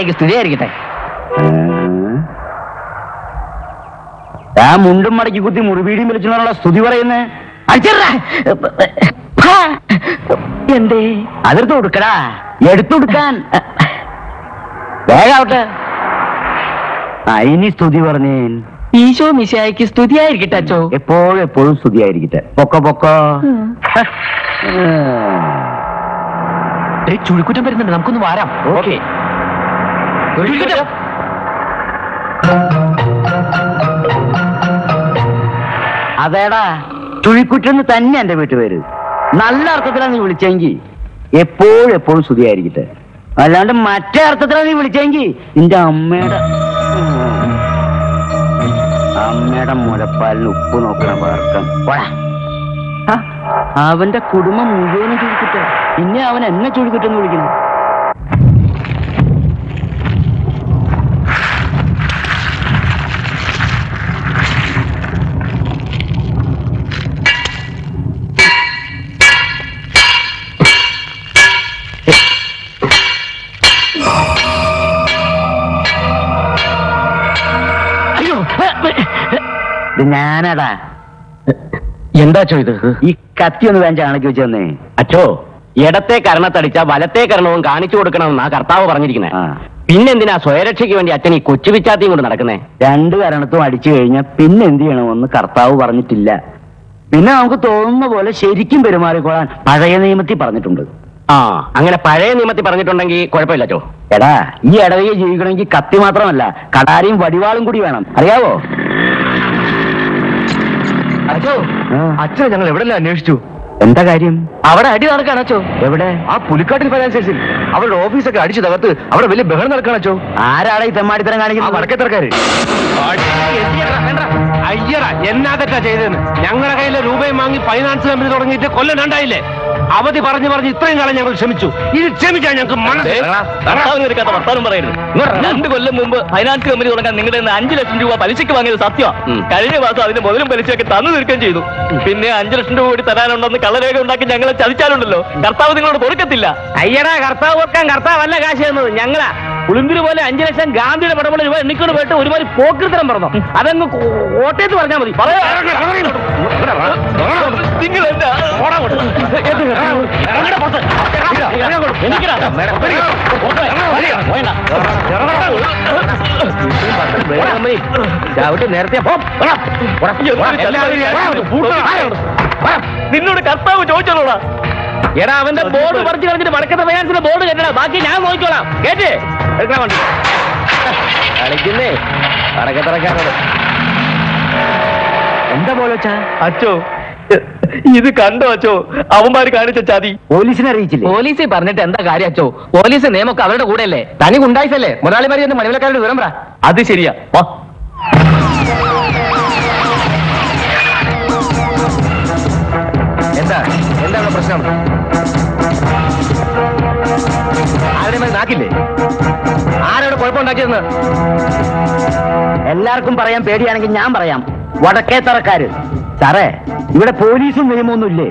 വിശായിക്ക് സ്തുതിയായിരിക്കട്ടെ ആ മുണ്ടും മടക്കി കുത്തി മുറിവീടിയും വിളിച്ചെന്നുള്ള സ്തുതി പറയുന്നേ? എന്തേ? അതെടുത്ത് കൊടുക്കടാ. എടുത്തു കൊടുക്കാൻ. വേഗാവട്ടെ. ഇനി സ്തുതി പറഞ്ഞേൻ. ഈശോ മിശായിക്ക് സ്തുതിയായിരിക്കട്ടെ അച്ചോ. എപ്പോഴും എപ്പോഴും സ്തുതിയായിരിക്കട്ടെ. പൊക്കോ പൊക്കോ. ചുഴിക്കുറ്റം വരുന്നുണ്ട്. നമുക്കൊന്ന് വാരാം. ഓക്കെ. അതേടാ ചുഴിക്കുറ്റെന്ന് തന്നെ എന്റെ വീട്ടുപേര് നല്ല അർത്ഥത്തിലാണ് നീ വിളിച്ചെങ്കിൽ എപ്പോഴും എപ്പോഴും സ്തുതിയായിരിക്കട്ടെ. അല്ലാണ്ട് മറ്റേ അർത്ഥത്തിലാണ് നീ വിളിച്ചെങ്കിൽ നിന്റെ അമ്മയുടെ അമ്മയുടെ മുലപ്പാലിന് ഉപ്പ് നോക്കണ. ആ, അവന്റെ കുടുംബം മുഴുവനും ചുഴിക്കുട്ടെ പിന്നെ അവൻ എന്നെ ചുഴിക്കുറ്റെന്ന് വിളിക്കണം? ഞാനാടാ. എന്താ ചോ ഇത്? ഈ കത്തി ഒന്ന് വേണ്ട കാണിക്ക് വെച്ച് തന്നേ. അച്ചോ ഇടത്തെ കരണത്തടിച്ച വലത്തെ കരണവും കാണിച്ചു കൊടുക്കണമെന്നാ കർത്താവ് പറഞ്ഞിരിക്കുന്നത് പിന്നെ പിന്നെന്തിനാ സ്വയരക്ഷയ്ക്ക് വേണ്ടി അച്ഛൻ ഈ കൊച്ചു പിച്ചാത്തിയും കൊണ്ട് നടക്കുന്നേ? രണ്ട് കരണത്തും അടിച്ചു കഴിഞ്ഞാൽ പിന്നെ എന്ത് ചെയ്യണമെന്ന് കർത്താവ് പറഞ്ഞിട്ടില്ല. പിന്നെ നമുക്ക് തോന്നുന്ന പോലെ ശരിക്കും പെരുമാറിക്കൊള്ളാൻ പഴയ നിയമത്തിൽ പറഞ്ഞിട്ടുണ്ട്. ആ അങ്ങനെ പഴയ നിയമത്തിൽ പറഞ്ഞിട്ടുണ്ടെങ്കിൽ കുഴപ്പമില്ല ചോ എടാ ഈ ഇടവയെ ജീവിക്കണമെങ്കിൽ കത്തി മാത്രമല്ല കടാരിയും വടിവാളും കൂടി വേണം. അറിയാവോ? അച്ചോ ആ. അച്ഛനെ ഞങ്ങൾ എവിടെ അന്വേഷിച്ചു? എന്താ കാര്യം? അവിടെ അടി നടക്കാണ് അച്ചോ. എവിടെ? ആ പുലിക്കാട്ടിൽ ഫൈനാൻസേഴ്സിൽ അവരുടെ ഓഫീസൊക്കെ അടിച്ചു തകർത്ത് അവിടെ വലിയ ബഹളം നടക്കാണ് അച്ചോ. ആരാണ് ഈ തെമ്മാടിത്തരം ആ കാണിക്കുന്നത്? വടക്കേത്തറക്കാര്. അയ്യറ എന്നാ തെറ്റാ ചെയ്തതെന്ന്? ഞങ്ങളുടെ കയ്യിലെ രൂപയും വാങ്ങി ഫൈനാൻസ് കമ്പനി തുടങ്ങിയിട്ട് കൊല്ലം രണ്ടായില്ലേ? അവധി പറഞ്ഞു പറഞ്ഞ് ഇത്രയും കാലം ഞങ്ങൾ ക്ഷമിച്ചു. ഇനി ക്ഷമിക്കാൻ ഞങ്ങൾക്ക് വർത്താനം പറയരുത് രണ്ട് കൊല്ലം മുമ്പ് ഫൈനാൻസ് കമ്പനി തുടങ്ങാൻ നിങ്ങളുടെ നിന്ന് അഞ്ചു ലക്ഷം രൂപ പലിശയ്ക്ക് വാങ്ങിയത് സത്യമാണ് കഴിഞ്ഞ മാസം അതിന്റെ മുതലും പലിശയൊക്കെ തന്നു തീർക്കുകയും ചെയ്തു. പിന്നെ അഞ്ചു ലക്ഷം രൂപ കൂടി തരാനുണ്ടെന്ന് കള്ളരേഖ ഉണ്ടാക്കി ഞങ്ങളെ ചതിച്ചാലുണ്ടല്ലോ. കർത്താവ് നിങ്ങളോട് കൊടുക്കത്തില്ല. അയ്യടാ കർത്താവ് വെക്കാൻ കർത്താവല്ല കാശ് തന്നത്. ഞങ്ങളാ. പുളിന്തിരി പോലെ അഞ്ചു ലക്ഷം ഗാന്ധിയുടെ പടമുള്ള രൂപ എണ്ണിക്കൊണ്ട് പോയിട്ട് ഒരുമാതിരി പോക്കൃത്തരം പറഞ്ഞു. അതങ്ങ് കോട്ടയത്ത് പറഞ്ഞാൽ മതി. പറയാ നിങ്ങൾ എന്താ ചവിട്ടി നേരത്തെ. നിന്നോട് കർത്താവ് ചോദിച്ചോളൂടാ. എടാ അവന്റെ ബോർഡ് പറിച്ചു കളഞ്ഞിട്ട് വടക്കത്തെ ഫൈനാൻസിന്റെ ബോർഡ് കെട്ടണം ബാക്കി ഞാൻ നോക്കിക്കോളാം. കേട്ടേ എടുക്കണം വണ്ടി. കളിക്കുന്നേ. വടക്കത്തറക്കാരോട് എന്താ പോലെ അച്ഛോ? അച്ചോ ഇത് കണ്ടോ അച്ചോ? അവന്മാര് കാണിച്ച ചതി. പോലീസിനെ അറിയിച്ചില്ല? പോലീസിൽ പറഞ്ഞിട്ട് എന്താ കാര്യം അച്ചോ? പോലീസ് നിയമൊക്കെ അവരുടെ കൂടെ അല്ലേ തനി ഉണ്ടായിട്ടല്ലേ മുതലാളിമാരി ഒന്ന് മണിവിലക്കാരുടെ വിവരം പറ. അത് ശരിയാ. വാ. എന്താ? എന്താണ് പ്രശ്നം? ആരുടെ മേൽ നാക്കില്ലേ? ആരോട് കുഴപ്പമുണ്ടാക്കിയെന്ന് എല്ലാവർക്കും പറയാൻ പേടിയാണെങ്കിൽ ഞാൻ പറയാം. വടക്കേത്തറക്കാര്. സാറേ ഇവിടെ പോലീസും നിയമമൊന്നുമില്ലേ?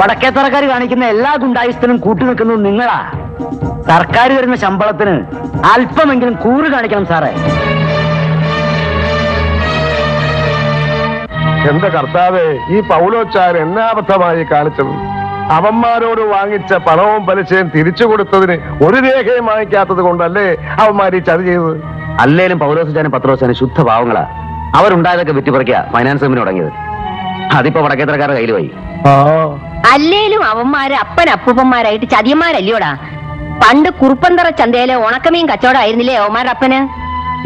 വടക്കേത്തറക്കാര് കാണിക്കുന്ന എല്ലാ ഗുണ്ടായുസ്ഥനും കൂട്ടുനിൽക്കുന്നത് നിങ്ങളാ. സർക്കാർ വരുന്ന ശമ്പളത്തിന് അല്പമെങ്കിലും കൂറ് കാണിക്കണം സാറേ. എന്റെ കർത്താവേ ഈ പൗലോച്ചാർ എന്നാബദ്ധമായി കാണിച്ചത്. അവന്മാരോട് വാങ്ങിച്ച പണവും പലിശയും തിരിച്ചു കൊടുത്തതിന് ഒരു രേഖയും വാങ്ങിക്കാത്തത് കൊണ്ടല്ലേ അവന്മാർ ഈ ചതി ചെയ്തത്? അല്ലേലും പൗലോസുചാനും പത്രോസാനും ശുദ്ധ പാവങ്ങളാ. അവരുണ്ടായതൊക്കെ വിറ്റുപറിക്കുക ഫൈനാൻസ് കമ്പനി തുടങ്ങിയത്. അതിപ്പോ വടക്കേത്തറക്കാരുടെ കയ്യിൽ പോയി. അല്ലേലും അവന്മാര് അപ്പൻ അപ്പൂപ്പന്മാരായിട്ട് ചതിയന്മാരല്ലയോടാ പണ്ട് കുറുപ്പന്തറ ചന്തയിലെ ഉണക്കമീൻ കച്ചവടം ആയിരുന്നില്ലേ അവന്മാരുടെ അപ്പന്?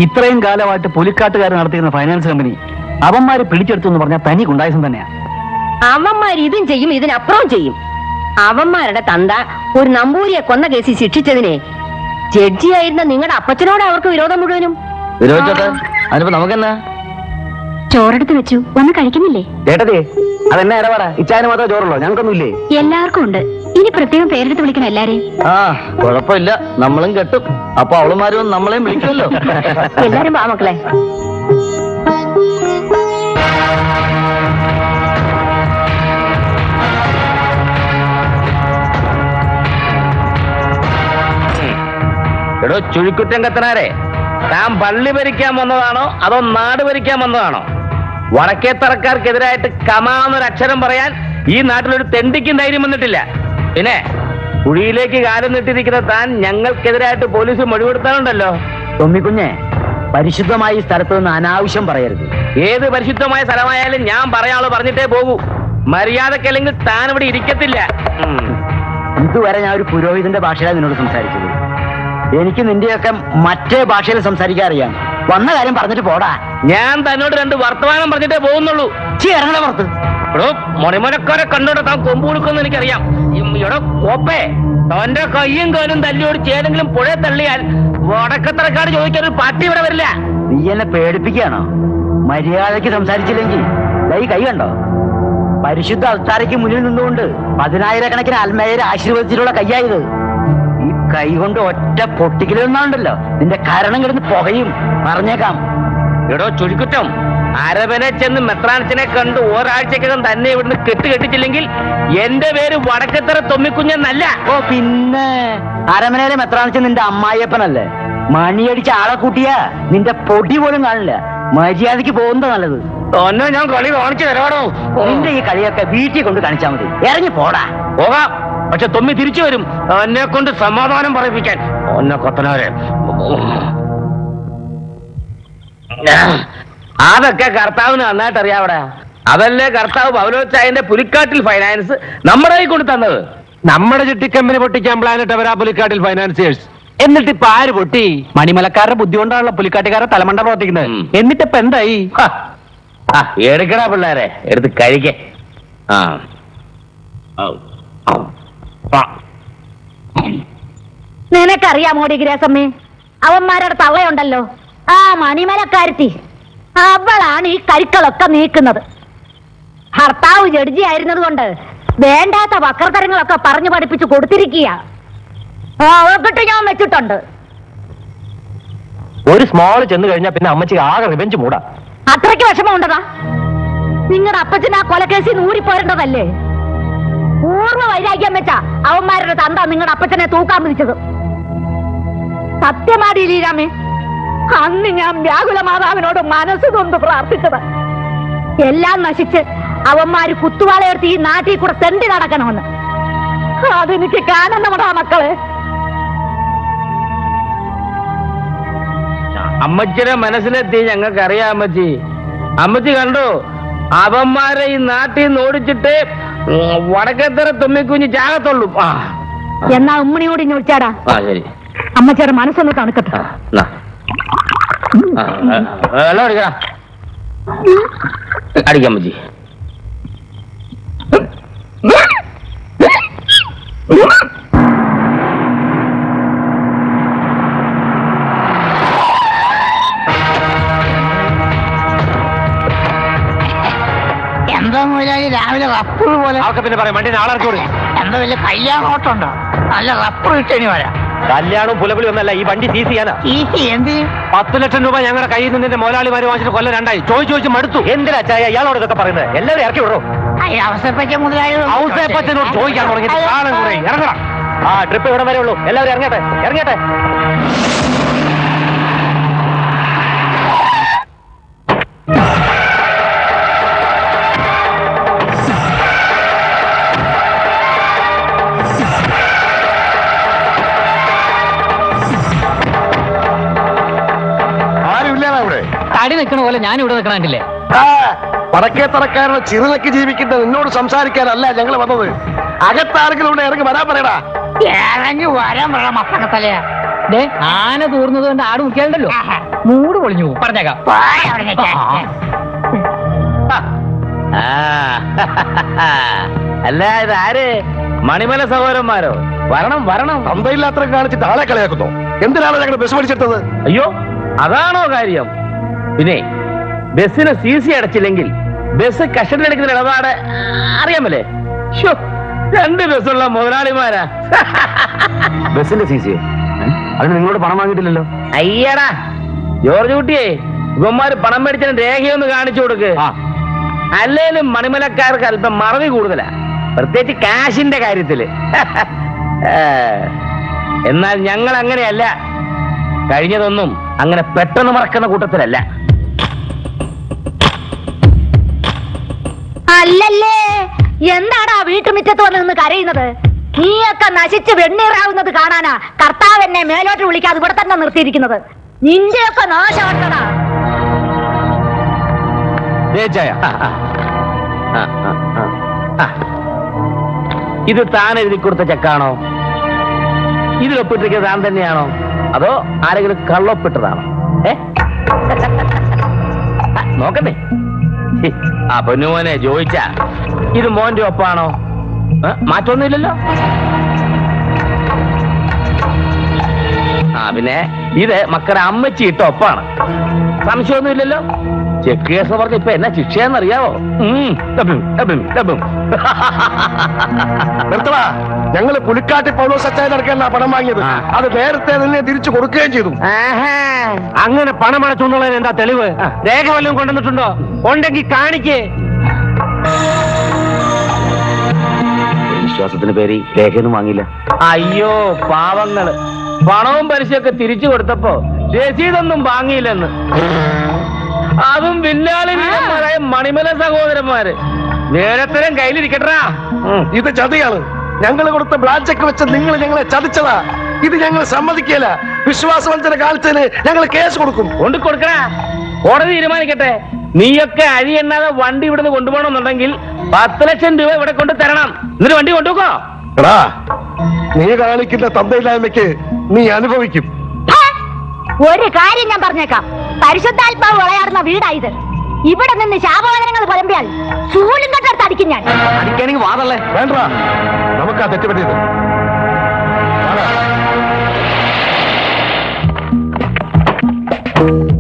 ഇത്രയും കാലമായിട്ട് പുലിക്കാട്ടുകാർ നടത്തിയിരുന്ന ഫൈനാൻസ് കമ്പനി അവന്മാര് പിടിച്ചെടുത്തു എന്ന് പറഞ്ഞാൽ തനി ഗുണ്ടായുസം തന്നെയാ. അവന്മാർ ഇതും ചെയ്യും ഇതിനപ്പുറവും ചെയ്യും. അവന്മാരുടെ തന്ത ഒരു നമ്പൂരിയെ കൊന്ന കേസിൽ ശിക്ഷിച്ചതിനെ ജഡ്ജിയായിരുന്ന നിങ്ങളുടെ അപ്പച്ചനോട് അവർക്ക് വിരോധം മുഴുവനും? വിരോധിച്ചോട്ടെ? അതിനിപ്പോ നമുക്കെന്നാ? ചോറെടുത്ത് വെച്ചു. വന്ന് കഴിക്കുന്നില്ലേ? ചേട്ടതേ അതെന്നെ ഇടപാടാ. ഇച്ചാന് മാത്രമേ ചോറുള്ളൂ? ഞങ്ങൾക്കൊന്നുമില്ലേ? എല്ലാവർക്കും ഉണ്ട്. ഇനി പ്രത്യേകം പേരെടുത്ത് വിളിക്കണം എല്ലാരെയും. ആ കുഴപ്പമില്ല. നമ്മളും കെട്ടും. അപ്പൊ അവളുമാരും നമ്മളെയും വിളിക്കുമല്ലോ. എല്ലാരും വാ മക്കളെ. എടോ ചുഴിക്കുറ്റം കത്തനാരെ? താൻ പള്ളി ഭരിക്കാൻ വന്നതാണോ? അതോ നാട് ഭരിക്കാൻ വന്നതാണോ? വടക്കേത്തറക്കാർക്കെതിരായിട്ട് കമാന്നൊരു അക്ഷരം പറയാൻ ഈ നാട്ടിലൊരു തെണ്ടിക്കും ധൈര്യം വന്നിട്ടില്ല. പിന്നെ കുഴിയിലേക്ക് കാലം നീട്ടിയിരിക്കുന്ന താൻ ഞങ്ങൾക്കെതിരായിട്ട് പോലീസ് മൊഴികൊടുത്താലുണ്ടല്ലോ തൊമ്മിക്കുഞ്ഞെ പരിശുദ്ധമായ ഈ സ്ഥലത്ത് നിന്ന് അനാവശ്യം പറയരുത്. ഏത് പരിശുദ്ധമായ സ്ഥലമായാലും ഞാൻ പറയാൾ പറഞ്ഞിട്ടേ പോകൂ. മര്യാദക്കല്ലെങ്കിൽ താൻ ഇവിടെ ഇരിക്കത്തില്ല. ഇതുവരെ ഞാൻ ഒരു പുരോഹിതന്റെ ഭാഷയിലാണ് നിന്നോട് സംസാരിച്ചത്. എനിക്ക് നിന്റെയൊക്കെ മറ്റേ ഭാഷയിൽ സംസാരിക്കാൻ അറിയാം. വന്ന കാര്യം പറഞ്ഞിട്ട് പോടാ. ഞാൻ തന്നോട് രണ്ട് വർത്തമാനം പറഞ്ഞിട്ടേ പോകുന്നുള്ളൂ. ചീ ഇറങ്ങണ പുറത്ത്. എടോ മണിമലക്കാരെ കണ്ടോടെ താൻ കൊമ്പ് കൊടുക്കുമെന്ന് എനിക്കറിയാം. ഇവിടെ എടോ കോപ്പേ തന്റെ കയ്യും കാലും തല്ലിയോട് ചേരെങ്കിലും പുഴ തള്ളിയാൽ വടക്കത്തറക്കാട് ചോദിക്കാൻ ഒരു പാർട്ടി ഇവിടെ വരില്ല. നീ എന്നെ പേടിപ്പിക്കുകയാണോ? മര്യാദയ്ക്ക് സംസാരിച്ചില്ലെങ്കിൽ. ഈ കൈ കണ്ടോ? പരിശുദ്ധ അൾത്താരയ്ക്ക് മുന്നിൽ നിന്നുകൊണ്ട് പതിനായിരക്കണക്കിന് അൽമേരെ ആശീർവദിച്ചിട്ടുള്ള കയ്യായത് ഈ കൈ കൊണ്ട് ഒറ്റ പൊട്ടിക്കലുണ്ടല്ലോ നിന്റെ കാരണം കിടന്ന് പുകയും പറഞ്ഞേക്കാം. എടോ ചുരുക്കുറ്റം അരവനെ ചെന്ന് മെത്രാനച്ചനെ കണ്ട് ഒരാഴ്ചക്കകം തന്നെ ഇവിടുന്ന് കെട്ട് കെട്ടിച്ചില്ലെങ്കിൽ എന്റെ പേര് വടക്കത്തറ തൊമ്മിക്കുഞ്ഞെന്നല്ല. ഓ പിന്നെ. അരമനയിലെ മെത്രാനച്ചൻ നിന്റെ അമ്മായിയപ്പനല്ലേ? മണിയടിച്ച ആളെ കൂട്ടിയാ നിന്റെ പൊടി പോലും കാണില്ല. മര്യാദയ്ക്ക് പോകുന്നത് നല്ലത്. ഒന്നോ ഞാൻ കളി കാണിച്ചു തരാടോ. നിന്റെ ഈ കളിയൊക്കെ വീട്ടിൽ കൊണ്ട് കാണിച്ചാൽ മതി. ഇറങ്ങി പോടാ. പോകാം. പക്ഷെ തൊമ്മി തിരിച്ചു വരും. എന്നെ കൊണ്ട് സമാധാനം പറയിപ്പിക്കാൻ. ഒന്നെ കൊത്തനാരെ. അതൊക്കെ കർത്താവിന് നന്നായിട്ട് അറിയാവിടെ അതല്ലേ കർത്താവ് പൗലോച്ചായന്റെ പുലിക്കാട്ടിൽ ഫൈനാൻസ് നമ്മുടെ കൈ കൊണ്ട് തന്നത്. നമ്മുടെ ചിട്ടിക്കമ്പനി പൊട്ടിക്കാൻ പ്ലാനിട്ട് അവരാ പുലിക്കാട്ടിൽ ഫൈനാൻസിയേഴ്സ് എന്നിട്ട് ഇപ്പൊ ആര് പൊട്ടി? മണിമലക്കാരുടെ ബുദ്ധി കൊണ്ടാണല്ലോ പുലിക്കാട്ടുകാരെ തലമണ്ട പ്രവർത്തിക്കുന്നത്. എന്നിട്ട് ഇപ്പൊ എന്തായി? എടുക്കടാ പിള്ളേരെ. എടുത്ത് കഴിക്കേ. ആ. നിനക്കറിയാമോടി ഗ്രേസമ്മേ അവന്മാരുടെ തള്ളയുണ്ടല്ലോ. ആ മണിമലക്കാരുത്തി. അവളാണ് ഈ കരുക്കളൊക്കെ നീക്കുന്നത്. ഭർത്താവ് ജഡ്ജി ആയിരുന്നത് കൊണ്ട് വേണ്ടാത്ത വക്രതരങ്ങളൊക്കെ പറഞ്ഞു പഠിപ്പിച്ചു കൊടുത്തിരിക്കുക അവക്കിട്ട് ഞാൻ വെച്ചിട്ടുണ്ട്. ഒരു സ്മോൾ ചെന്ന് കഴിഞ്ഞാൽ പിന്നെ അമ്മച്ചിക്ക് ആകെ റിവെഞ്ച് മൂടാ. അത്രയ്ക്ക് വിഷമം ഉണ്ടതാ നിങ്ങളുടെ അപ്പച്ചൻ ആ കൊലക്കേസിൽ ഊരിപ്പോരേണ്ടതല്ലേ? പൂർണ വൈരാഗ്യം വെച്ചാ അവന്മാരുടെ തന്ത നിങ്ങളുടെ അപ്പച്ചനെ തൂക്കാൻ വിധിച്ചത്. സത്യമാടി ലീരാമേ അന്ന് ഞാൻ വ്യാകുല മാതാവിനോട് മനസ്സ് കൊണ്ട് പ്രാർത്ഥിച്ചത്. എല്ലാം നശിച്ച് അവന്മാര് കുത്തുവാളയെടുത്ത് ഈ നാട്ടിൽ കൂടെ തെണ്ടി നടക്കണമെന്ന്. അതെനിക്ക് കാണണമടാ മക്കളെ. അമ്മച്ചിയുടെ മനസ്സിലെത്തി ഞങ്ങൾക്ക് അറിയാം അമ്മച്ചി. അമ്മച്ചി കണ്ടോ അവന്മാരെ ഈ നാട്ടിൽ നിന്ന് ഓടിച്ചിട്ട് വടക്കേത്തറ തുമ്മിക്കുഞ്ഞ് ചാകത്തുള്ളൂ. എന്നാ ഉമ്മണിയോട് ഇനി വിളിച്ചാടാ. ശരി. അമ്മച്ചേടെ മനസ്സൊന്ന് തണുക്കട്ടെ. വെള്ളം അടിക്കണം അടിക്കാം അമ്മച്ചി. രാവിലെ റബ്ബർ പോലെ. അവർക്ക് പിന്നെ പറയാം. വണ്ടി നാളെ ഇറക്കി എന്താ വലിയ കല്യാണോട്ടുണ്ടോ നല്ല റബ്ബർ ഇട്ടണി വരാം. കല്യാണം പുലപുലി ഒന്നല്ല ഈ വണ്ടി സീസ് ചെയ്യാനാ. സീസ് എന്ത്? പത്ത് ലക്ഷം രൂപ ഞങ്ങളുടെ കയ്യിൽ നിന്ന് മുതലാളിമാര് വാങ്ങിച്ചിട്ട് കൊല്ലം രണ്ടായി. ചോദിച്ചു ചോദിച്ചു മടുത്തു. എന്തിനാ ചായ ഇയാളോട് ഇതൊക്കെ പറയുന്നത്? എല്ലാവരും ഇറക്കി വിടോ. ഔസേപ്പച്ചനോട് ചോദിക്കാൻ തുടങ്ങി കാലം ഇറങ്ങണം ആ ട്രിപ്പ് ഇവിടെ വരെ ഉള്ളൂ. എല്ലാവരും ഇറങ്ങട്ടെ. ഇറങ്ങട്ടെ. പോലെ ഞാൻ ഇവിടെ നിൽക്കണില്ലേ വടക്കേ തറക്കാരുടെ ചിറുതക്ക് ജീവിക്കുന്ന നിന്നോട് സംസാരിക്കാനല്ല ഞങ്ങൾ വന്നത്. അകത്താരെങ്കിലും ഇവിടെ ഇറങ്ങി വരാൻ പറയടാ. ഇറങ്ങി വരാൻ പറയാം മപ്പണത്തലയാ ദേ ആന തീർന്നത് കൊണ്ട് ആട് മുക്കിയാലുണ്ടല്ലോ. മൂട് പൊളിഞ്ഞു. പറഞ്ഞേക്കാം. പോയി അവിടെ ആ. അല്ല ഇത് ആര് മണിമല സഹോദരന്മാരോ? വരണം വരണം. തന്തയില്ലാത്ര കാണിച്ചിട്ട് ആളെ കളിയാക്കുന്നു. എന്തിനാണ് ഞങ്ങൾ ബസ് പഠിച്ചെടുത്തത് അയ്യോ അതാണോ കാര്യം? പിന്നെ ബസ്സിന് സി സി അടച്ചില്ലെങ്കിൽ ബസ് കഷത്തിലെടുക്കുന്ന ഇടപാട് അറിയാമല്ലേ? രണ്ട് ബസ്സുള്ള മുതലാളിമാരാ. ബസ്സിന്റെ സി സിയോ അതിന് നിങ്ങളോട് പണം വാങ്ങിയിട്ടില്ലല്ലോ? അയ്യടാ ജോർജ് കുട്ടിയേ ഇവന്മാര് പണം മേടിച്ചതിന് രേഖയൊന്ന് കാണിച്ചു കൊടുക്ക്. അല്ലേലും മണിമലക്കാർക്ക് അല്പം മറവി കൂടുതലാ. പ്രത്യേകിച്ച് കാശിന്റെ കാര്യത്തിൽ. എന്നാൽ ഞങ്ങൾ അങ്ങനെയല്ല കഴിഞ്ഞതൊന്നും അങ്ങനെ പെട്ടെന്ന് മറക്കുന്ന കൂട്ടത്തിലല്ല. അല്ലല്ലേ? എന്താടാ വീട്ടുമുറ്റത്ത് വന്ന് നിന്ന് കരയുന്നത്? നീയൊക്കെ നശിച്ച് വെണ്ണീറാവുന്നത് കാണാനാ കർത്താവ് എന്നെ മേലോട്ട് വിളിക്കാതെ ഇവിടെ തന്നെ നിർത്തിയിരിക്കുന്നത്. നിന്റെയൊക്കെ നാശമാട്ടടാ. ഇത് താൻ എഴുതി കൊടുത്ത ചെക്കാണോ? ഇതിൽ ഒപ്പിട്ടിരിക്കുന്നത് താൻ തന്നെയാണോ? അതോ ആരെങ്കിലും കള്ളൊപ്പിട്ടതാണോ? ഏ? നോക്കട്ടെ. ആ പൊന്നുമോനെ ചോദിച്ച ഇത് മോന്റെ ഒപ്പാണോ? മാറ്റൊന്നുമില്ലല്ലോ? ആ പിന്നെ ഇത് മക്കളുടെ അമ്മച്ചി ഇട്ട ഒപ്പാണ്. സംശയമൊന്നുമില്ലല്ലോ? ചെക്ക് കേസ് പറഞ്ഞ ഇപ്പൊ എന്നാ ശിക്ഷയെന്നറിയാവോ അറിയാവോ ഡബും, ഡബും, ഡബും. നിർത്തടാ ഞങ്ങൾ പുലിക്കാട്ടി പൗലോസ് അച്ചായ നടക്കാൻ പണം വാങ്ങിയത്. അത് നേരത്തെ തന്നെ തിരിച്ചു കൊടുക്കുകയും ചെയ്തു. ആഹാ. അങ്ങനെ പണം അടച്ചുകൊണ്ടുള്ളതിന് എന്താ തെളിവ്? രേഖ വല്ലതും കൊണ്ടുവന്നിട്ടുണ്ടോ? ഉണ്ടെങ്കിൽ കാണിക്കേ. വിശ്വാസത്തിന് പേര് രേഖയൊന്നും വാങ്ങിയില്ല. അയ്യോ പാവങ്ങൾ. പണവും പലിശയൊക്കെ തിരിച്ചു കൊടുത്തപ്പോ രസീതൊന്നും വാങ്ങിയില്ലെന്ന്. അതും വില്ലാളി വീരന്മാരായ മണിമല സഹോദരന്മാര്. നേരത്തരം കയ്യിലിരിക്കട്ടാ ഇത് ചതിയാണ്. ഞങ്ങൾ കൊടുത്ത ബ്ലാഞ്ചൊക്കെ വെച്ച് നിങ്ങൾ ഞങ്ങളെ ചതിച്ചതാ. ഇത് ഞങ്ങൾ സമ്മതിക്കില്ല വിശ്വാസവഞ്ചന കാലത്തിന് ഞങ്ങൾ കേസ് കൊടുക്കും. കൊണ്ട് കൊടുക്കണ കോടതി തീരുമാനിക്കട്ടെ. നീയൊക്കെ അരി എണ്ണാതെ വണ്ടി ഇവിടുന്ന് കൊണ്ടുപോകണമെന്നുണ്ടെങ്കിൽ പത്ത് ലക്ഷം രൂപ ഇവിടെ കൊണ്ട് തരണം. എന്നിട്ട് വണ്ടി കൊണ്ടുപോക്കോ? എടാ നീ കാണിക്കുന്ന തന്തയില്ലായ്മയ്ക്ക് നീ അനുഭവിക്കും! ഒരു കാര്യം ഞാൻ പറഞ്ഞേക്കാം. പരിശുദ്ധാത്മാവ് വിളയാടുന്ന വീടായത് ഇവിടെ നിന്ന് ശാപവചനങ്ങൾ പുലമ്പിയാൽ ചൂലും കെട്ടെടുത്ത് അടിക്കും ഞാൻ. അടിക്കാണെങ്കിൽ വാതല്ലേ വേണ്ട. നമുക്കാ തെറ്റുപറ്റിയത്. വാടാ. എന്താ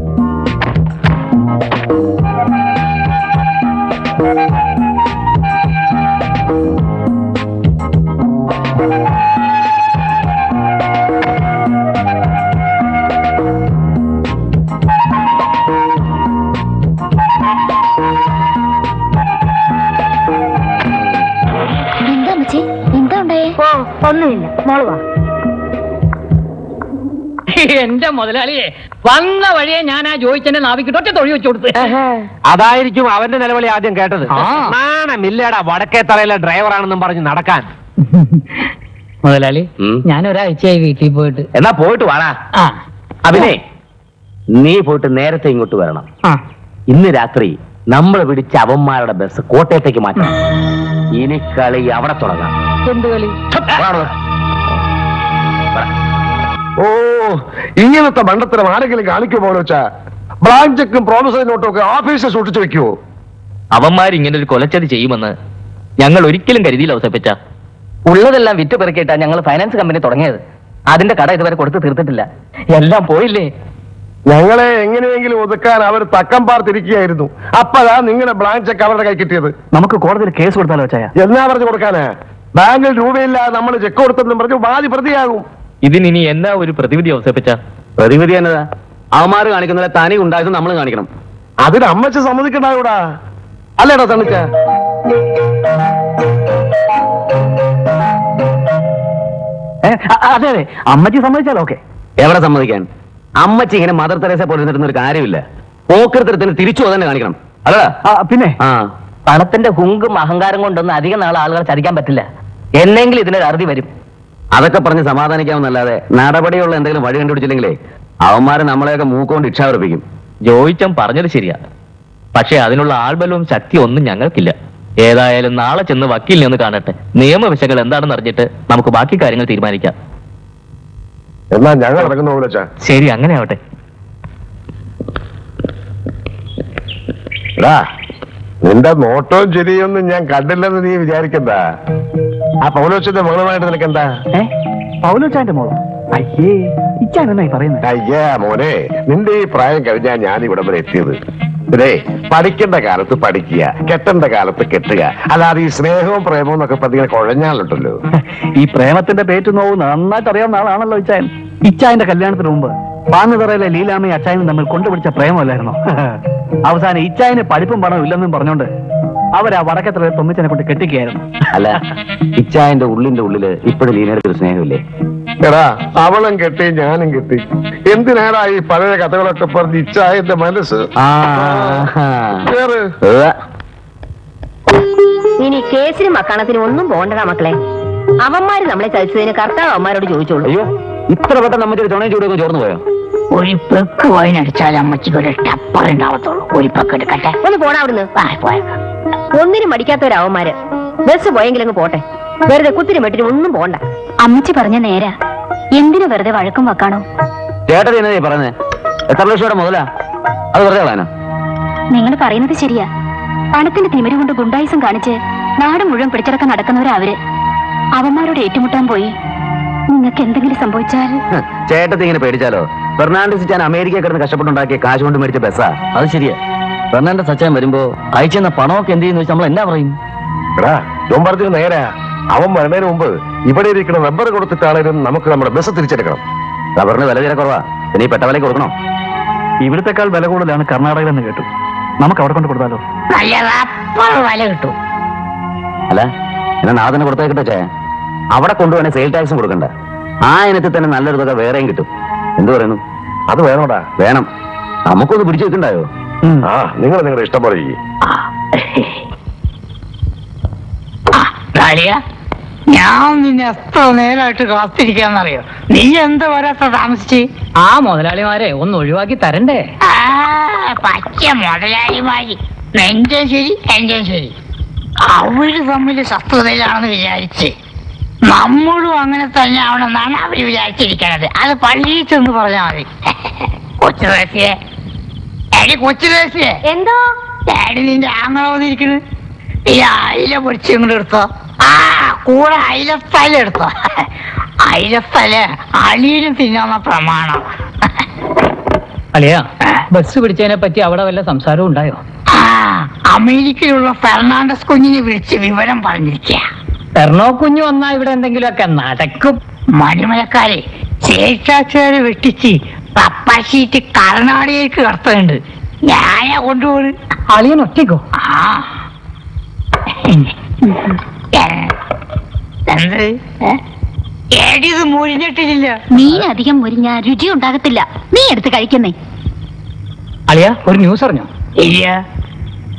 ഒന്നുമില്ല. മോളുവാ എന്റെ മുതലാളിയെ വന്ന വഴിയെ ഞാൻ ആ ജോയിച്ചന്റെ നാവിക്കിട്ട് ഒറ്റ തൊഴി വെച്ചു കൊടുത്ത്. അതായിരിക്കും അവന്റെ നിലവിളി ആദ്യം കേട്ടത്. നാണമില്ലടാ വടക്കേ തറയിലെ ഡ്രൈവറാണെന്നും പറഞ്ഞ് നടക്കാൻ. മുതലാളി. ഞാൻ ഒരാഴ്ചയായി വീട്ടിൽ പോയിട്ട്. എന്നാ പോയിട്ട് വാടാ. ആ. അഭിനേ നീ പോയിട്ട് നേരത്തെ ഇങ്ങോട്ട് വരണം. ആ. ഇന്ന് രാത്രി നമ്മൾ പിടിച്ച അവന്മാരുടെ ബസ് കോട്ടയത്തേക്ക് മാറ്റണം. ഇനി കളി അവിടെ തുടങ്ങാം. എന്ത് കളി. ഓ ഇങ്ങനത്തെ മണ്ടത്തരം ആരെങ്കിലും കാണിക്കുമോ വെച്ചാ ബ്രാഞ്ചക്കും പ്രോമിസറി നോട്ടും ഒക്കെ ഓഫീസിൽ സൂക്ഷിച്ചു വെക്കുവോ? അവന്മാർ ഇങ്ങനെ ഒരു കൊലച്ചതി ചെയ്യുമെന്ന് ഞങ്ങൾ ഒരിക്കലും കരുതിയില്ല അവസപ്പിച്ച ഉള്ളതെല്ലാം വിറ്റ് പെറുക്കിയിട്ടാ ഞങ്ങൾ ഫൈനാൻസ് കമ്പനി തുടങ്ങിയത്. അതിന്റെ കട ഇതുവരെ കൊടുത്ത് തീർത്തിട്ടില്ല. എല്ലാം പോയില്ലേ? ഞങ്ങളെ എങ്ങനെയെങ്കിലും ഒതുക്കാൻ അവർ തക്കം പാർത്തിരിക്കുകയായിരുന്നു. അപ്പഴാ നിങ്ങളുടെ ബ്ലാഞ്ചൊക്കെ അവരുടെ കൈ കിട്ടിയത്. നമുക്ക് കോടതിയിൽ കേസ് കൊടുത്താലോ ചായ? എന്നാ പറഞ്ഞു കൊടുക്കാന്? ബാങ്കിൽ രൂപയില്ല നമ്മൾ ചെക്ക് കൊടുത്തെന്നും പറഞ്ഞു വാദി പ്രതിയാകും. ഇതിനി എന്നാ ഒരു പ്രതിവിധി അവസപ്പിച്ച പ്രതിവിധി എന്നതാ? അവന്മാര് കാണിക്കുന്നതിലെ തനി ഉണ്ടായത് നമ്മൾ കാണിക്കണം. അതിന് അമ്മച്ച് സമ്മതിക്കണ്ടാവൂടാ. അല്ലേടാ തണിച്ച അതെ അതെ. അമ്മച്ചി സമ്മതിച്ചാലോ? ഓക്കെ. എവിടെ സമ്മതിക്കാൻ? അമ്മച്ചി ഇങ്ങനെ മദർ തെരേസ പോലെ നിന്നിരുന്ന ഒരു കാര്യമില്ല പോക്കൃത്തരത്തിന് തിരിച്ചു തന്നെ കാണിക്കണം. അല്ലടാ? പിന്നെ? ആ. പണത്തിന്റെ ഹുങ്കും അഹങ്കാരം കൊണ്ടൊന്നും അധികം നാളെ ആളുകളെ ചതിക്കാൻ പറ്റില്ല. എന്നെങ്കിലും ഇതിനൊരു അറുതി വരും. അതൊക്കെ പറഞ്ഞ് സമാധാനിക്കാമെന്നല്ലാതെ നടപടിയുള്ള എന്തെങ്കിലും വഴി കണ്ടുപിടിച്ചില്ലെങ്കിലേ അവന്മാരെ നമ്മളെയൊക്കെ മൂക്കൊണ്ട് ഇക്ഷാപിക്കും ജോയിച്ചം ജോയിച്ചൻ പറഞ്ഞത് ശരിയാ. പക്ഷെ അതിനുള്ള ആൾബലവും ശക്തി ഒന്നും ഞങ്ങൾക്കില്ല. ഏതായാലും നാളെ ചെന്ന് വക്കീലിനെ ഒന്ന് കാണട്ടെ. നിയമവശങ്ങൾ എന്താണെന്ന് അറിഞ്ഞിട്ട് നമുക്ക് ബാക്കി കാര്യങ്ങൾ തീരുമാനിക്കാം. എന്നാ ഞങ്ങൾ ഇറങ്ങുന്ന ശരി അങ്ങനെ ആവട്ടെ നിന്റെ നോട്ടവും ചെരിയൊന്നും ഞാൻ കണ്ടില്ലെന്ന് നീ വിചാരിക്കണ്ട. ആ പൗലോച്ചന്റെ മകളുമായിട്ട് നിനക്കെന്താ? പൗലോച്ചാന്റെ മോളോ? അയ്യേ പറയുന്നത്. അയ്യാ മോനെ നിന്റെ ഈ പ്രായം കഴിഞ്ഞാ ഞാൻ ഇവിടെ വരെ എത്തിയത്. ഇതേ പഠിക്കേണ്ട കാലത്ത് പഠിക്കുക കെട്ടേണ്ട കാലത്ത് കെട്ടുക. അല്ലാതെ ഈ സ്നേഹവും പ്രേമവും എന്നൊക്കെ പതിങ്ങനെ കുഴഞ്ഞാലുണ്ടല്ലോ. ഈ പ്രേമത്തിന്റെ പേറ്റ് നോവ് നന്നായിട്ട് അറിയാവുന്ന ആളാണല്ലോ ഇച്ചായൻ. ഇച്ചായന്റെ കല്യാണത്തിന് മുമ്പ് പാങ്ങുതറയിലെ ലീലാമയും അച്ചായനും തമ്മിൽ കൊണ്ടുപിടിച്ച പ്രേമമല്ലായിരുന്നോ? അവസാനം ഇച്ചായന് പഠിപ്പും പണവും ഇല്ലെന്നും പറഞ്ഞോണ്ട് അവരാ വടക്കത്തറ തൊമ്മിച്ചനെ കൊണ്ട് കെട്ടിക്കുകയായിരുന്നു. അല്ല ഇച്ചായന്റെ ഉള്ളിന്റെ ഉള്ളിൽ ഇപ്പോഴും ലീനയുടെ ഒരു സ്നേഹമില്ലേ? എടാ അവളും കെട്ടി ഞാനും കെട്ടി. എന്തിനാടാ ഈ പഴയ കഥകളൊക്കെ പറഞ്ഞ് ഇച്ചായന്റെ മനസ്സ്? കേറ്. ഇനി കേസിനും അക്കാണത്തിനും ഒന്നും പോണ്ടടാ മക്കളെ. അവന്മാര് നമ്മളെ ചതിച്ചതിന് കർത്താവ് അവന്മാരോട് ചോദിച്ചോളൂ. അയ്യോ ഇത്ര പെട്ടെന്ന് നമുക്ക് ചുണയും ചൂടൊക്കെ ചോർന്നു പോയോ? ഒരു പെക്ക് വൈനടിച്ചാൽ അമ്മച്ചിക്ക് ഒരു ടപ്പർ ഉണ്ടാവത്തുള്ളൂ. ഒരു പെക്ക് എടുക്കട്ടെ? ഒന്ന് പോടാ അവിടുന്ന്. ഒന്നിനും മടിക്കാത്തവരാവന്മാര് ബസ് പോയെങ്കിലും അങ്ങ് പോട്ടെ. വെറുതെ കുത്തിരി മെട്ടിനും ഒന്നും പോണ്ട. അമ്മച്ചി പറഞ്ഞ നേരാ. എന്തിനു വെറുതെ വഴക്കും വെക്കാണോ? ചേട്ടത്തി എന്നതേ പറഞ്ഞേ. എത്ര ലക്ഷം രൂപയുടെ മുതലാ? അത് വെറുതെ കളയാനോ? നിങ്ങൾ പറയുന്നത് ശരിയാ. പണത്തിന്റെ തിമിര കൊണ്ട് ഗുണ്ടായുസം കാണിച്ച് നാട് മുഴുവൻ പിടിച്ചടക്കം നടക്കുന്നവരാ അവർ. അവന്മാരോട് ഏറ്റുമുട്ടാൻ പോയി. നിങ്ങൾക്ക് എന്തെങ്കിലും സംഭവിച്ചാൽ? ചേട്ടത്തി ഇങ്ങനെ പേടിച്ചാലോ? ഫെർണാണ്ടസ് ഞാൻ അമേരിക്ക കിടന്ന് കഷ്ടപ്പെട്ടുണ്ടാക്കിയ കാശ് കൊണ്ട് മേടിച്ച ബസ്സാ. അത് ശരിയാ. ഫെർണാണ്ടസ് അച്ഛൻ വരുമ്പോ അയച്ചെന്ന പണമൊക്കെ എന്ത് ചെയ്യുന്നു നമ്മൾ എന്നാ പറയും? എടാ പറഞ്ഞത് നേരാ. അവൻ വരുന്നതിന് മുമ്പ് ഇവിടെ ഇരിക്കുന്ന റബ്ബർ കൊടുത്തിട്ടാണേലും നമുക്ക് നമ്മുടെ ബസ് തിരിച്ചെടുക്കണം. റബ്ബറിന് വില തീരെ കുറവാ. പിന്നെ ഈ പെട്ട വിലയ്ക്ക് കൊടുക്കണോ? ഇവിടത്തെക്കാൾ വില കൂടുതലാണ് കർണാടകയിലെന്ന് കേട്ടു. നമുക്ക് അവിടെ കൊണ്ട് കൊടുത്താലോ? വില കിട്ടും. അല്ല എന്നാ നാളെ തന്നെ കൊടുത്തേക്കട്ടെ ചേ. അവിടെ കൊണ്ടുപോകണേ സെയിൽ ടാക്സും കൊടുക്കണ്ട. ആ ഇനത്തിൽ തന്നെ നല്ലൊരു തുക വേറെയും കിട്ടും. എന്തു പറയുന്നു? അത് വേണോടാ. വേണം. നമുക്കൊന്ന് പിടിച്ചു വെക്കണ്ടായോ ആ നിങ്ങൾ നിങ്ങളുടെ ഇഷ്ടം പോലെ ചെയ്യ്. ഞാൻ നിന്നെ എത്ര നേരമായിട്ട് കാത്തിരിക്കാന്നറിയോ? നീ എന്ത് വരാത്ത താമസിച്ച്? ആ മുതലാളിമാരെ ഒന്ന് ഒഴിവാക്കി തരണ്ടേ? ആ പച്ച മുതലാളിമാരി. എന്റെ ശരി എന്റെ ശരി. അവർ തമ്മിൽ ശത്രുതയിലാണെന്ന് വിചാരിച്ച്. നമ്മളും അങ്ങനെ തന്നെ ആവണമെന്നാണ് അവർ വിചാരിച്ചിരിക്കണത്. അത് പള്ളിയിൽ ചെന്ന് പറഞ്ഞാൽ മതി. കൊച്ചു ദേശിയെ എടി കൊച്ചു ദേശിയെ എന്തോ? ഡാഡി നിന്റെ ആങ്ങള വന്നിരിക്കുന്നത് ഈ അയില പൊടിച്ച് ഇങ്ങോട്ട് എടുത്തോ. ആ കൂടെ അയിലത്തല എടുത്തോ. അയിലത്തല അളിയിലും തിന്നാന്ന പ്രമാണം. അളിയാ ബസ് പിടിച്ചതിനെ പറ്റി അവിടെ വല്ല സംസാരവും ഉണ്ടായോ? ആ അമേരിക്കയിലുള്ള ഫെർണാണ്ടസ് കുഞ്ഞിനെ വിളിച്ച് വിവരം പറഞ്ഞിരിക്കുക എറണോ കുഞ്ഞു വന്നാ ഇവിടെ എന്തെങ്കിലുമൊക്കെ നടക്കും. മണിമലക്കാരെ ശേഷാച്ചാര് വെട്ടിച്ച് പപ്പാശീറ്റ് കർണാടകയ്ക്ക് കടത്തുന്നുണ്ട്. ഞാനാ കൊണ്ടുപോണ് അളിയൻ ഒറ്റയ്ക്കോ ആ. എന്ത്? ഏടിയത് മുരിഞ്ഞിട്ടില്ല. നീ അധികം മുരിഞ്ഞ രുചി ഉണ്ടാകത്തില്ല. നീ എടുത്ത് കഴിക്കുന്നേ. അളിയ ഒരു ന്യൂസ് അറിഞ്ഞോ? ഇല്ല.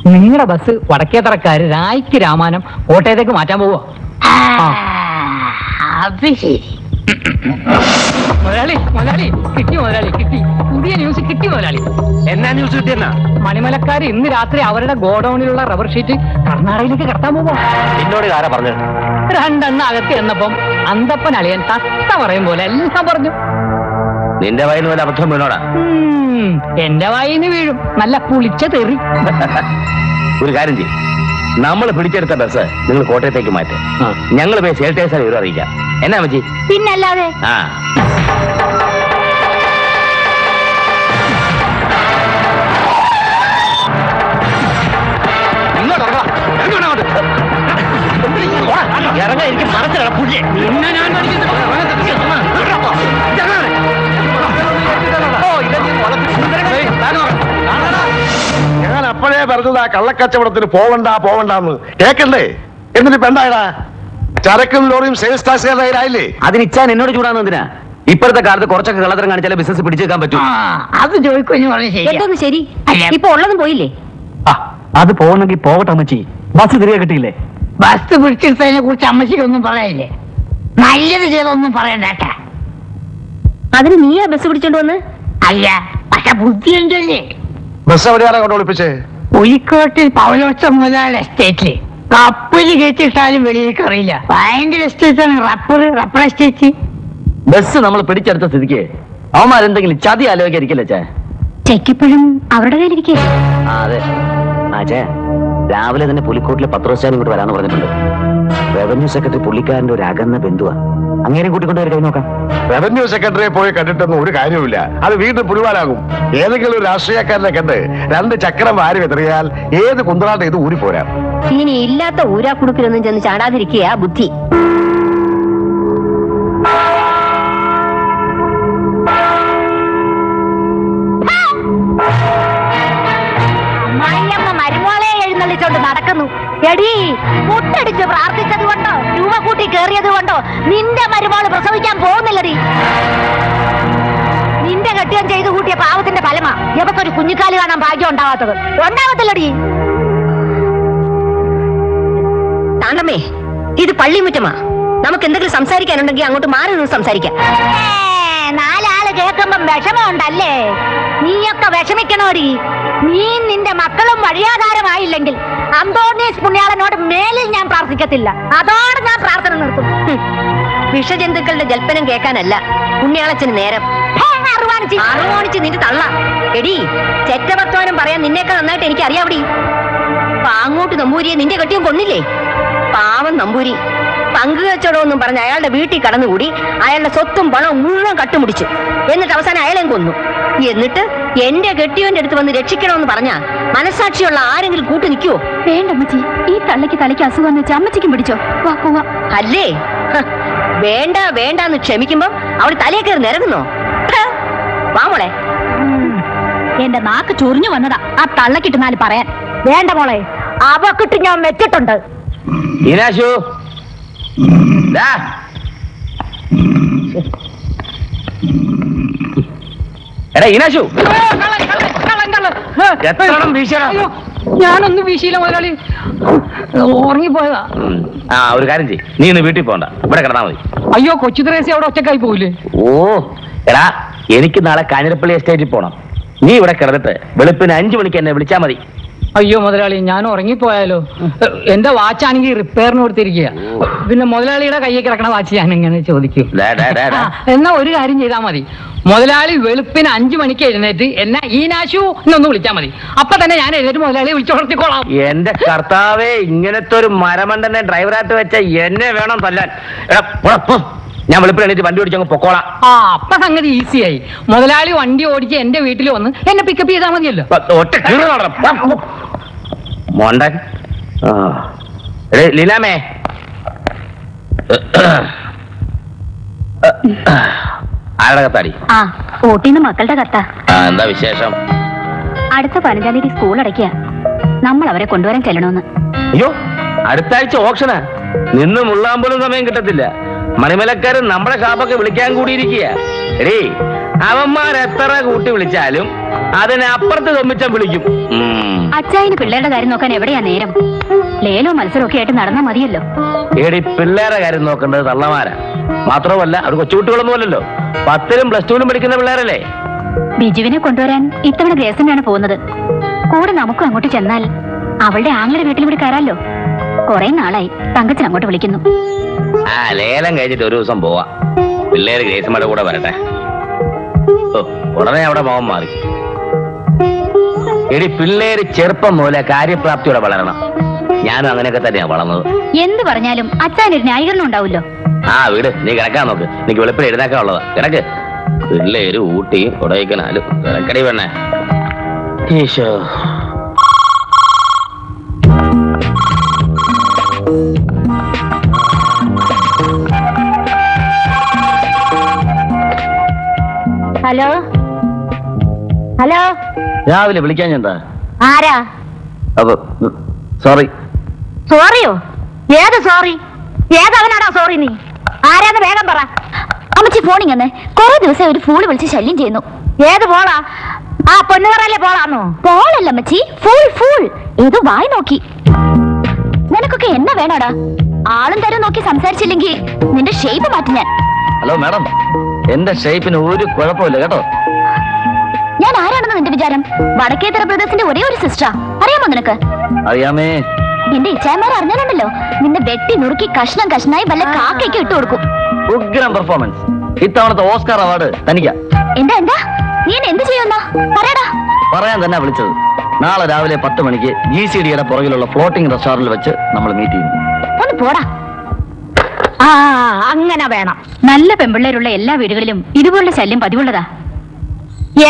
നിങ്ങളുടെ ബസ് വടക്കേത്തറക്കാര് രായ്ക്ക് രാമാനം കോട്ടയത്തേക്ക് മാറ്റാൻ പോവോ ആ, അത് ശരി. മുതലാളി മുതലാളി കിട്ടി മുതലാളി കിട്ടി. പുതിയ ന്യൂസ് കിട്ടി മുതലാളി. എന്നാ ന്യൂസ് കിട്ടിയെന്നാ മണിമലക്കാര് ഇന്ന് രാത്രി അവരുടെ ഗോഡൌണിലുള്ള റബ്ബർ ഷീറ്റ് കർണാടകയിലേക്ക് കടത്താൻ പോകും എന്നോട് ആരാ പറഞ്ഞത്? രണ്ടെണ്ണം അകത്ത് എന്നപ്പം അന്തപ്പൻ അളിയൻ തത്ത പറയും പോലെ എല്ലാം പറഞ്ഞു. നിന്റെ വയലിന് പോലെ അബദ്ധം വീണോടാ? എന്റെ വായിന്ന് വീഴും. നല്ല പുളിച്ച തെറി. ഒരു കാര്യം ചെയ്യും. നമ്മൾ പിടിച്ചെടുത്ത ബസ് നിങ്ങൾ കോട്ടയത്തേക്ക് മാറ്റും. ഞങ്ങൾ പോയി സേൽറ്റേഴ്സാണ് വിവരം അറിയിക്കാം. എന്നാ മച്ചി പിന്നല്ലാതെ? ആ. ഇറങ്ങാൻ എനിക്ക് മനസ്സിലാണ് പുല്ലേ ഞാൻ അപ്പോഴേ പറഞ്ഞതാ കള്ളക്കച്ചവടത്തിന് പോവണ്ട പോവണ്ടെന്ന്. കേക്കണ്ടേ? എന്നിട്ട് പെണ്ടായടാ ചരക്കും ലോറിയും സെയിൽസ് ടാക്സുകാരുടെ കയ്യിലായില്ലേ അതിന് ഇച്ചാൻ എന്നോട് ചൂടാന്ന് എന്തിനാ? ഇപ്പോഴത്തെ കാലത്ത് കുറച്ചൊക്കെ കള്ളത്തരം കാണിച്ചാലേ ബിസിനസ് പിടിച്ചേക്കാൻ പറ്റും. ആ അത് പറഞ്ഞു ശരി എന്തോന്ന് ശരി? അല്ല. ഇപ്പൊ ഉള്ളതും പോയില്ലേ? അത് പോകുന്നെങ്കിൽ പോകട്ടെ അമ്മച്ചി. ബസ് തിരികെ കിട്ടിയില്ലേ? ബസ് പിടിച്ചെടുത്തതിനെ കുറിച്ച് അമ്മച്ചിക്ക് ഒന്നും പറയില്ലേ നല്ലത് ചെയ്തൊന്നും പറയണ്ട അതിന് നീയാ ബസ് പിടിച്ചോണ്ട് വന്ന്? അല്ല പക്ഷെ ബുദ്ധി ഉണ്ടല്ലേ? ബസ് എവിടെയാണ് കൊണ്ട് ഒളിപ്പിച്ചേ പുലിക്കോട്ടിൽ പൗലോച്ച മുതലാളി എസ്റ്റേറ്റിൽ. കപ്പിൽ കയറ്റിട്ടാലും വെളിയിലേക്ക് അറിയില്ല. ഭയങ്കര എസ്റ്റേറ്റ് ആണ് റബ്ബർ റബ്ബർ എസ്റ്റേറ്റ്. ബസ് നമ്മൾ പിടിച്ചെടുത്ത സ്ഥിതിക്ക് അവന്മാരെന്തെങ്കിലും ചതി ആലോചിക്കാതിരിക്കില്ല ചേ ചെക്കിപ്പോഴും അവരുടെ കയ്യിലിരിക്കേ. അതെ. ആ ചേ രാവിലെ തന്നെ പുലിക്കോട്ടിലെ പത്രോസ്റ്റാൻ ഇങ്ങോട്ട് വരാന്ന് പറഞ്ഞിട്ടുണ്ട്. റവന്യൂ സെക്രട്ടറി പുള്ളിക്കാരന്റെ ഒരു അകന്ന ബന്ധുവാ. അങ്ങനെ കൂട്ടിക്കൊണ്ട് കൈ നോക്കാം. റവന്യൂ സെക്രട്ടറിയെ പോയി കണ്ടിട്ടൊന്നും ഒരു കാര്യമില്ല അത് വീണ്ടും പുലിവാലാകും ഏതെങ്കിലും ഒരു രാഷ്ട്രീയക്കാരനെ കണ്ട് രണ്ട് ചക്രം വാരി വെതറിയാൽ ഏത് കുന്തലാട്ടം ഇത് ഊരി പോരാ ഇങ്ങനെ ഇല്ലാത്ത ഊരാക്കുടുക്കിലൊന്നും ചെന്ന് ചാടാതിരിക്കുക ബുദ്ധി. എഴുന്നള്ളിച്ചോണ്ട് നടക്കുന്നു. എടി മുട്ടടിച്ച് പ്രാർത്ഥിച്ചത് കൊണ്ടോ രൂപ കൂട്ടി കേറിയത് കൊണ്ടോ നിന്റെ മരുമോൾ പ്രസവിക്കാൻ പോകുന്നില്ലടി. നിന്റെ കെട്ടിയം ചെയ്തു കൂട്ടിയ പാവത്തിന്റെ ഫലമാ. ഇവക്കൊരു കുഞ്ഞിക്കാലി കാണാൻ ഭാഗ്യം ഉണ്ടാവാത്തത്. ഉണ്ടാവത്തില്ലടി. താണ്ടമ്മേ ഇത് പള്ളിമുറ്റമാ. നമുക്ക് എന്തെങ്കിലും സംസാരിക്കാനുണ്ടെങ്കിൽ അങ്ങോട്ട് മാറി നിന്ന് സംസാരിക്കാം. നാലാൾ കേൾക്കുമ്പം വിഷമമുണ്ടല്ലേ? നീയൊക്കെ വിഷമിക്കണോടി. നീ നിന്റെ മക്കളും വഴിയാധാരമായില്ലെങ്കിൽ അന്തോണീസ് പുണ്യാളനോട് മേലിൽ ഞാൻ പ്രാർത്ഥിക്കത്തില്ല. അതോടെ ഞാൻ പ്രാർത്ഥന നിർത്തും. വിഷജന്തുക്കളുടെ ജൽപ്പനം കേൾക്കാനല്ല പുണ്യാളച്ചന് നേരം. അറുവാണിച്ച്. നിന്റെ തള്ള. എടി ചെറ്റവർത്തമാനം പറയാൻ നിന്നേക്കാൾ നന്നായിട്ട് എനിക്ക് അറിയാവടി പാങ്ങോട്ട് നമ്പൂരിയെ നിന്റെ കെട്ടിയും കൊന്നില്ലേ? പാവം നമ്പൂരി. പങ്കു കച്ചവടമൊന്നും പറഞ്ഞ് അയാളുടെ വീട്ടിൽ കടന്നുകൂടി അയാളുടെ സ്വത്തും പണവും മുഴുവൻ കട്ടുമുടിച്ചു. എന്നിട്ട് അവസാനം അയാളെയും കൊന്നു. എന്നിട്ട് എന്റെ കെട്ടിയോന്റെ അടുത്ത് വന്ന് രക്ഷിക്കണമെന്ന് പറഞ്ഞാ മനസാക്ഷിയുള്ള ആരെങ്കിലും കൂട്ടു നിൽക്കുവോ? വേണ്ട അമ്മച്ചി. ഈ തള്ളയ്ക്ക് തലയ്ക്ക് അസുഖം വെച്ചാൽ അമ്മച്ചിക്കും പിടിച്ചോ. വാ പോവാ. അല്ലേ? വേണ്ട വേണ്ട എന്ന് ക്ഷമിക്കുമ്പോ അവൾ തലയെ കയറി നിരങ്ങുന്നോ? വാമോളെ വാ മോളെ. ഉം. എന്റെ നാക്ക് ചൊറിഞ്ഞു വന്നതാ. ആ തള്ളക്കിട്ട് നാല് പറയാൻ. വേണ്ട മോളെ. അവക്കിട്ട് ഞാൻ വെച്ചിട്ടുണ്ട്. എടാ ഈനാശു. എത്രണ്ണം വീശണം അയ്യോ ഞാനൊന്നും വീശിയില്ല മുതലാളി. ഉറങ്ങിപ്പോയതാ. ആ ഒരു കാര്യം ചെയ്യ്. നീ ഇന്ന് വീട്ടിൽ പോണ്ട. ഇവിടെ കിടന്നാ മതി. അയ്യോ കൊച്ചു ത്രേസി അവിടെ ഒറ്റക്കായി പോയില്ലേ? ഓ എടാ എനിക്ക് നാളെ കാഞ്ഞിരപ്പള്ളി എസ്റ്റേറ്റിൽ പോണം. നീ ഇവിടെ കിടന്നിട്ട് വെളുപ്പിന് അഞ്ചു മണിക്ക് എന്നെ വിളിച്ചാ മതി. അയ്യോ മുതലാളി ഞാൻ ഉറങ്ങിപ്പോയാലോ? എന്റെ വാച്ചാണെങ്കിൽ റിപ്പയറിന് കൊടുത്തിരിക്കുക പിന്നെ മുതലാളിയുടെ കയ്യിൽ കിടക്കണ വാച്ച് ഞാൻ എങ്ങനെ ചോദിക്കും. എന്നാ ഒരു കാര്യം ചെയ്താൽ മതി. മുതലാളി വെളുപ്പിന് അഞ്ചു മണിക്ക് എഴുന്നേറ്റ് എന്നെ ഈ നാശു എന്നൊന്ന് വിളിച്ചാൽ മതി. അപ്പൊ തന്നെ ഞാൻ എഴുന്നേറ്റ് മുതലാളിയെ വിളിച്ചോളത്തിക്കോളാം എന്റെ കർത്താവേ ഇങ്ങനത്തെ ഒരു മരമണ്ടനെ ഡ്രൈവറായിട്ട് വെച്ച എന്നെ വേണം തല്ലാൻ. ഞാൻ എണീറ്റ് വണ്ടി ഓടിച്ചങ്ങ് പൊക്കോളാം. ആ അപ്പൊ സംഗതി ഈസിയായി. മുതലാളി വണ്ടി ഓടിച്ച് എന്റെ വീട്ടിൽ വന്ന് എന്നെ പിക്കപ്പ് ചെയ്താൽ മതിയല്ലോ. മോണ്ട ഒറ്റ കീറ് നടണം. പോ, പോ. മോണ്ടൻ ആ. എടേ, ലീലാമേ ആരുടെ കത്താടി? ആ ഓട്ടിന്ന് മക്കളുടെ കത്ത. ആ എന്താ വിശേഷം? അടുത്ത പതിനഞ്ചാം തീയതി സ്കൂൾ അടയ്ക്കുക നമ്മൾ അവരെ കൊണ്ടുവരാൻ ചെല്ലണമെന്ന് അയ്യോ അടുത്ത ആഴ്ച ഓപ്ഷനാ നിന്ന് മുള്ളാൻ പോലും സമയം കിട്ടത്തില്ല. മണിമലക്കാരൻ നമ്മുടെ ഷാപ്പൊക്കെ വിളിക്കാൻ കൂടിയിരിക്കുക എടീ അവന്മാർ എത്ര കൂട്ടി വിളിച്ചാലും അതിനപ്പുറത്ത് തൊമ്മിച്ചം വിളിക്കും. അച്ചായന് പിള്ളേരുടെ കാര്യം നോക്കാൻ എവിടെയാ നേരം? ലേലോ മത്സരമൊക്കെ ആയിട്ട് നടന്നാ മതിയല്ലോ. എടി പിള്ളേരുടെ കാര്യം നോക്കേണ്ടത് തള്ളമാരാ. മാത്രമല്ല അവർ കൊച്ചുകുട്ടികളൊന്നും അല്ലല്ലോ. പത്തിലും പ്ലസ് ടുവിലും പഠിക്കുന്ന പിള്ളേരല്ലേ? ബിജുവിനെ കൊണ്ടുവരാൻ ഇത്തവണ ഗ്രേസനാണ് പോകുന്നത്. കൂടെ നമുക്കും അങ്ങോട്ട് ചെന്നാൽ അവളുടെ ആങ്ങളുടെ വീട്ടിൽ കൂടി കയറാലോ. കുറെ നാളായി. തങ്കച്ചൻ അങ്ങോട്ട് വിളിക്കുന്നു. ആ ലേലം കഴിഞ്ഞിട്ട് ഒരു ദിവസം പോവാ. പിള്ളേര് ഗ്രേസമ്മയുടെ കൂടെ വരട്ടെ. ഓ ഉടനെ അവിടെ മോഹം മാറി. എടി പിള്ളേര് ചെറുപ്പം മുതലേ കാര്യപ്രാപ്തിയോടെ വളരണം. ഞാനും അങ്ങനെയൊക്കെ തന്നെയാ വളർന്നത്. എന്ത് പറഞ്ഞാലും അച്ഛൻ ഒരു ന്യായീകരണം ഉണ്ടാവില്ലോ ആ വീട് നീ കിടക്കാൻ നോക്ക്. എനിക്ക് വെളുപ്പിൽ എഴുന്നേക്കാ ഉള്ളതാ. കിടക്ക്. പിള്ളേര് ഊട്ടി കൊടൈക്കനാലും കിടക്കടി വേണേ ഈശോ. ഹലോ? ഹലോ? രാവിലെ വിളിക്കാൻ എന്താ? ആരാ? അപ്പൊ സോറി സോറിയോ? ഏത് സോറി? ഏതവനാടാ സോറി നീ? ആരാന്ന് വേഗം പറ. അമ്മച്ചി ഫോണിങ് തന്നെ. കുറെ ദിവസം ഒരു ഫൂൾ വിളിച്ച് ശല്യം ചെയ്യുന്നു. ഏത് പോളാ ആ? പൊന്നുകറല്ലേ പോളാന്നോ പോളല്ല അമ്മച്ചി. ഫുൾ ഫുൾ ഏതോ വായി നോക്കി. നിനക്കൊക്കെ എന്നാ വേണോടാ? ആളും തരം നോക്കി സംസാരിച്ചില്ലെങ്കിൽ നിന്റെ ഷേപ്പ് മാറ്റി ഞാൻ. ഹലോ മാഡം എന്റെ ഷേപ്പിന് ഒരു കുഴപ്പമില്ല കേട്ടോ. ഞാൻ ആരാണെന്ന് നിന്റെ വിചാരം? വടക്കേത്തറ ബ്രദേഴ്സിന്റെ ഒരേ ഒരു സിസ്റ്റർ അറിയാമോ നിനക്ക്? അറിയാമേ. നിന്റെ ഇച്ചായമാർ അറിഞ്ഞാലുണ്ടല്ലോ നിന്നെ വെട്ടി നുറുക്കി കഷ്ണം കഷ്ണായി വല്ല കാക്കയ്ക്ക് ഇട്ടു കൊടുക്കും. ഉഗ്രം പെർഫോമൻസ് ഇത്തവണത്തെ ഓസ്കാർ അവാർഡ് തനിക്കാ. എന്താ എന്താ? നീ എന്ത് ചെയ്യുന്ന? പറയടാ. പറയാൻ തന്നെ വിളിച്ചത്. നാളെ രാവിലെ പത്ത് മണിക്ക് ജി സി ഡിയുടെ പുറകിലുള്ള ഫ്ലോട്ടിംഗ് റെസ്റ്റോറന്റിൽ വെച്ച് നമ്മൾ മീറ്റ് ചെയ്യുന്നു. ഒന്ന് പോടാ. ആ അങ്ങനെ വേണം. നല്ല പെമ്പിള്ളേരുള്ള എല്ലാ വീടുകളിലും ഇതുപോലുള്ള ശല്യം പതിവുള്ളതാ.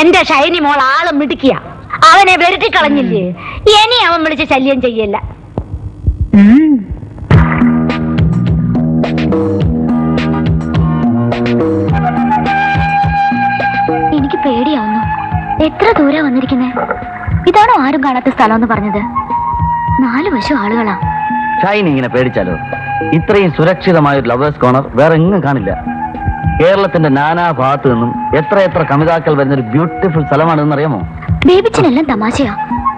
എന്റെ ഷൈനി മോൾ ആളെ മിടുക്കിയ. അവനെ വെരുട്ടി കളഞ്ഞില്ലേ ഇനി അവൻ വിളിച്ച് ശല്യം ചെയ്യല്ല. എനിക്ക് പേടിയാവുന്നു. എത്ര ദൂരെ വന്നിരിക്കുന്നേ? ഇതാണോ ആരും കാണാത്ത സ്ഥലം എന്ന് പറഞ്ഞത്? നാലു വശം ആളുകളാ. ഷൈൻ ഇങ്ങനെ പേടിച്ചാലോ? ഇത്രയും സുരക്ഷിതമായ ഒരു ലവേഴ്സ് കോർണർ വേറെ എങ്ങും കാണില്ല. കേരളത്തിന്റെ നാനാ ഭാഗത്തു നിന്നും എത്ര എത്ര കമിതാക്കൾ വരുന്ന ഒരു ബ്യൂട്ടിഫുൾ സ്ഥലമാണെന്ന് അറിയാമോ? ബേബിച്ചനെല്ലാം തമാശയാ.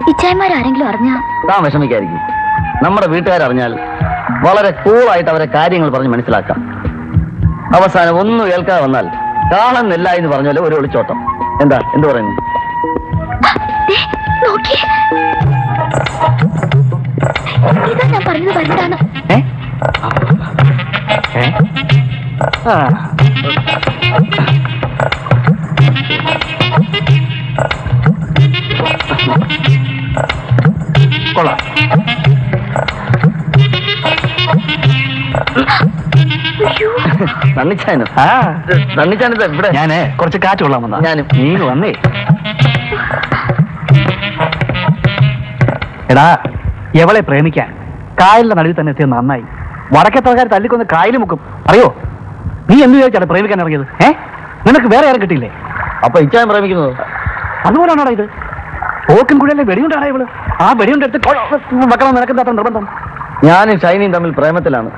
ഇച്ചായമാരാരെങ്കിലും അറിഞ്ഞാ? താൻ വിഷമിക്കായിരിക്കും നമ്മുടെ വീട്ടുകാരറിഞ്ഞാൽ വളരെ കൂളായിട്ട് അവരെ കാര്യങ്ങൾ പറഞ്ഞ് മനസ്സിലാക്കാം. അവസാനം ഒന്നും കേൾക്കാതെ വന്നാൽ കാണുന്നില്ല എന്ന് പറഞ്ഞാൽ ഒരു ഒളിച്ചോട്ടം. എന്താ? എന്ത് പറയുന്നു? ഇതാ ഞാൻ പറഞ്ഞത് വലുതാണ്. കൊള്ളാം. നന്ദിച്ചാനോ ആ. നന്ദിച്ചാനത് ഇവിടെ. ഞാൻ കുറച്ച് കാറ്റ് കൊള്ളാൻ വന്നാ ഞാനും. നീ വന്നേ. എടാ എവളെ പ്രേമിക്കാൻ? കായലിന്റെ നടുവിൽ തന്നെ എത്തിയത് നന്നായി. വടക്കത്തക്കാർ തല്ലിക്കൊന്ന് കായൽ മുക്കും. അറിയോ? നീ എന്ത് വിചാരിച്ചാണ് പ്രേമിക്കാൻ ഇറങ്ങിയത്? ഏ? നിനക്ക് വേറെ ആരും കിട്ടിയില്ലേ? അപ്പൊ ഇച്ചാൻ പ്രേമിക്കുന്നത്? അതുപോലാണോടാ ഇത്? ഓക്കും കുഴിയല്ലേ വെടിയുണ്ടാടാ ഇവൾ. ആ വെടിയുണ്ട് എടുത്ത് വെക്കണം നിനക്ക് എന്താ അത്ര നിർബന്ധം? ഞാനും ഷൈനിയും തമ്മിൽ പ്രേമത്തിലാണ്?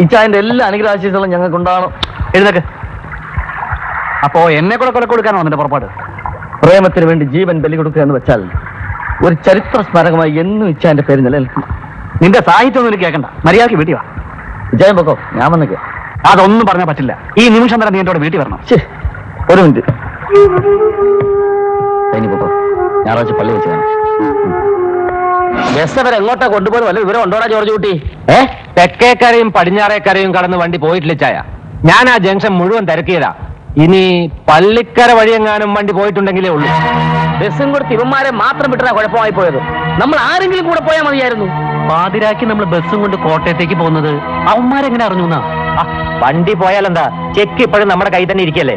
ഇച്ചായന്റെ എല്ലാ അനുഗ്രഹാശീസുകളും ഞങ്ങൾക്ക് ഉണ്ടാവണം എഴുന്നേക്ക്. അപ്പോ എന്നെ കൂടെ കൊല കൊടുക്കാനോ അതിന്റെ പുറപ്പാട്? പ്രേമത്തിന് വേണ്ടി ജീവൻ ബലി കൊടുക്കുക എന്ന് വെച്ചാൽ ഒരു ചരിത്ര സ്മാരകമായി എന്നും ഇച്ചായന്റെ പേര് നിലനിൽക്കും നിന്റെ സാഹിത്യം ഒന്നും എനിക്ക് കേൾക്കണ്ട. മര്യാദയ്ക്ക് വീട്ടിൽ വാ. വിജയം പൊക്കോ? ഞാൻ വന്നേക്ക് അതൊന്നും പറഞ്ഞാൽ പറ്റില്ല. ഈ നിമിഷം തന്നെ നീ എന്നോട് വീട്ടിൽ വരണം. ശരി. ഒരു മിനിറ്റ്. പൊക്കോ. ഞായറാഴ്ച പള്ളി വെച്ച് കാണാം ബസ് അവരെ എങ്ങോട്ടാ കൊണ്ടുപോയി വല്ല വിവരം ഉണ്ടോടാ ജോർജ് കുട്ടി? ഏ? തെക്കേക്കരയും പടിഞ്ഞാറേക്കരയും കടന്ന് വണ്ടി പോയിട്ടില്ല ചായ? ഞാൻ ആ ജംഗ്ഷൻ മുഴുവൻ തിരക്കിയതാ. ഇനി പള്ളിക്കര വഴിയെങ്ങാനും വണ്ടി പോയിട്ടുണ്ടെങ്കിലേ ഉള്ളൂ. ബസ്സും കൊടുത്ത് ഇവന്മാരെ മാത്രം വിട്ടാ കുഴപ്പമായി പോയത്. നമ്മൾ ആരെങ്കിലും കൂടെ പോയാൽ മതിയായിരുന്നു. പാതിരാക്കി നമ്മൾ ബസ്സും കൊണ്ട് കോട്ടയത്തേക്ക് പോകുന്നത്. അവന്മാരെങ്ങനെ അറിഞ്ഞു എന്നാ? വണ്ടി പോയാലെന്താ ചെക്ക് ഇപ്പോഴും നമ്മുടെ കൈ തന്നെ ഇരിക്കല്ലേ?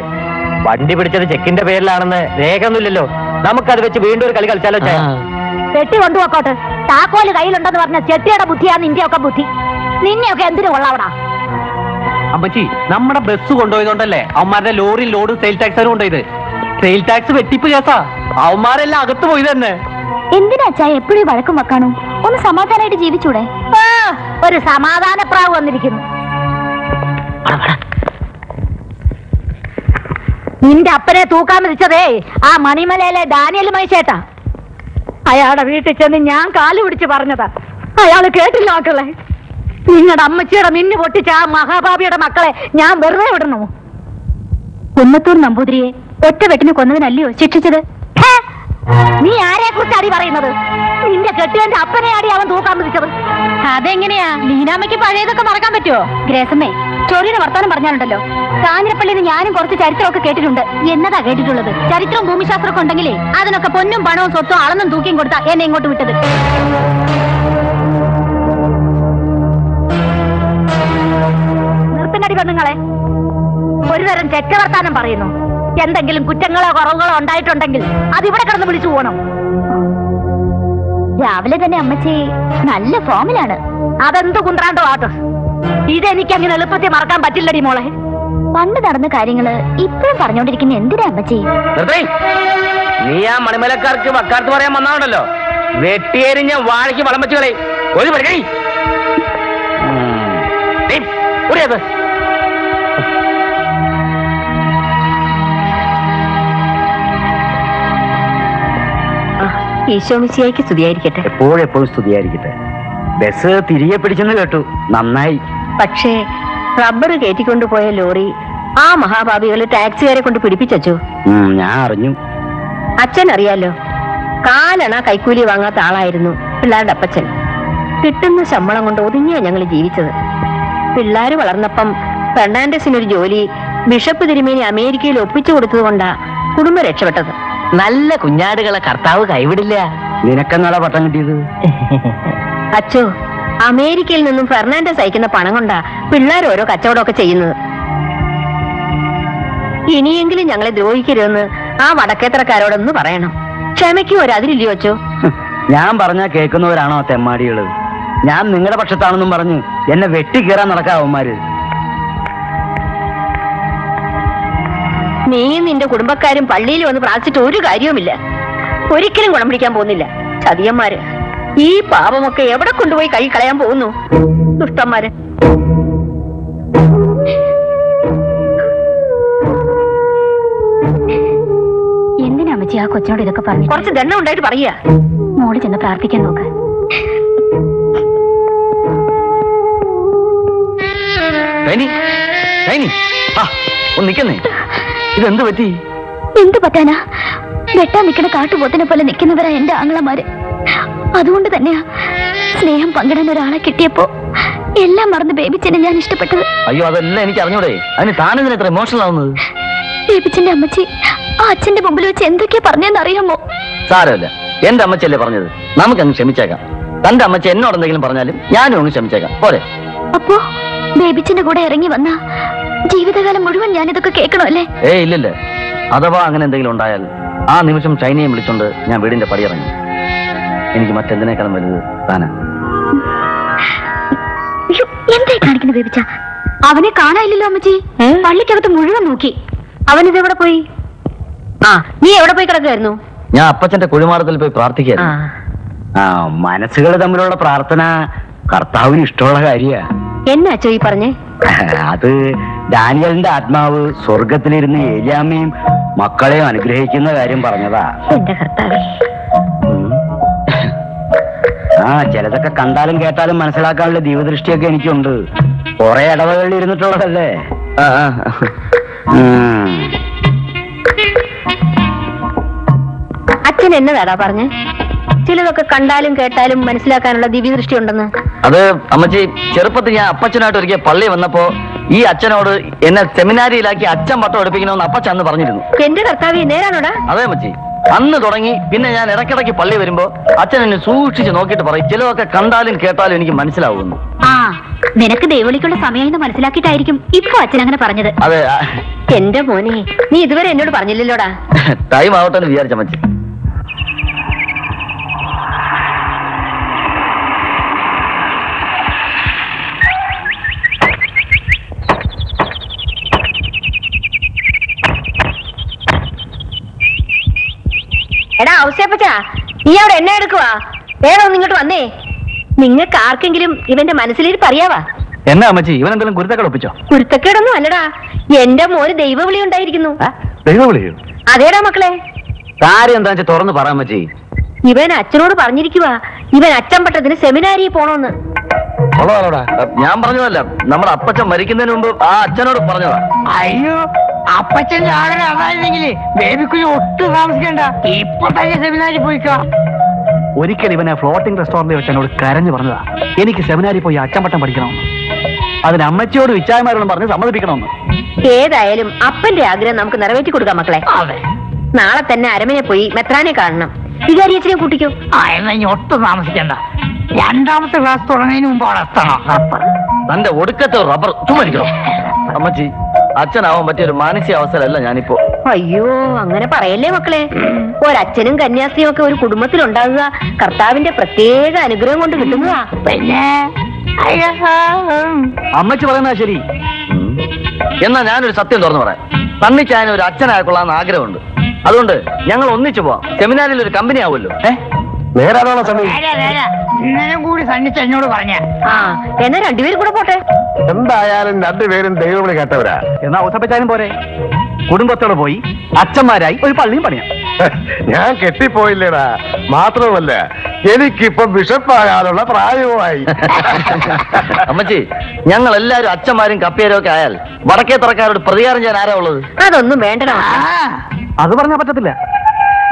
വണ്ടി പിടിച്ചത് ചെക്കിന്റെ പേരിലാണെന്ന് രേഖയൊന്നുമില്ലല്ലോ. നമുക്കത് വെച്ച് വീണ്ടും ഒരു കളി കളിച്ചാലോ ചെട്ടി കൊണ്ടുപോക്കോട്ട് താക്കോൽ കയ്യിലുണ്ടെന്ന് പറഞ്ഞ ചെട്ടിയുടെ ബുദ്ധിയാണ് നിന്റെയൊക്കെ ബുദ്ധി. നിന്നെയൊക്കെ എന്തിനു കൊള്ളാവടാ? അമ്മച്ചി നമ്മുടെ ബസ് കൊണ്ടുപോയതുകൊണ്ടല്ലേ അവന്മാരുടെ ലോറി ലോഡ് സെയിൽ ടാക്സ് കൊണ്ടുപോയത്? സെയിൽ ടാക്സ് വെട്ടിപ്പ് കേസാ. അവന്മാരെല്ലാം അകത്ത് പോയി തന്നെ. എന്തിനാച്ചാ എപ്പോഴും വഴക്കും വെക്കാനോ ഒന്ന് സമാധാനമായിട്ട് ജീവിച്ചൂടെ? ഒരു സമാധാന പ്രാവ് വന്നിരിക്കുന്നു നിന്റെ അപ്പനെ തൂക്കാൻ വിധിച്ചതേ ആ മണിമലയിലെ ഡാനിയൽ മൈശേട്ടാ അയാളുടെ വീട്ടിൽ ചെന്ന് ഞാൻ കാലു പിടിച്ച് പറഞ്ഞതാ. അയാൾ കേട്ടില്ല മക്കളെ. നിങ്ങളുടെ അമ്മച്ചിയുടെ മിന്നു പൊട്ടിച്ച ആ മഹാഭാവിയുടെ മക്കളെ ഞാൻ വെറുതെ വിടണു? കുന്നത്തൂർ നമ്പൂതിരിയെ ഒറ്റ വെട്ടിന് കൊന്നതിനല്ലയോ ശിക്ഷിച്ചത്? നീ ആരെ കുറിച്ച് അടി പറയുന്നത്? നിന്റെ കെട്ടിയന്റെ അപ്പനെ അടി അവൻ തൂക്കാൻ വിളിച്ചത് അതെങ്ങനെയാ? ലീനാമ്മയ്ക്ക് പഴയതൊക്കെ മറക്കാൻ പറ്റുമോ ഗ്രേസമ്മേ ചൊറിയുടെ വർത്താനം പറഞ്ഞാലുണ്ടല്ലോ. കാഞ്ഞിരപ്പള്ളിയിൽ ഞാനും കുറച്ച് ചരിത്രമൊക്കെ കേട്ടിട്ടുണ്ട്. എന്നതാ കേട്ടിട്ടുള്ളത്? ചരിത്രവും ഭൂമിശാസ്ത്രമൊക്കെ ഉണ്ടെങ്കിലേ അതിനൊക്കെ പൊന്നും പണവും സ്വത്തും അളന്നും തൂക്കിയും കൊടുത്താ എന്നെ ഇങ്ങോട്ട് വിട്ടത്. നിർത്തുന്നടി നിങ്ങളെ ഒരു തരം തെറ്റ പറയുന്നു. എന്തെങ്കിലും കുറ്റങ്ങളോ കുറവുകളോ ഉണ്ടായിട്ടുണ്ടെങ്കിൽ അത് ഇവിടെ കിടന്ന് വിളിച്ചു പോകണം രാവിലെ തന്നെ അമ്മച്ചി നല്ല ഫോമിലാണ്. അതെന്ത് കുന്ത്രാണ്ടോ ആട്ടോ? ഇതെനിക്ക് അങ്ങനെ എളുപ്പത്തിൽ മറക്കാൻ പറ്റില്ലടി മോളെ. പണ്ട് നടന്ന കാര്യങ്ങൾ ഇപ്പോഴും പറഞ്ഞോണ്ടിരിക്കുന്ന എന്തിനാ അമ്മച്ചി? നീ ആ മണിമലക്കാർക്ക് വക്കാർത്ത് പറയാൻ വന്നാണല്ലോ. വെട്ടിയെരിഞ്ഞ വാഴയ്ക്ക് വളം വെച്ചു കളയും. ഒരു പടി ഈശോമിശിയായിക്ക് സ്തുതിയായിരിക്കട്ടെ. എപ്പോഴും എപ്പോഴും സ്തുതിയായിരിക്കട്ടെ. ബസ് തിരികെ പിടിച്ചെന്ന് കേട്ടു. നന്നായി. പക്ഷേ റബ്ബർ കയറ്റിക്കൊണ്ടുപോയ ലോറി ആ മഹാഭാവികൾ ടാക്സിക്കാരെ കൊണ്ട് പിടിപ്പിച്ചു ഞാൻ അറിഞ്ഞു. അച്ഛൻ അറിയാലോ കാലണ കൈക്കൂലി വാങ്ങാത്ത ആളായിരുന്നു പിള്ളേരുടെ അപ്പച്ചൻ. കിട്ടുന്ന ശമ്പളം കൊണ്ട് ഒതുങ്ങിയാ ഞങ്ങൾ ജീവിച്ചത്. പിള്ളാര് വളർന്നപ്പം ഫെർണാണ്ടസിനൊരു ജോലി ബിഷപ്പ് തിരുമേനി അമേരിക്കയിൽ ഒപ്പിച്ചു കൊടുത്തതുകൊണ്ടാ കുടുംബം രക്ഷപ്പെട്ടത്. നല്ല കുഞ്ഞാടുകളെ കർത്താവ് കൈവിടില്ല. നിനക്കെന്നാളാ പട്ടം കിട്ടിയത്? അച്ചോ അമേരിക്കയിൽ നിന്നും ഫെർണാണ്ടസ് അയക്കുന്ന പണം കൊണ്ടാ പിള്ളേർ ഓരോ കച്ചവടമൊക്കെ ചെയ്യുന്നത്. ഇനിയെങ്കിലും ഞങ്ങളെ ദ്രോഹിക്കരുതെന്ന് ആ വടക്കേത്തറക്കാരോടൊന്ന് പറയണം. ക്ഷമയ്ക്കും ഒരു അതിരില്ലയോ അച്ചോ ഞാൻ പറഞ്ഞാ കേൾക്കുന്നവരാണോ തെമ്മാടികൾ? ഞാൻ നിങ്ങളുടെ പക്ഷത്താണെന്നും പറഞ്ഞ് എന്നെ വെട്ടി കീറാൻ നടക്കാവന്മാര്. നീ നിന്റെ കുടുംബക്കാരും പള്ളിയിൽ വന്ന് പ്രാർത്ഥിച്ചിട്ട് ഒരു കാര്യവുമില്ല. ഒരിക്കലും ഗുണം പിടിക്കാൻ പോകുന്നില്ല. ചതിയന്മാര് ഈ പാപമൊക്കെ എവിടെ കൊണ്ടുപോയി കൈ കളയാൻ പോകുന്നു? ദുഷ്ടന്മാര്. എന്തിനാ അമ്മച്ചി ആ കൊച്ചിനോട് ഇതൊക്കെ പറഞ്ഞു? കുറച്ച് ദണ്ണം ഉണ്ടായിട്ട് പറയാ മോൾ ചെന്ന് പ്രാർത്ഥിക്കാൻ നോക്ക്. ഒന്ന് നിൽക്കുന്നേ. ഇതെന്ത് പറ്റി? എന്ത് പറ്റാനാ? വെട്ടാൻ നിൽക്കുന്ന കാട്ടുപോത്തിനെ പോലെ നിൽക്കുന്നവരാ എന്റെ ആങ്ങളമാര്. അതുകൊണ്ട് തന്നെയാ സ്നേഹം പങ്കിടാൻ ഒരാളെ കിട്ടിയപ്പോ എല്ലാം മറന്ന് ബേബിച്ചനെ ഞാൻ ഇഷ്ടപ്പെട്ടത്. അയ്യോ അതെല്ലാം എനിക്ക് അറിഞ്ഞൂടെ? അതിന് താനെന്തിനാ ഇത്ര ഇമോഷണൽ ആവുന്നത്? ബേബിച്ചന്റെ അമ്മച്ചി ആ അച്ഛന്റെ മുമ്പിൽ വെച്ച് എന്തൊക്കെയാ പറഞ്ഞെന്ന് അറിയാമോ? സാരമില്ല. എന്റെ അമ്മച്ചല്ലേ പറഞ്ഞത്. നമുക്കങ്ങ് ക്ഷമിച്ചേക്കാം. തന്റെ അമ്മച്ചി എന്നോട് എന്തെങ്കിലും പറഞ്ഞാലും ഞാനും അങ്ങ് ക്ഷമിച്ചേക്കാം. പോരെ. അപ്പോ ബേബിച്ചന്റെ കൂടെ ഇറങ്ങി വന്ന ജീവിതകാലം മുഴുവൻ ഞാൻ ഇതൊക്കെ കേൾക്കണോ അല്ലേ? ഏ ഇല്ലല്ല. അഥവാ അങ്ങനെ എന്തെങ്കിലും ഉണ്ടായാൽ ആ നിമിഷം ചൈനയെ വിളിച്ചുകൊണ്ട് ഞാൻ വീടിന്റെ പടിയിറങ്ങി. എനിക്ക് മറ്റെന്തിനേക്കാളും വലുത് താനാ. എന്തായി ബേബിച്ച? അവനെ കാണാനില്ലല്ലോ അമ്മച്ചി. പള്ളിക്കകത്ത് മുഴുവൻ നോക്കി. അവനിത് എവിടെ പോയി? ആ നീ എവിടെ പോയി കിടക്കുമായിരുന്നു ഞാൻ അപ്പച്ചന്റെ കുഴിമാറത്തിൽ പോയി പ്രാർത്ഥിക്കായിരുന്നു ആ. മനസ്സുകൾ തമ്മിലുള്ള പ്രാർത്ഥന കർത്താവിന് ഇഷ്ടമുള്ള കാര്യ. എന്നാ ചോയി പറഞ്ഞേ? അത് ഡാനിയലിന്റെ ആത്മാവ് സ്വർഗത്തിലിരുന്ന് ഏലിയാമ്മയും മക്കളെയും അനുഗ്രഹിക്കുന്ന കാര്യം പറഞ്ഞതാ. എന്റെ കർത്താവേ. ആ ചിലതൊക്കെ കണ്ടാലും കേട്ടാലും മനസ്സിലാക്കാനുള്ള ദൈവദൃഷ്ടിയൊക്കെ എനിക്കുണ്ട്. കുറെ ഇടവകളിൽ ഇരുന്നിട്ടുള്ളതല്ലേ. അച്ഛൻ എന്നതാടാ പറഞ്ഞേ? ചിലതൊക്കെ കണ്ടാലും കേട്ടാലും മനസ്സിലാക്കാനുള്ള ദിവ്യദൃഷ്ടി ഉണ്ടെന്ന്. അത് അമ്മച്ചി ചെറുപ്പത്തിൽ ഞാൻ അപ്പച്ചനായിട്ട് ഒരിക്കൽ പള്ളി വന്നപ്പോ ഈ അച്ഛനോട് എന്നെ സെമിനാരിയിലാക്കി അച്ഛൻ പട്ടം എടുപ്പിക്കണമെന്ന് അപ്പച്ച അന്ന് പറഞ്ഞിരുന്നു. എന്റെ കർത്താവേ നേരാണോടാ? അതെ അമ്മച്ചി. അന്ന് തുടങ്ങി പിന്നെ ഞാൻ ഇടയ്ക്കിടയ്ക്ക് പള്ളി വരുമ്പോ അച്ഛൻ എന്നെ സൂക്ഷിച്ച് നോക്കിയിട്ട് പറയും ചിലതൊക്കെ കണ്ടാലും കേട്ടാലും എനിക്ക് മനസ്സിലാവുന്നു ആ നിനക്ക് ദേവളിക്കുള്ള സമയം മനസ്സിലാക്കിയിട്ടായിരിക്കും ഇപ്പൊ അച്ഛൻ അങ്ങനെ പറഞ്ഞത്. അതെ എന്റെ മോനെ നീ ഇതുവരെ എന്നോട് പറഞ്ഞില്ലല്ലോടാ? ടൈം ആവട്ടെ എന്ന് വിചാരിച്ച എടാ ഔസേപ്പച്ചാ നീ അവിടെ എന്നെ എടുക്കുവാ? വേറെ ഒന്ന് ഇങ്ങോട്ട് വന്നേ. നിങ്ങൾക്ക് ആർക്കെങ്കിലും ഇവന്റെ മനസ്സിലിരിപ്പ് അറിയാവാ എന്നാ അമ്മച്ചി ഇവൻ എന്തെങ്കിലും കുരുത്തക്കട ഒപ്പിച്ചോ? കുരുത്തക്കേടൊന്നും അല്ലടാ. എന്റെ മോന് ദൈവവിളി ഉണ്ടായിരിക്കുന്നു. ദൈവവിളിയോ? അതേടാ മക്കളെ. കാര്യം എന്താ വെച്ചാൽ തുറന്ന് പറയാൻ മച്ചി ഇവൻ അച്ഛനോട് പറഞ്ഞിരിക്കുക ഇവൻ അച്ഛൻ പട്ടത്തിന് സെമിനാരി പോണോന്ന് ഞാൻ പറഞ്ഞതല്ല നമ്മുടെ അപ്പച്ചൻ മരിക്കുന്നതിന് മുമ്പ് ആ അച്ഛനോട് പറഞ്ഞതാ. അയ്യോ അപ്പച്ചന്റെ ആളെ അതായിരുന്നെങ്കിൽ ബേബിക്കുഞ്ഞ് ഒട്ടും താമസിക്കണ്ട. ഇപ്പൊ തന്നെ സെമിനാരിൽ പോയിക്കോ. ഒരിക്കൽ ഇവനെ ഫ്ലോട്ടിംഗ് റെസ്റ്റോറന്റിൽ വെച്ച് എന്നോട് കരഞ്ഞു പറഞ്ഞതാ. എനിക്ക് സെമിനാരിൽ പോയി അച്ചമ്പട്ടം പഠിക്കണമെന്ന്. അതിന് അമ്മച്ചിയോട് ഇച്ചായ്മാരോടും പറഞ്ഞ് സമ്മതിപ്പിക്കണമെന്ന്. ഏതായാലും അപ്പന്റെ ആഗ്രഹം നമുക്ക് നിറവേറ്റി കൊടുക്കാം മക്കളെ. നാളെ തന്നെ അരമനെ പോയി മെത്രാനെ കാണണം. വികാരിയച്ഛനെ കൂട്ടിക്കോ. ആ എന്നാ ഇനി ഒട്ടും താമസിക്കണ്ട. രണ്ടാമത്തെ ക്ലാസ് തുടങ്ങുന്നതിന് മുമ്പ് അവിടെ എത്തണം. റബ്ബർ. തന്റെ ഒടുക്കത്തെ റബ്ബർ. ചുമരിക്കണം അമ്മച്ചി അച്ഛനാവാൻ പറ്റിയ ഒരു മാനസിക അവസരമല്ല ഞാനിപ്പോ. അയ്യോ അങ്ങനെ പറയല്ലേ മക്കളെ? ഒരച്ഛനും കന്യാസ്ത്രീയും ഒക്കെ ഒരു കുടുംബത്തിൽ ഉണ്ടാകുക കർത്താവിന്റെ പ്രത്യേക അനുഗ്രഹം കൊണ്ട് കിട്ടുന്നതാ. പിന്നെ അമ്മച്ചി പറയുന്നത് ശരി. എന്നാ ഞാനൊരു സത്യം തുറന്നു പറയാം. തന്നിച്ചാൻ ഒരു അച്ഛനായിക്കൊള്ളാന്ന് ആഗ്രഹമുണ്ട്. അതുകൊണ്ട് ഞങ്ങൾ ഒന്നിച്ചു പോവാം. സെമിനാരിൽ ഒരു കമ്പനി ആവുമല്ലോ. ഏ? നേരാണോ ഇന്നലെ കൂടി സണ്ണിച്ച് എന്നോട് പറഞ്ഞ. ആ എന്നാ രണ്ടുപേരും കൂടെ പോട്ടെ. എന്തായാലും രണ്ടുപേരും ദൈവം വിളി കേട്ടവരാ. എന്നാ ഔസപ്പച്ചാനും പോരെ. കുടുംബത്തോടെ പോയി അച്ഛന്മാരായി ഒരു പള്ളിയും പണിയാം. ഞാൻ കെട്ടിപ്പോയില്ലേടാ. മാത്രമല്ല എനിക്കിപ്പം ബിഷപ്പാകാനുള്ള പ്രായവുമായി. അമ്മച്ചി ഞങ്ങൾ എല്ലാരും അച്ഛന്മാരും കപ്പേരും ഒക്കെ ആയാൽ വടക്കേ തറക്കാരോട് പ്രതികാരം ചെയ്യാൻ ആരാ ഉള്ളത്? അതൊന്നും വേണ്ടടാ. അത് പറഞ്ഞാൽ പറ്റത്തില്ല.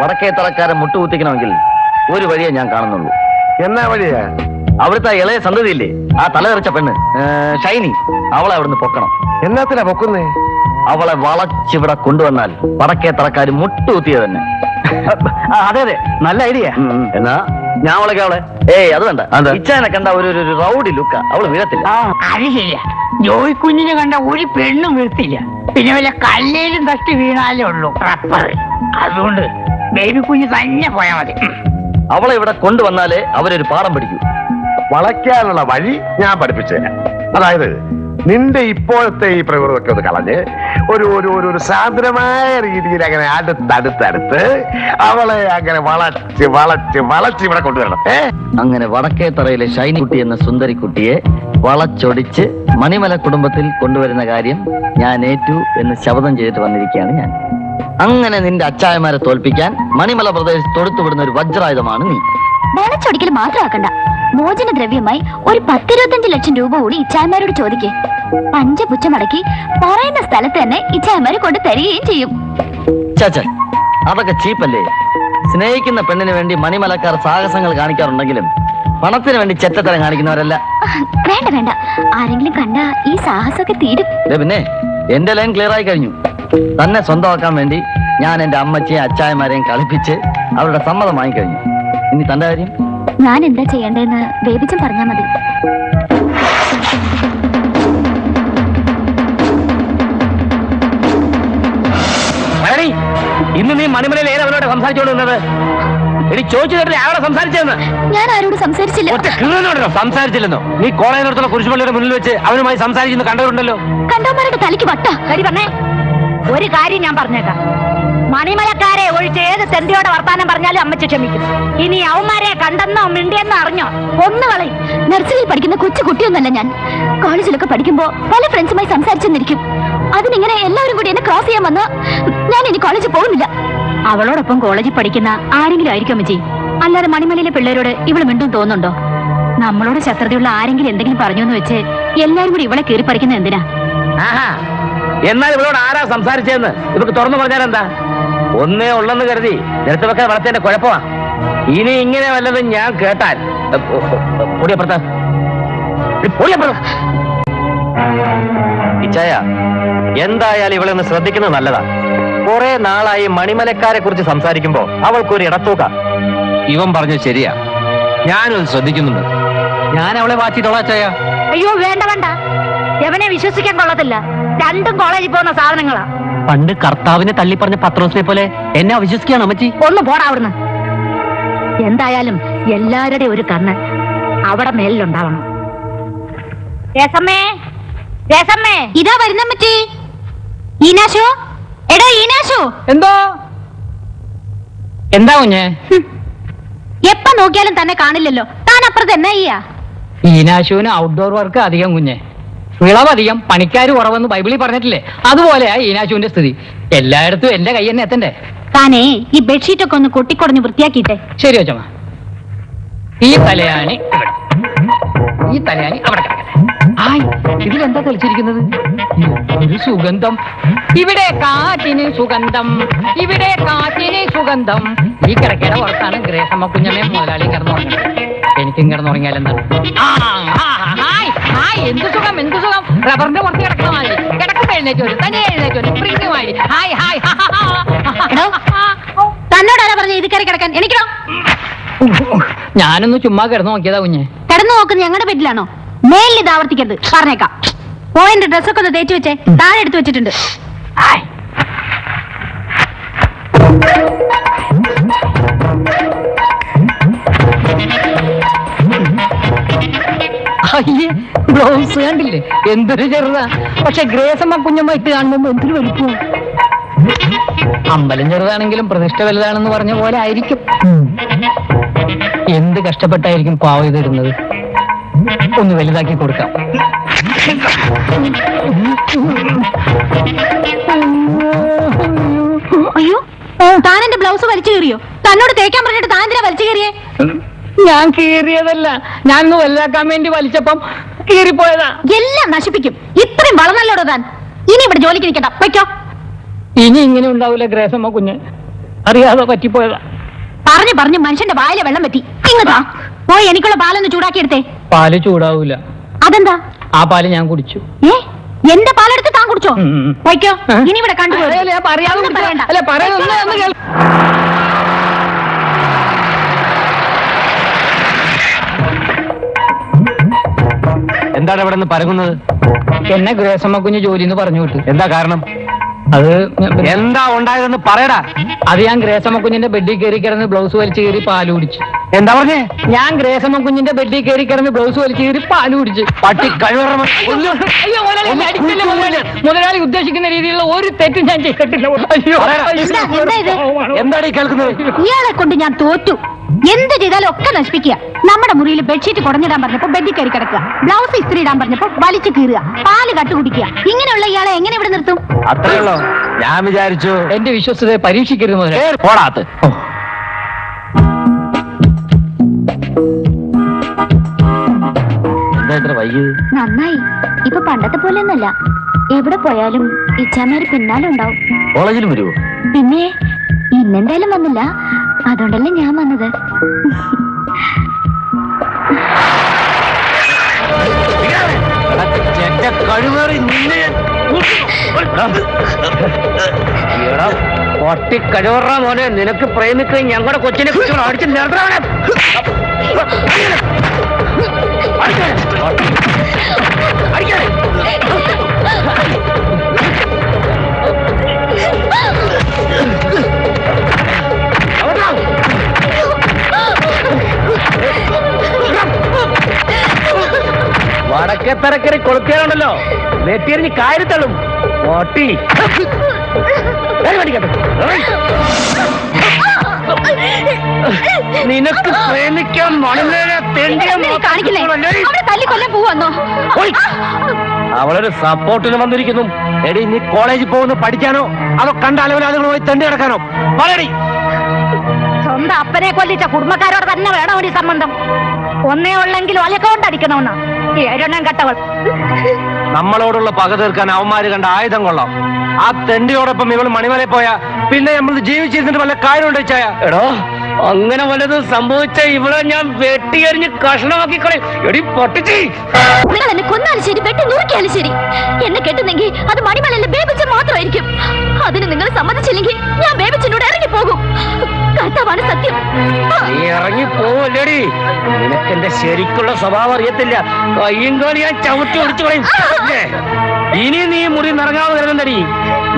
വടക്കേ തറക്കാരെ മുട്ടുകുത്തിക്കണമെങ്കിൽ ഒരു വഴിയേ ഞാൻ കാണുന്നുള്ളൂ. എന്നാ വഴിയാ? അവിടുത്തെ ഇളയ സന്തതിയില്ലേ? ആ തലതെറിച്ച പെണ്ണ് ഷൈനി. അവളെ അവിടുന്ന് പൊക്കണം. എന്നാത്തിനാ പൊക്കുന്നേ? അവളെ വളച്ചിവിടെ കൊണ്ടുവന്നാൽ പടക്കേ തറക്കാർ മുട്ടുകുത്തിയ തന്നെ അതെ അതെ. നല്ല ഐഡിയ എന്നാ? ഞാൻ അവളൊക്കെ അവളെ. ഏയ് അത് വേണ്ട. ഇച്ചാനെ കണ്ട ഒരു ഒരു- റൗഡി ലുക്ക അവൾ വീഴത്തില്ല. അത് ശരിയാ. ജോയി കുഞ്ഞിനെ കണ്ട ഒരു പെണ്ണും വീഴ്ത്തില്ല. പിന്നെ വല്ല കല്ലേലും തട്ടി വീണാലേ ഉള്ളൂ. റബ്ബർ അതുകൊണ്ട് ബേബി കുഞ്ഞ് തന്നെ പോയാ മതി. അവളെ ഇവിടെ കൊണ്ടുവന്നാലേ അവരൊരു പാഠം പഠിക്കൂ. വളയ്ക്കാനുള്ള വഴി ഞാൻ പഠിപ്പിച്ചു തരാം അതായത് നിന്റെ ഇപ്പോഴത്തെ ഈ പ്രകൃതമൊക്കെ ഒന്ന് കളഞ്ഞ് ഒരു ഒരു ഒരു ഒരു സാന്ദ്രമായ രീതിയിൽ അങ്ങനെ അടുത്തടുത്തടുത്ത് അവളെ അങ്ങനെ വളച്ച് വളച്ച് വളച്ച് ഇവിടെ കൊണ്ടുവരണം. ഏ? അങ്ങനെ വടക്കേ തറയിലെ ഷൈനി കുട്ടി എന്ന സുന്ദരി കുട്ടിയെ വളച്ചൊടിച്ച് മണിമല കുടുംബത്തിൽ കൊണ്ടുവരുന്ന കാര്യം ഞാൻ ഏറ്റു എന്ന് ശബ്ദം ചെയ്തിട്ട് വന്നിരിക്കുകയാണ് ഞാൻ. അങ്ങനെ നിന്റെ അച്ചായമാരെ തോൽപ്പിക്കാൻ മണിമല പ്രദേശത്ത് തൊടുത്തുവിടുന്ന ഒരു വജ്രായുധമാണ് നീ. വളച്ചൊടിക്കൽ മാത്രമാക്കണ്ട. മോചന ദ്രവ്യമായി ഒരു പത്തിരുപത്തഞ്ച് ലക്ഷം രൂപ കൂടി ഇച്ചായമാരോട് ചോദിക്കേ. പഞ്ചപുച്ചമടക്കി പറയുന്ന സ്ഥലത്ത് തന്നെ ഇച്ചായമാര് കൊണ്ട് തരികയും ചെയ്യും. ചാച്ച അതൊക്കെ ചീപ്പല്ലേ? സ്നേഹിക്കുന്ന പെണ്ണിന് വേണ്ടി മണിമലക്കാർ സാഹസങ്ങൾ കാണിക്കാറുണ്ടെങ്കിലും പണത്തിന് വേണ്ടി ചെറ്റത്തരം കാണിക്കുന്നവരല്ല. വേണ്ട വേണ്ട. ആരെങ്കിലും കണ്ട ഈ സാഹസമൊക്കെ തീരും. പിന്നെ എന്റെ ലൈൻ ക്ലിയർ ആയി കഴിഞ്ഞു. തന്നെ സ്വന്തമാക്കാൻ വേണ്ടി ഞാൻ എന്റെ അമ്മച്ചെയും അച്ചായമാരെയും കളിപ്പിച്ച് അവരുടെ സമ്മതം വാങ്ങിക്കഴിഞ്ഞു. ഇനി തന്റെ കാര്യം? ഞാൻ എന്താ ചെയ്യേണ്ടതെന്ന് ബേബിച്ചൻ പറഞ്ഞാ മതി. ഇന്ന് നീ മണിമലയിൽ അവനോട് സംസാരിച്ചോണ്ട് വന്നത് എടി ചോദിച്ചു കേട്ടില്ല അവിടെ സംസാരിച്ചെന്ന് ഞാൻ ആരോട് സംസാരിച്ചില്ല. ഒറ്റ സംസാരിച്ചില്ലെന്നോ? നീ കോളേജിനടുത്തുള്ള കുരിശുപള്ളിയുടെ മുന്നിൽ വെച്ച് അവനുമായി സംസാരിക്കുന്നു കണ്ടവരുണ്ടല്ലോ. കണ്ടവന്മാരുടെ തലയ്ക്ക് വട്ട. കരി പറഞ്ഞേ. ഒരു കാര്യം ഞാൻ പറഞ്ഞേക്കാം. മണിമലക്കാരെ ഒഴിച്ച് ഏത് തെണ്ടിയോടെ വർത്താനം പറഞ്ഞാലും അമ്മച്ച് ക്ഷമിക്കും. ഇനി അവന്മാരെ കണ്ടെന്നോ മിണ്ടിയെന്നോ അറിഞ്ഞോ ഒന്ന് കളയും. നഴ്സറിയിൽ പഠിക്കുന്ന കൊച്ചു കുട്ടിയൊന്നല്ല ഞാൻ. കോളേജിലൊക്കെ പഠിക്കുമ്പോ പല ഫ്രണ്ട്സുമായി സംസാരിച്ചെന്നിരിക്കും. അതിനിങ്ങനെ എല്ലാവരും കൂടി എന്നെ ക്രോസ് ചെയ്യാൻ വന്ന് ഞാൻ ഇനി കോളേജിൽ പോകുന്നില്ല. അവളോടൊപ്പം കോളേജിൽ പഠിക്കുന്ന ആരെങ്കിലും ആയിരിക്കും അമ്മച്ചി? അല്ലാതെ മണിമലയിലെ പിള്ളേരോട് ഇവൾ മിണ്ടും തോന്നുന്നുണ്ടോ? നമ്മളോട് ശത്രുതയുള്ള ആരെങ്കിലും എന്തെങ്കിലും പറഞ്ഞു എന്ന് വെച്ച് എല്ലാരും കൂടി ഇവളെ കീറി പഠിക്കുന്ന എന്തിനാ? ആഹാ എന്നാൽ ഇവളോട് ആരാ സംസാരിച്ചതെന്ന് ഇവർക്ക് തുറന്നു പറഞ്ഞാൽ എന്താ? ഒന്നേ ഉള്ളെന്ന് കരുതി നിരത്ത് വെക്കാൻ വളർത്തേന്റെ കുഴപ്പമാ. ഇനി ഇങ്ങനെ വല്ലതും ഞാൻ കേട്ടാൽ ഇച്ചായ എന്തായാലും ഇവളെ ഒന്ന് ശ്രദ്ധിക്കുന്നത് നല്ലതാ. കുറെ നാളായി മണിമലക്കാരെ കുറിച്ച് സംസാരിക്കുമ്പോ അവൾക്കൊരു ഇടത്തൂക്ക. ഇവൻ പറഞ്ഞു ശരിയാ. ഞാനും ശ്രദ്ധിക്കുന്നുണ്ട്. ഞാൻ അവളെ വാച്ചിട്ടോളാ അയ്യോ വേണ്ട വേണ്ട. എവനെ വിശ്വസിക്കാൻ കൊള്ളത്തില്ല. രണ്ടും കോളേജിൽ പോകുന്ന സാധനങ്ങളാ. പണ്ട് കർത്താവിനെ തള്ളി പറഞ്ഞ പത്രോസിനെ പോലെ എന്നെ അവിശ്വസിക്കുകയാണ് അമ്മച്ചി. ഒന്ന് പോടാ അവിടുന്ന്. എന്തായാലും എല്ലാവരുടെയും ഒരു കണ്ണ് അവിടെ മേലിലുണ്ടാവണം. രസമ്മേ രസമ്മേ ഇതാ വരുന്ന പറ്റി ഈനാശോ? എടാ ഈനാശോ. എന്തോ? എന്താ കുഞ്ഞേ? എപ്പ നോക്കിയാലും തന്നെ കാണില്ലല്ലോ. താൻ അപ്പുറത്ത് എന്നാ ചെയ്യാ? ഈനാശുവിന് ഔട്ട്ഡോർ വർക്ക് അധികം കുഞ്ഞെ. വിളവധികം പണിക്കാർ കുറവെന്ന് ബൈബിളിൽ പറഞ്ഞിട്ടില്ലേ? അതുപോലെയാ ഈനാശുവിന്റെ സ്ഥിതി. എല്ലായിടത്തും എന്റെ കൈ തന്നെ എത്തണ്ടേ? താനേ ഈ ബെഡ്ഷീറ്റ് ഒക്കെ ഒന്ന് കൊട്ടിക്കൊടഞ്ഞ് വൃത്തിയാക്കിട്ടെ ശരി അച്ഛമ്മ ഈ തലയാണി ഈ തലയാണി അവിടെ കിടക്കട്ടെ. ആയ് ഇതിലെന്താ തെളിച്ചിരിക്കുന്നത്? ഒരു സുഗന്ധം. ഇവിടെ കാറ്റിന് സുഗന്ധം. ഇവിടെ കാറ്റിന് സുഗന്ധം. ഈ കിടക്കയുടെ പുറത്താണ് ഗ്രേസമ്മ കുഞ്ഞമ്മയും മുതലാളി കിടന്നുറങ്ങുന്നത്. എനിക്കും കിടന്നുറങ്ങിയാൽ എന്താണ് ആ, ഹായ്, എന്ത് സുഖം എന്ത് സുഖം? റബ്ബറിന്റെ പുറത്ത് കിടക്കണമായി കിടക്കുമ്പോ എഴുന്നേറ്റ് വരും തന്നെ എഴുന്നേറ്റ് വരും ഹായ് ഹായ് തന്നോടാരാ പറഞ്ഞ ഇത് കയറി കിടക്കാൻ? എനിക്കോ ഞാനൊന്ന് ചുമ്മാ കിടന്നു നോക്കിയതാ കുഞ്ഞെ. കിടന്നു നോക്കുന്നത് ഞങ്ങളുടെ ബെഡിലാണോ? മേലിൽ ഇത് ആവർത്തിക്കരുത്. പറഞ്ഞേക്കാം. പോയിന്റ് ഡ്രസ്സൊക്കെ ഒന്ന് തേച്ച് വെച്ചേ. താഴെ എടുത്തു വെച്ചിട്ടുണ്ട്. Thank അയ്യേ ബ്ലൗസ് കണ്ടില്ലേ? എന്തൊരു ചെറുതാ. പക്ഷെ ഗ്രേസമ്മ കുഞ്ഞമ്മ ഇട്ട് കാണുമ്പോ എന്തൊരു വലിപ്പം. അമ്പലം ചെറുതാണെങ്കിലും പ്രതിഷ്ഠ വലുതാണെന്ന് പറഞ്ഞ പോലെ ആയിരിക്കും. എന്ത് കഷ്ടപ്പെട്ടായിരിക്കും പാവ തരുന്നത് ഒന്ന് വലുതാക്കി കൊടുക്കാം. അയ്യോ താൻ എന്റെ ബ്ലൗസ് വലിച്ചു കീറിയോ? തന്നോട് തേക്കാൻ പറഞ്ഞിട്ട് താൻ എന്തിനാ വലിച്ചു കീറിയേ? ഞാൻ കീറിയതല്ല. ഞാൻ ഒന്ന് വലുതാക്കാൻ വേണ്ടി വലിച്ചപ്പം കീറിപ്പോയതാ. എല്ലാം നശിപ്പിക്കും. ഇത്രയും വളർന്നല്ലോടോ താൻ ഇനി ഇവിടെ ജോലിക്ക് നിൽക്കണ്ട വയ്ക്കോ ഇനി ഇങ്ങനെ ഉണ്ടാവൂല ഗ്രേസമ്മ കുഞ്ഞ്. അറിയാതെ പറ്റിപ്പോയതാ. പറഞ്ഞു പറഞ്ഞു മനുഷ്യന്റെ വായിലെ വെള്ളം പറ്റി ഇങ്ങതാ പോയി എനിക്കുള്ള പാലൊന്ന് ചൂടാക്കി എടുത്തേ പാൽ ചൂടാവൂല. അതെന്താ? ആ പാൽ ഞാൻ കുടിച്ചു. ഏ? എന്റെ പാലെടുത്ത് താൻ കുടിച്ചോ. വയ്ക്കോ? ഇനി ഇവിടെ കണ്ടുപോയി പറയാതെ എന്താണ് ഇവിടെ നിന്ന് പരങ്ങുന്നത്? എന്നെ ഗ്രേസമ്മ കുഞ്ഞ് ജോലി എന്ന് പറഞ്ഞു വിട്ടു. എന്താ കാരണം? അത് എന്താ ഉണ്ടായതെന്ന് പറയടാ. അത് ഞാൻ ഗ്രേസമ്മ കുഞ്ഞിന്റെ ബെഡിൽ കയറി കിടന്ന് ബ്ലൗസ് വലിച്ചു കയറി പാൽ കുടിച്ചു. എന്താ പറഞ്ഞേ? ഞാൻ ഗ്രേസമ്മ കുഞ്ഞിന്റെ ബെഡിൽ കയറി കിടന്ന് ബ്ലൗസ് വലിച്ചു കയറി പാൽ പിടിച്ച് പട്ടി മുതലാളി ഉദ്ദേശിക്കുന്ന രീതിയിലുള്ള ഒരു തെറ്റും ഞാൻ ചെയ്തിട്ടില്ല? എന്താണ് ഈ കേൾക്കുന്നത്? ഇയാളെ കൊണ്ട് ഞാൻ തോറ്റു. എന്ത് ചെയ്താലും ഒക്കെ നശിപ്പിക്കുക. നമ്മുടെ മുറിയിൽ ബെഡ്ഷീറ്റ് കുടഞ്ഞിടാൻ പറഞ്ഞപ്പോ ബെഡിൽ കയറി കിടക്കുക. ബ്ലൗസ് ഇസ്ത്രി ഇടാൻ പറഞ്ഞപ്പോ വലിച്ചു കീറുക. പാൽ കട്ടു കുടിക്കുക. ഇങ്ങനെയുള്ള ഇയാളെ എങ്ങനെ ഇവിടെ നിർത്തും? അത്രേ ഉള്ളോ? ഞാൻ വിചാരിച്ചു എന്റെ വിശ്വസ്തയെ പരീക്ഷിക്കരുത് പോടാത്ത് നന്നായി. ഇപ്പൊ പണ്ടത്തെ പോലെ ഒന്നല്ല എവിടെ പോയാലും ഇച്ചാമാര് പിന്നാലെ ഉണ്ടാവും. കോളേജിലും വരുമോ പിന്നെ ഇന്നെന്തായാലും വന്നില്ല. അതുകൊണ്ടല്ലേ ഞാൻ വന്നത്. പൊട്ടി കഴിവറ മോനെ നിനക്ക് പ്രേമിക്കുകയും ഞങ്ങളുടെ കൊച്ചിനെ കുറിച്ച് അടിച്ചു നിർത്തണേ വടക്കേ തറക്കറി കൊളുത്തിയാണല്ലോ വെട്ടിയെറിഞ്ഞ് കാര്യത്തള്ളും പൊട്ടി വേഗം അടിക്കട്ടെ. നിനക്ക് പ്രേമിക്കാൻ ഓയ്. അവളൊരു സപ്പോർട്ടിന് വന്നിരിക്കുന്നു. എടി നീ കോളേജിൽ പോകുന്നു പഠിക്കാനോ? അതോ കണ്ട അലവലാളുകൾ പോയി തെണ്ടി കിടക്കാനോ? പറയടി സ്വന്തം അപ്പനെ കൊല്ലിച്ച കുടുംബക്കാരോട് തന്നെ വേണം ഒരു സംബന്ധം. ഒന്നേ ഉള്ളെങ്കിൽ ഒലക്കൊണ്ടടിക്കണമെന്ന് ഏഴെണ്ണം കട്ടവൾ. നമ്മളോടുള്ള പക തീർക്കാൻ അവന്മാര് കണ്ട ആയുധം കൊള്ളാം. ആ തെണ്ടിയോടൊപ്പം ഇവൾ മണിമല പോയാ പിന്നെ നമ്മൾ ജീവിച്ചിരുന്നിട്ട് വല്ല കാര്യമുണ്ട് ചായ? എടോ അങ്ങനെ വല്ലതും സംഭവിച്ച ഇവളെ ഞാൻ വെട്ടിയെറിഞ്ഞ് കഷ്ണമാക്കി കളയും എടി പൊട്ടിച്ച്. നിങ്ങൾ എന്നെ കൊന്നാലും ശരി വെട്ടി നുറുക്കിയാലും ശരി. എന്നെ കെട്ടുന്നെങ്കിൽ അത് മണിമലയിലെ ബേബിച്ച മാത്രമായിരിക്കും. അതിന് നിങ്ങൾ സമ്മതിച്ചില്ലെങ്കിൽ ഞാൻ ബേബിച്ചിനോട് ഇറങ്ങി പോകും കർത്താവാണ് സത്യം. നീ ഇറങ്ങി പോവല്ലേടി നിനക്ക് എന്റെ ശരിക്കുള്ള സ്വഭാവം അറിയത്തില്ല. കയ്യും കാലി ഞാൻ ചവിട്ടി ഒടിച്ചു കളയും. ഇനി നീ മുറി നിറങ്ങാതെ കരുതണ്ടടി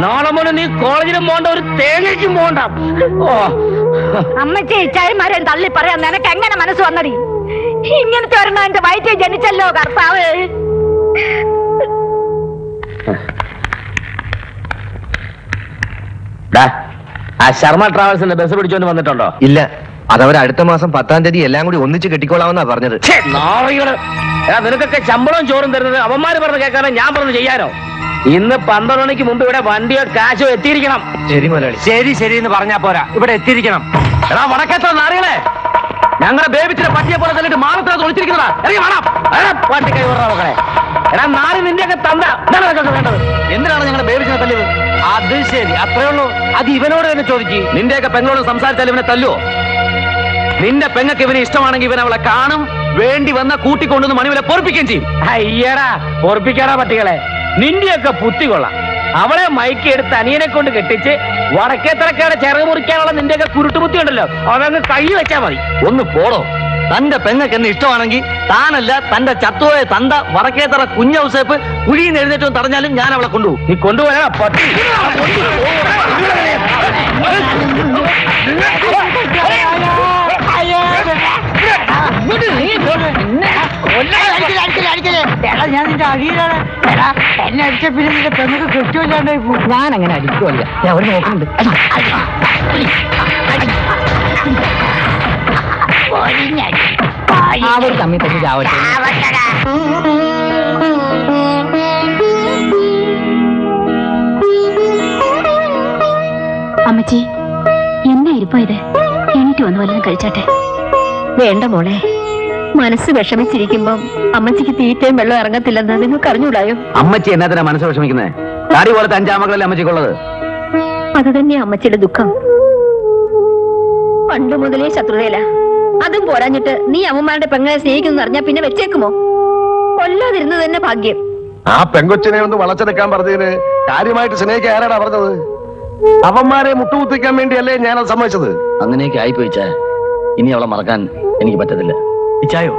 നാളെ മുതൽ നീ കോളേജിലും പോണ്ട ഒരു തേങ്ങയ്ക്കും പോണ്ട. ഓ. അമ്മച്ചി ചായമാരെയും തള്ളി പറയാൻ നിനക്ക് എങ്ങനെ മനസ്സ് വന്നടി? ഇങ്ങനത്തെ ഒരെണ്ണം എന്റെ വയറ്റിൽ ജനിച്ചല്ലോ കർത്താവ്. ആ ശർമ്മ ട്രാവൽസിന്റെ ബസ് പിടിച്ചോണ്ട് വന്നിട്ടുണ്ടോ? ഇല്ല അതവർ അടുത്ത മാസം പത്താം തീയതി എല്ലാം കൂടി ഒന്നിച്ച് കെട്ടിക്കോളാമെന്നാ പറഞ്ഞത്. നാറികൾ നിനക്കൊക്കെ ശമ്പളവും ചോറും തരുന്നത് അവന്മാര് പറഞ്ഞ് കേൾക്കാനോ ഞാൻ പറഞ്ഞു ചെയ്യാനോ? ഇന്ന് പന്ത്രണ്ട് മണിക്ക് മുമ്പ് ഇവിടെ വണ്ടിയോ കാശോ എത്തിയിരിക്കണം. ശരി മുതലാളി. ശരി ശരി എന്ന് പറഞ്ഞാ പോരാ. ഇവിടെ എത്തിയിരിക്കണം. എടാ വടക്കത്തെ നാറികളെ ഞങ്ങളെ ബേബിച്ചിനെ പറ്റിയെ പോലെ തന്നിട്ട് മാനത്തിനകത്ത് ഒളിച്ചിരിക്കുന്നതാ. ഇറങ്ങി വേണം പട്ടി കൈ വിടാ മക്കളെ. എടാ നാല് നിന്റെയൊക്കെ തന്ത എന്താണ് നിനക്കൊക്കെ വേണ്ടത്? എന്തിനാണ് ഞങ്ങളുടെ ബേബിച്ചിനെ തല്ലിയത്? അത് ശരി അത്രേ ഉള്ളൂ. അത് ഇവനോട് തന്നെ ചോദിച്ചു നിന്റെയൊക്കെ പെങ്ങളോട് സംസാരിച്ചാൽ ഇവനെ തല്ലുവോ? നിന്റെ പെങ്ങൾക്ക് ഇവനെ ഇഷ്ടമാണെങ്കിൽ ഇവൻ അവളെ കാണും വേണ്ടി വന്ന കൂട്ടിക്കൊണ്ടുവന്ന് മണിവിലെ പൊറപ്പിക്കുകയും ചെയ്യും. അയ്യടാ പൊറപ്പിക്കാടാ പട്ടികളെ. നിന്റെയൊക്കെ ബുദ്ധി കൊള്ളാം. അവളെ മയക്കി എടുത്ത് അനിയനെ കൊണ്ട് കെട്ടിച്ച് വടക്കേത്തറക്കാരെ ചിറക് മുറിക്കാനുള്ള നിന്റെയൊക്കെ കുരുട്ടുബുദ്ധി ഉണ്ടല്ലോ. അതങ്ങ് കൈ വെച്ചാ മതി. ഒന്ന് പോടോ. തന്റെ പെങ്ങൾക്ക് എന്നെ ഇഷ്ടമാണെങ്കിൽ താനല്ല തന്റെ ചത്തുപോയ തന്ത വടക്കേത്തറ കുഞ്ഞൌസേപ്പ് കുഴിയിൽ എഴുന്നേറ്റ് എഴുന്നേറ്റവും തടഞ്ഞാലും ഞാൻ അവളെ കൊണ്ടുപോകും. നീ കൊണ്ടുപോയാ പട്ടി. ഞാൻ നിന്റെ അടിയിലാണ് എന്നെ അടിച്ച പിന്നെ നിന്റെ പെണ്ണുക്ക് കെട്ടില്ലാണ്ടായി ഞാൻ അങ്ങനെ അടിക്കുമല്ല ഞാൻ അവിടെ നോക്കുന്നുണ്ട് അവർ തമ്മിൽ തമ്മിൽ ചാവട്ടെ. അമ്മച്ചി എന്നാ ഇരിപ്പോ ഇത്? എണീറ്റ് വന്ന് വല്ലതും കഴിച്ചാട്ടെ. വേണ്ട മോളെ. മനസ്സ് വിഷമിച്ചിരിക്കുമ്പം അമ്മച്ചിക്ക് തീറ്റയും വെള്ളം ഇറങ്ങത്തില്ലെന്ന് നിങ്ങൾക്ക് അറിഞ്ഞൂടായോ? അമ്മച്ചി എന്നാ മനസ്സ് വിഷമിക്കുന്നത് താടി പോലത്തെ അഞ്ചാമകളല്ലേ അമ്മച്ചിക്കുള്ളത്? അത് തന്നെയാ അമ്മച്ചിയുടെ ദുഃഖം. പണ്ട് മുതലേ ശത്രുതയില. അതും പോരാഞ്ഞിട്ട് നീ അമ്മമാരുടെ പെങ്ങളെ സ്നേഹിക്കുന്നു അറിഞ്ഞാ പിന്നെ വെച്ചേക്കുമോ? കൊല്ലാതിരുന്നത് തന്നെ ഭാഗ്യം. ആ പെങ്കൊച്ചിനെ ഒന്ന് വളച്ചെടുക്കാൻ പറഞ്ഞതിന് കാര്യമായിട്ട് സ്നേഹിക്കാൻ ആരാടാ പറഞ്ഞത്? അവന്മാരെ മുട്ടുകുത്തിക്കാൻ വേണ്ടിയല്ലേ ഞാൻ ഞാനത് സമ്മതിച്ചത്. അങ്ങനെയൊക്കെ ആയിപ്പോയിച്ച ഇനി അവളെ മറക്കാൻ എനിക്ക് പറ്റത്തില്ല. ഇച്ചായോ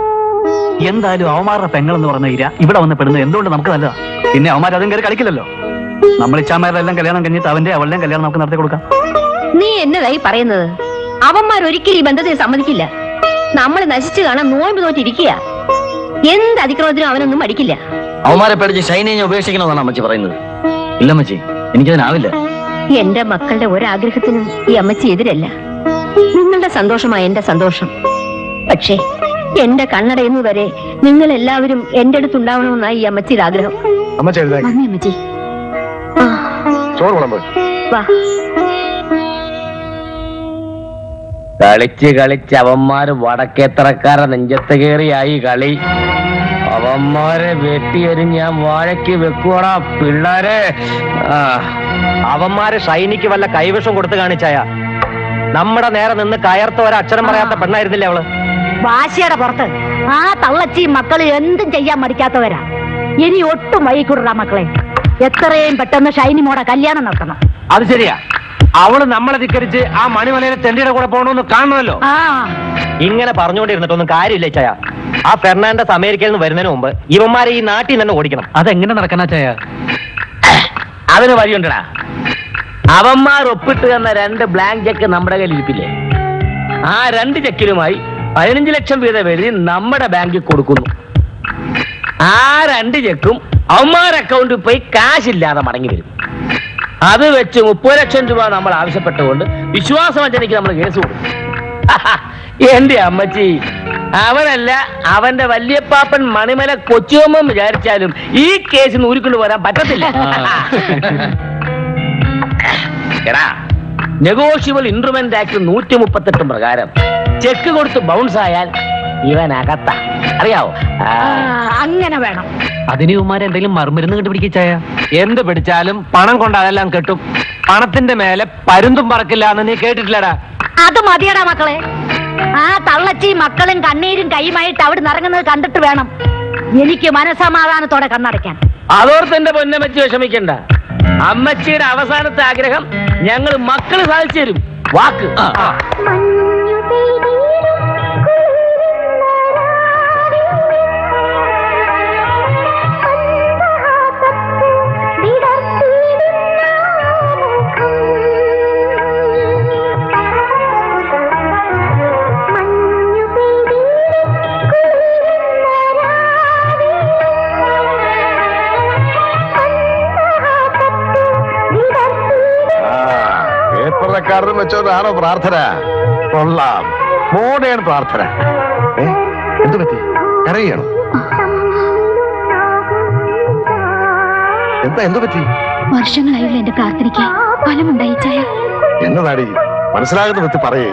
എന്തായാലും അവന്മാരുടെ പെങ്ങളെന്ന് പറഞ്ഞ ഇര ഇവിടെ വന്ന് പെടുന്നത് എന്തുകൊണ്ട് നമുക്ക് നല്ലതാ? പിന്നെ അവന്മാർ അതും കയറി കളിക്കില്ലല്ലോ. നമ്മൾ ഇച്ചാമാരുടെ എല്ലാം കല്യാണം കഴിഞ്ഞിട്ട് അവന്റെ അവളുടെയും കല്യാണം നമുക്ക് നടത്തി കൊടുക്കാം നീ എന്നതായി പറയുന്നത്? അവന്മാർ ഒരിക്കലും ഈ ബന്ധത്തെ സമ്മതിക്കില്ല. നമ്മൾ നശിച്ചു കാണാൻ നോയമ്പ് തോറ്റിരിക്കുക എന്ത് അതിക്രമത്തിനും അവനൊന്നും മടിക്കില്ല. അവന്മാരെ പേടിച്ച് ശൈനയെ ഉപേക്ഷിക്കണമെന്നാണ് അമ്മച്ചി പറയുന്നത്. ഇല്ല അമ്മച്ചി എനിക്കതിനാവില്ല. എന്റെ മക്കളുടെ ഒരാഗ്രഹത്തിനും ഈ അമ്മച്ചി എതിരല്ല. നിങ്ങളുടെ സന്തോഷമായ എന്റെ സന്തോഷം. പക്ഷേ എന്റെ കണ്ണടയുന്നു വരെ നിങ്ങൾ എല്ലാവരും എന്റെ അടുത്തുണ്ടാവണമെന്നായി ഈ അമ്മച്ചിയുടെ ആഗ്രഹം. അമ്മച്ചി അമ്മച്ചി. ചോറ് വാ. കളിച്ച് കളിച്ച് അവന്മാര് വടക്കേത്തറക്കാരെ നെഞ്ചത്ത് കയറിയായി കളി. അവന്മാരെ വെട്ടിയരി ഞാൻ വാഴയ്ക്ക് വെക്കുവാടാ പിള്ളേരെ. അവന്മാരെ ഷൈനിക്ക് വല്ല കൈവശം കൊടുത്ത് കാണിച്ചായ. നമ്മുടെ നേരെ നിന്ന് കയർത്ത ഒരക്ഷരം പറയാത്ത പെണ്ണായിരുന്നില്ലേ അവൾ? വാശിയുടെ പുറത്ത് ആ തള്ളച്ചി മക്കൾ എന്തും ചെയ്യാൻ മടിക്കാത്തവരാ. ഇനി ഒട്ടും വൈകിക്കൂടാ മക്കളെ. എത്രയും പെട്ടെന്ന് ഷൈനി മോടെ കല്യാണം നടത്തണം. അത് ശരിയാ. അവൾ നമ്മളെ ധിക്കരിച്ച് ആ മണിമലയിലെ തെണ്ടിയുടെ കൂടെ പോകണമെന്ന് കാണണമല്ലോ. ആ. ഇങ്ങനെ പറഞ്ഞുകൊണ്ടിരുന്നിട്ടൊന്നും കാര്യമില്ല ചായ. ആ ഫെർണാണ്ടസ് അമേരിക്കയിൽ നിന്ന് വരുന്നതിന് മുമ്പ് ഇവന്മാരെ ഈ നാട്ടിൽ നിന്ന് തന്നെ ഓടിക്കണം. അതെങ്ങനെ നടക്കണ ചായ? അതിന് വഴിയുണ്ടടാ. അവന്മാർ ഒപ്പിട്ട് തന്ന രണ്ട് ബ്ലാങ്ക് ചെക്ക് നമ്മുടെ കയ്യിൽ ഇരിപ്പില്ലേ? ആ രണ്ട് ചെക്കിലുമായി പതിനഞ്ച് ലക്ഷം വീതം എഴുതി നമ്മുടെ ബാങ്കിൽ കൊടുക്കുന്നു. ആ രണ്ട് ചെക്കും അവന്മാർ അക്കൗണ്ടിൽ പോയി കാശില്ലാതെ മടങ്ങി വരും. അത് വെച്ച് മുപ്പത് ലക്ഷം രൂപ നമ്മൾ ആവശ്യപ്പെട്ടുകൊണ്ട് വിശ്വാസവഞ്ചനയ്ക്ക് നമ്മൾ കേസ് കൊടുക്കും എന്റെ അമ്മച്ചി അവനല്ല അവന്റെ വല്യപ്പാപ്പൻ മണിമല കൊച്ചുവമ്മൻ വിചാരിച്ചാലും ഈ കേസ് ഊരിക്കൊണ്ട് വരാൻ പറ്റത്തില്ല. എടാ നെഗോഷ്യബിൾ ഇൻട്രുമെന്റ് ആക്ട് നൂറ്റി മുപ്പത്തെട്ട് പ്രകാരം ചെക്ക് കൊടുത്ത് ബൗൺസ് ആയാൽ ഇവൻ അകത്ത അറിയാവോ അങ്ങനെ വേണം. അതിന് ഇവന്മാരെ എന്തെങ്കിലും മറുമരുന്ന് കണ്ടുപിടിക്കുക ചായ? എന്ത് പിടിച്ചാലും പണം കൊണ്ട് അതെല്ലാം കെട്ടും. പണത്തിന്റെ മേലെ പരുന്തും പറക്കില്ല എന്ന് നീ കേട്ടിട്ടില്ലടാ. അത് മതിയടാ മക്കളെ. ആ തള്ളച്ചി മക്കളും കണ്ണീരും കൈയുമായിട്ട് അവിടെ നിറങ്ങുന്നത് കണ്ടിട്ട് വേണം. എനിക്ക് മനസമാധാനത്തോടെ കണ്ണടയ്ക്കാൻ. അതോർത്ത് എന്റെ പൊന്നമ്മച്ചി വിഷമിക്കണ്ട. അമ്മച്ചിയുടെ അവസാനത്തെ ആഗ്രഹം ഞങ്ങൾ മക്കൾ സാധിച്ചു തരും. വാക്ക്. വെച്ചോണ്ടാണോ പ്രാർത്ഥന? കൊള്ളാം. മോഡേൺ പ്രാർത്ഥന. എന്തു പറ്റി? കരയണോ എന്താ എന്തു പറ്റി? വർഷങ്ങളായുള്ള എന്റെ പ്രാർത്ഥനയ്ക്ക് ഫലമുണ്ടായി ചായ. എന്നതാടി? മനസ്സിലാകുന്ന പറ്റി പറയേ.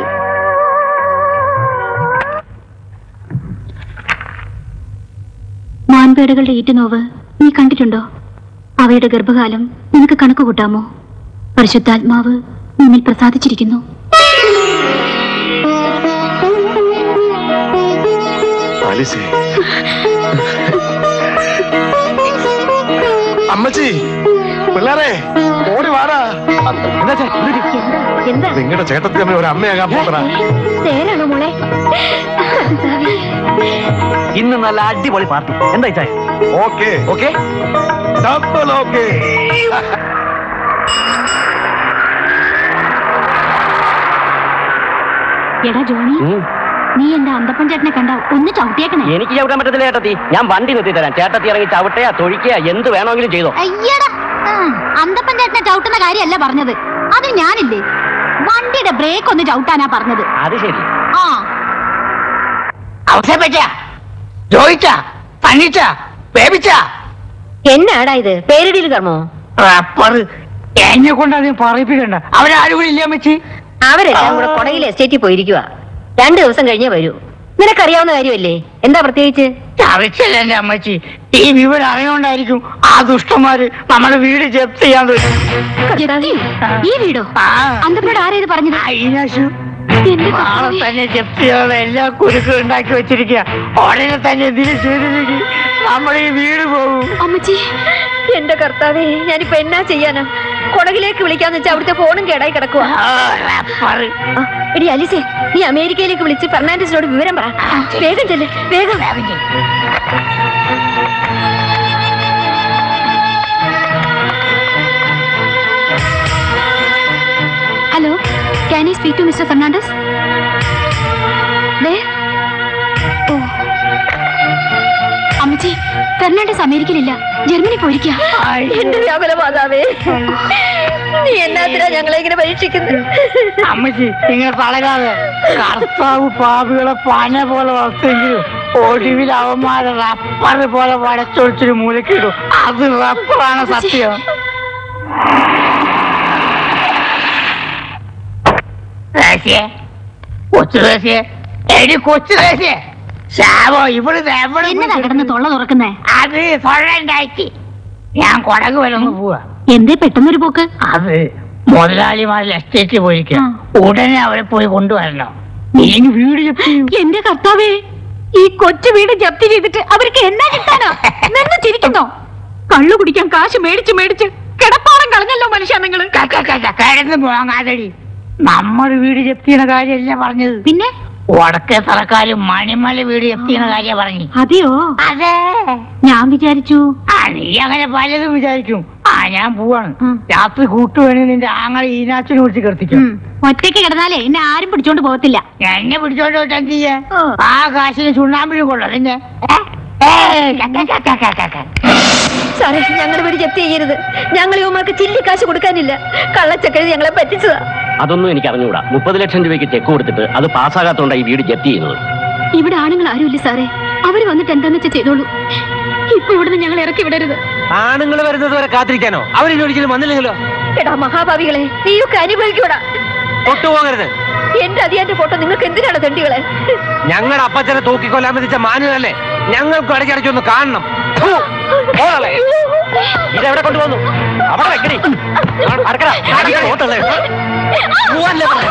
മാൻപേടകളുടെ ഈറ്റുനോവ് നീ കണ്ടിട്ടുണ്ടോ? അവയുടെ ഗർഭകാലം നിനക്ക് കണക്ക് കൂട്ടാമോ പരിശുദ്ധാത്മാവ് നിന്നിൽ പ്രസാദിച്ചിരിക്കുന്നു. അമ്മച്ചി പിള്ളേരെ ഓടി വാടാ. നിങ്ങളുടെ ചേട്ടത്തി അമ്മ ഒരു അമ്മയാകാൻ പോകണ മോളെ? ഇന്ന് നല്ല അടിപൊളി പാർട്ടി. എന്താ ഇച്ചാ ഓക്കെ. ഓക്കെ? ഡബിൾ ഓക്കെ എടാ ജോണി നീ എന്റെ അന്തപ്പൻ ചേട്ടനെ കണ്ട ഒന്ന് ചവിട്ടിയേക്കണേ? എനിക്ക് ചവിട്ടാൻ പറ്റത്തില്ല ചേട്ടത്തി. ഞാൻ വണ്ടി നിർത്തി തരാം ചേട്ടത്തി ഇറങ്ങി ചവിട്ടയാ തൊഴിക്കുക എന്ത് വേണമെങ്കിലും ചെയ്തോ. അയ്യടാ. അന്തപ്പൻ ചേട്ടനെ ചവിട്ടുന്ന കാര്യമല്ല പറഞ്ഞത്. അത് ഞാനില്ലേ. വണ്ടിയുടെ ബ്രേക്ക് ഒന്ന് ചവിട്ടാനാ പറഞ്ഞത്. അത് ശരി. ആ. എന്നാടാ ഇത്? പേരിടിയിൽ കർമ്മോ? റബ്ബർ എന്നെ കൊണ്ട് അതിന് പറയിപ്പിക്കണ്ട അവരാരും കൂടി ഇല്ല അമ്മച്ചി? അവരെല്ലാം കൂടെ കൊടയിലെ എസ്റ്റേറ്റിൽ പോയിരിക്കുക രണ്ടു ദിവസം കഴിഞ്ഞേ വരൂ. നിനക്കറിയാവുന്ന കാര്യമല്ലേ? എന്താ പ്രത്യേകിച്ച്? ചറിച്ചല്ല എന്റെ അമ്മച്ചി. ഈ വിവരം അറിയോണ്ടായിരിക്കും ആ ദുഷ്ടന്മാര് നമ്മുടെ വീട് ജപ്തി ചെയ്യാൻ ജപ്തി? ഈ വീടോ? ആ. ആരേത് പറഞ്ഞത്? നാളെ. തന്നെ ജപ്തി ചെയ്യാനുള്ള എല്ലാ കുരുക്കും ഉണ്ടാക്കി വെച്ചിരിക്കുക ഉടനെ തന്നെ ഇതിന് ചെയ്തില്ലെങ്കിൽ നമ്മുടെ ഈ വീട് പോകും. അമ്മച്ചി എന്റെ കർത്താവേ ഞാനിപ്പോ എന്നാ ചെയ്യാനാ? കൊടകിലേക്ക് വിളിക്കാന്ന് വെച്ചാ അവിടുത്തെ ഫോണും കേടായി കിടക്കുക എടി അലിസേ നീ അമേരിക്കയിലേക്ക് വിളിച്ച് ഫെർണാണ്ടസിനോട് വിവരം പറ. വേഗം ചെല്ല് വേഗം. Hello can you speak to mister Fernandes അമ്മച്ചി ഫെർണാണ്ടസ് അമേരിക്കയിലില്ല. ജർമ്മനി പോയിരിക്കുക എന്റെ വ്യാപല മാതാവേ നീ എന്നാത്തിനാ ഞങ്ങളെ ഇങ്ങനെ പരീക്ഷിക്കുന്നത് അമ്മച്ചി ഇങ്ങനെ തളരാതെ കർത്താവ് പാപികളെ പന പോലെ വളർത്തിയെങ്കിലും ഒടുവിൽ അവന്മാരെ റബ്ബർ പോലെ വടച്ചൊളിച്ചൊരു മൂലക്കിടും അത് റബ്ബറാണ് സത്യം. കൊച്ചു ദേശിയെ എടി കൊച്ചു ശാപോ ഇവിടുന്ന് എവിടെ എന്നതാ കിടന്ന് തൊള്ള തുറക്കുന്നേ? അത് തൊഴണ്ടാക്കി ഞാൻ കൊടക് വരെ ഒന്ന് പോവാ. എന്തേ പെട്ടെന്നൊരു പോക്ക്? അത് മുതലാളിമാരിൽ എസ്റ്റേറ്റിൽ പോയിരിക്ക. ഉടനെ അവരെ പോയി കൊണ്ടുവരണം. നീ വീട് ജപ്തി. എന്റെ കർത്താവേ ഈ കൊച്ചു വീട് ജപ്തി ചെയ്തിട്ട് അവർക്ക് എന്നാ കിട്ടാനോ? നിന്ന് ചിരിക്കുന്നോ? കള്ളു കുടിക്കാൻ കാശ് മേടിച്ച് മേടിച്ച് കിടപ്പാടം കളഞ്ഞല്ലോ മനുഷ്യ നിങ്ങൾ. കിടന്ന് പോകാതടി നമ്മുടെ വീട് ജപ്തി ചെയ്യുന്ന കാര്യമല്ല പറഞ്ഞത്? പിന്നെ? വടക്കേ സർക്കാർ മണിമല വീട് എത്തിയെന്ന കാര്യം പറഞ്ഞു. അതെയോ? അതെ. ഞാൻ വിചാരിച്ചു. ആ നീ അങ്ങനെ പലതും വിചാരിക്കും. ആ ഞാൻ പോവാണ്. രാത്രി കൂട്ടുവേണി നിന്റെ ആങ്ങളെ ഈനാച്ചിനെ കുറിച്ച് കെടുത്തിക്കും. ഒറ്റയ്ക്ക് കിടന്നാലേ എന്നെ ആരും പിടിച്ചോണ്ട് പോകത്തില്ല. എന്നെ പിടിച്ചോണ്ട് പോയിട്ട് എന്ത് ചെയ്യാ. ആ കാശിന് ചുണ്ണാമ്പിന് കൊള്ളാം. പിന്നെ? സാറേ ഞങ്ങൾ വീട് ജപ്തി ചെയ്യരുത്. ഞങ്ങൾ ഇവമാർക്ക് ചില്ലി കാശ് കൊടുക്കാനില്ല. കള്ളച്ചക്കഴി ഞങ്ങളെ പറ്റിച്ചതാ. അതൊന്നും എനിക്ക് അറിഞ്ഞുകൂടാ മുപ്പത് ലക്ഷം രൂപയ്ക്ക് ചെക്ക് കൊടുത്തിട്ട് അത് പാസ്സാകാത്തോണ്ടാണ് ഈ വീട് ജപ്തി ചെയ്യുന്നത്. ഇവിടെ ആണുങ്ങൾ ആരുമില്ല സാറേ. അവർ വന്നിട്ട് എന്താന്ന് വെച്ചാൽ ചെയ്തോളൂ. ഇപ്പൊ ഇവിടുന്ന് ഞങ്ങൾ ഇറക്കി വിടരുത്. ആണുങ്ങൾ വരുന്നത് വരെ കാത്തിരിക്കാനോ? അവരിനി ഒരിക്കലും വന്നില്ലെങ്കിലോ? എടാ മഹാഭാവികളെ നീയൊക്കെ അനുഭവിക്കൂടാ. ഒട്ടുപോകരുത് എന്റെ അതിയാന്റെ ഫോട്ടോ നിങ്ങൾക്ക് എന്തിനാണ് തെണ്ടികളെ? ഞങ്ങളുടെ അപ്പച്ചനെ തൂക്കിക്കൊല്ലാൻ വിധിച്ച മാനുവല്ലേ ഞങ്ങൾക്ക് ഇടയ്ക്കിടയ്ക്ക് ഒന്ന് കാണണം. ഫു. ഇതെവിടെ കൊണ്ടുപോകുന്നു അവിടെ വെക്കടി. അടക്കടാ, അടക്കടാ, ഓട്ടല്ലേ. പോവല്ലേ പറഞ്ഞെ?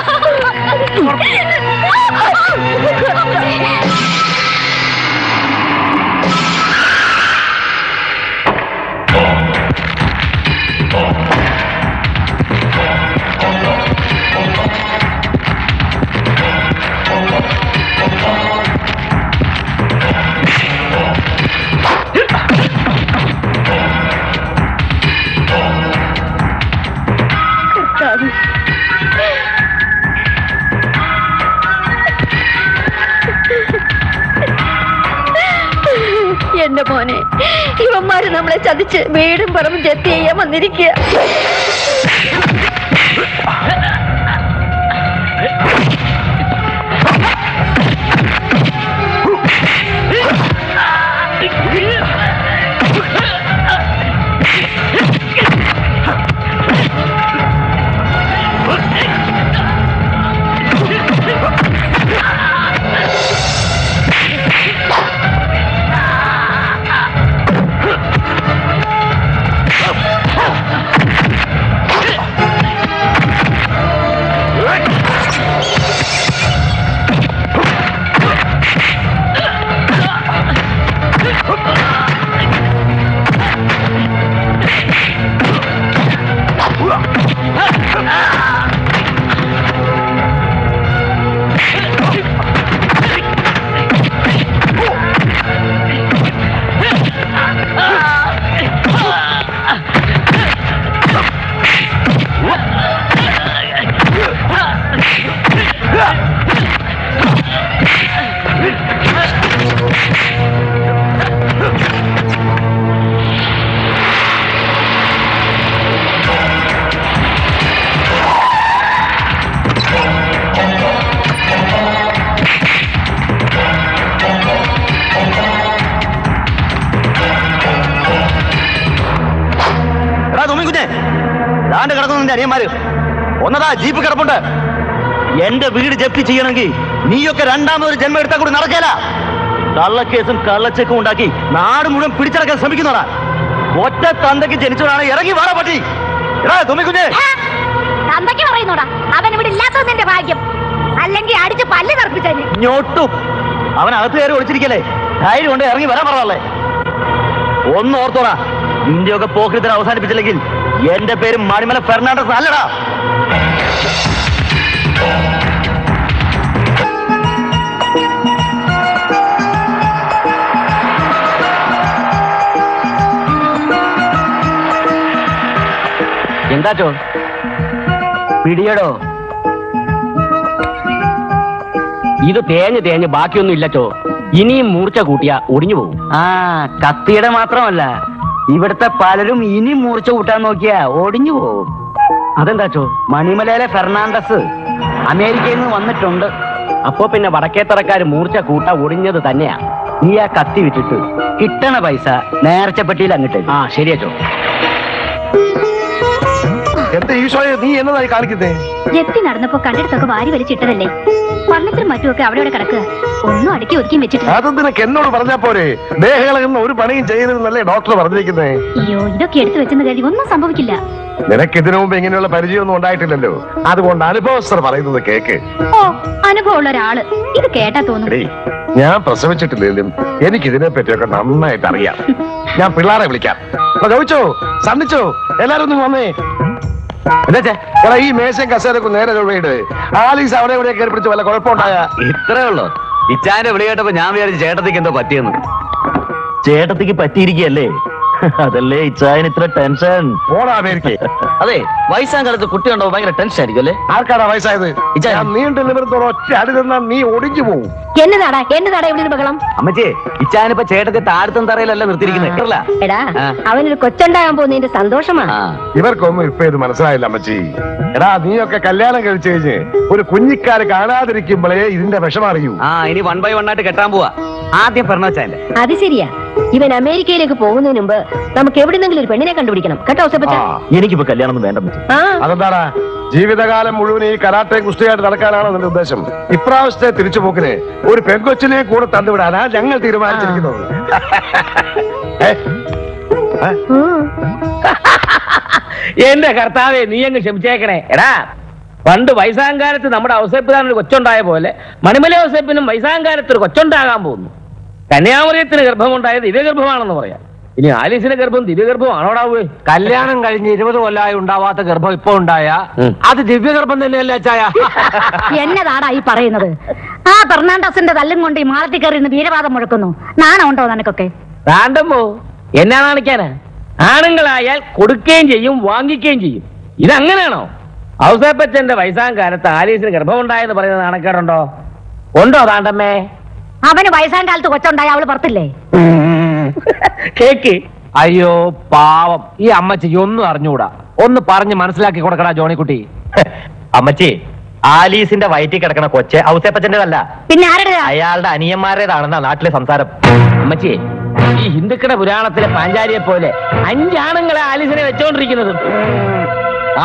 എന്റെ മോനെ. ഇവന്മാര് നമ്മളെ ചതിച്ച് വീടും പറമ്പും ജപ്തി ചെയ്യാൻ വന്നിരിക്കുക എന്റെ വീട് ജപ്തി ചെയ്യണമെങ്കിൽ നീയൊക്കെ രണ്ടാമതൊരു ജന്മം എടുത്താൽ കൂടി നടക്കല. കള്ളക്കേസും കള്ളച്ചെക്കും ഉണ്ടാക്കി നാട് മുഴുവൻ പിടിച്ചടക്കാൻ ശ്രമിക്കുന്നതാ ഒറ്റ തന്തയ്ക്ക് ജനിച്ചവരാണ് ഇറങ്ങി വാടാ പട്ടി. എടാ തുമ്മിക്കുഞ്ഞെ തന്തയ്ക്ക് പറയുന്നോടാ. അവൻ ഇവിടെ ഭാഗ്യം. അല്ലെങ്കിൽ അടിച്ച് പല്ല് ഞൊട്ടും. അവൻ അകത്ത് കയറി ഒളിച്ചിരിക്കല്ലേ? ധൈര്യം കൊണ്ട് ഇറങ്ങി വരാൻ പറഞ്ഞല്ലേ ഒന്ന് ഓർത്തോടാ. ഇന്ത്യയൊക്കെ പോക്കൃത്തിന് അവസാനിപ്പിച്ചില്ലെങ്കിൽ എന്റെ പേര് മണിമല ഫെർണാണ്ടസ് അല്ലടാ. എന്താച്ചോ പിടിയടോ. ഇത് തേഞ്ഞ് തേഞ്ഞ് ബാക്കിയൊന്നും ഇല്ലച്ചോ ഇനിയും മൂർച്ച കൂട്ടിയ ഒടിഞ്ഞു പോകും. ആ കത്തിയുടെ മാത്രമല്ല. ഇവിടുത്തെ പലരും ഇനി മൂർച്ച കൂട്ടാൻ നോക്കിയാ ഒടിഞ്ഞു പോകും. അതെന്താച്ചോ മണിമലയിലെ ഫെർണാണ്ടസ് അമേരിക്കയിൽ നിന്ന് വന്നിട്ടുണ്ട്. അപ്പോ പിന്നെ വടക്കേത്തറക്കാര് മൂർച്ച കൂട്ട ഒടിഞ്ഞത് തന്നെയാ. നീ ആ കത്തി വിറ്റിട്ട് കിട്ടണ പൈസ നേർച്ചപ്പെട്ടിയിൽ അങ്ങിട്ട് ആ ശരിയച്ചോ എന്റെ ഈശോയെ നീ എന്നതായി കാണിക്കുന്നേ? ജപ്തി നടന്നപ്പോ കണ്ടെടുത്തൊക്കെ വാരി വലിച്ചിട്ടതല്ലേ? ഫർണിച്ചറും മറ്റുമൊക്കെ അവിടെ അവിടെ കിടക്കുക ഒന്നും അടുക്കി ഒതുക്കി വെച്ചിട്ടില്ല. എന്നോട് പറഞ്ഞാ പോരെ? ഒരു പണിയും ചെയ്യരുതെന്നല്ലേ ഡോക്ടർ പറഞ്ഞിരിക്കുന്നേ? അയ്യോ ഇതൊക്കെ എടുത്തു വെച്ചെന്ന് കരുതി ഒന്നും സംഭവിക്കില്ല. നിനക്ക് ഇതിനു മുമ്പ് ഇങ്ങനെയുള്ള പരിചയമൊന്നും ഉണ്ടായിട്ടില്ലല്ലോ. അതുകൊണ്ട് അനുഭവസ്ഥർ പറയുന്നത് കേക്ക്. ഓ അനുഭവമുള്ള ഒരാൾ. ഇത് കേട്ടാ തോന്നുന്നു ഞാൻ പ്രസവിച്ചിട്ടില്ലെങ്കിലും എനിക്ക് ഇതിനെ പറ്റിയൊക്കെ നന്നായിട്ട് അറിയാം ഞാൻ പിള്ളേരെ വിളിക്കാം. ചോദിച്ചോ സണ്ണിച്ചോ എല്ലാരും ഒന്ന് വന്നേ. ഈ മേശയും കസേരക്കും നേരെ ചൊവ്വയിട്ട് ആലീസ് അവിടെ ഇവിടെ കയറി പിടിച്ച് വല്ല കുഴപ്പമുണ്ടായ? ഇത്രേ ഉള്ളൂ. ഇച്ചാന്റെ വിളി കേട്ടപ്പോ ഞാൻ വിചാരിച്ചു ചേട്ടത്തിക്ക് എന്തോ പറ്റിയെന്ന്. ചേട്ടത്തിക്ക് പറ്റിയിരിക്കല്ലേ അതല്ലേ ഇച്ചായന് ഇത്ര ടെൻഷൻ? പോടാ അമേരിക്ക. അതെ വയസ്സാം കാലത്ത് കുട്ടി ഉണ്ടോ ഭയങ്കര ടെൻഷൻ ആയിരിക്കും അല്ലേ? ആർക്കാടാ വയസ്സായത്? ഞാൻ നീണ്ടു നിമിർത്തോടെ ഒറ്റ അടി തന്നാ നീ ഒടിഞ്ഞു പോവും. എന്നതാടാ എന്നതാടാ ഇവിടെ ഒരു ബഹളം? അമ്മച്ചേ ഇച്ചാനിപ്പോ ചേട്ടത്തെ താഴത്തും തറയിലല്ല നിർത്തിയിരിക്കുന്നത് എടാ. അവനൊരു കൊച്ചുണ്ടാകാൻ പോകുന്നതിന്റെ സന്തോഷമാണ് ഇവർക്കൊന്നും ഇപ്പൊ ഇത് മനസ്സിലായില്ല അമ്മച്ചി. എടാ നീയൊക്കെ കല്യാണം കഴിച്ചു കഴിഞ്ഞ് ഒരു കുഞ്ഞിക്കാര് കാണാതിരിക്കുമ്പോഴേ ഇതിന്റെ വിഷമറിയൂ ആ ഇനി വൺ ബൈ വൺ ആയിട്ട് കെട്ടാൻ പോവാ. ആദ്യം പറഞ്ഞാന്റെ അത് ശരിയാ. ഇവൻ അമേരിക്കയിലേക്ക് പോകുന്നതിന് മുമ്പ് നമുക്ക് എവിടെന്നെങ്കിലും ഒരു പെണ്ണിനെ കണ്ടുപിടിക്കണം. കേട്ടോ ഔസേപ്പച്ച എനിക്കിപ്പോ കല്യാണം വേണ്ട. ആ. അതെന്താടാ ജീവിതകാലം മുഴുവൻ ഈ കരാട്ടെ കുസ്തിയായിട്ട് നടക്കാനാണോ നിന്റെ ഉദ്ദേശം? ഇപ്രാവശ്യത്തെ തിരിച്ചുപോക്കിന് ഒരു പെങ്കൊച്ചിനെ കൂടെ തന്നുവിടാനാ ഞങ്ങൾ തീരുമാനിച്ചിരിക്കുന്നത്. എന്റെ കർത്താവെ നീ അങ്ങ് ക്ഷമിച്ചേക്കണേ. എടാ പണ്ട് വയസ്സാങ്കാലത്ത് നമ്മുടെ ഔസേപ്പിതാൻ ഒരു കൊച്ചുണ്ടായ പോലെ മണിമല ഔസേപ്പിനും വയസ്സാങ്കാലത്ത് ഒരു കൊച്ചുണ്ടാകാൻ പോകുന്നു. കന്യാമറിയത്തിന് ഗർഭമുണ്ടായത് ദിവ്യഗർഭമാണെന്ന് പറയാം. ഇനി ആലീസിന്റെ ഗർഭം ദിവ്യഗർഭമാണോടാവേ കല്യാണം കഴിഞ്ഞ് ഇരുപത് കൊല്ലമായി ഉണ്ടാവാത്ത ഗർഭം ഇപ്പൊ ഉണ്ടായ. അത് ദിവ്യഗർഭം തന്നെയല്ലേ ചായ എന്നതാടാ ഈ പറയുന്നത്? ആ ഫെർണാണ്ടസിന്റെ തല്ലും കൊണ്ട് ഈ മാളത്തിൽ കയറി ഇന്ന് വീരവാദം മുഴക്കുന്നു. നാണമുണ്ടോ നിനക്കൊക്കെ? താണ്ടമ്പോ എന്നാ കാണിക്കാനാ ആണുങ്ങളായാൽ കൊടുക്കുകയും ചെയ്യും വാങ്ങിക്കുകയും ചെയ്യും. ഇതങ്ങനെയാണോ? ഔസേപ്പച്ചന്റെ വയസ്സാങ്കാലത്ത് ആലീസിന് ഗർഭമുണ്ടായെന്ന് പറയുന്നത് നാണക്കേടുണ്ടോ? ഉണ്ടോ താണ്ടമ്മേ അവന് വയസ്സാൻ കാലത്ത് കൊച്ചുണ്ടായി അവൾ പുറത്തില്ലേ? കേക്ക്. അയ്യോ പാവം. ഈ അമ്മച്ചി ഒന്നും അറിഞ്ഞൂടാ. ഒന്ന് പറഞ്ഞ് മനസ്സിലാക്കി കൊടുക്കടാ ജോണിക്കുട്ടി. അമ്മച്ചി ആലീസിന്റെ വയറ്റിൽ കിടക്കണ കൊച്ചെ ഔസേപ്പച്ചന്റേതല്ല. പിന്നെ ആരുടെ? അയാളുടെ അനിയന്മാരുടേതാണെന്നാ നാട്ടിലെ സംസാരം. അമ്മച്ചി ഈ ഹിന്ദുക്കളുടെ പുരാണത്തിലെ പാഞ്ചാരിയെ പോലെ അഞ്ചാണുങ്ങളെ ആലീസിനെ വെച്ചോണ്ടിരിക്കുന്നത്.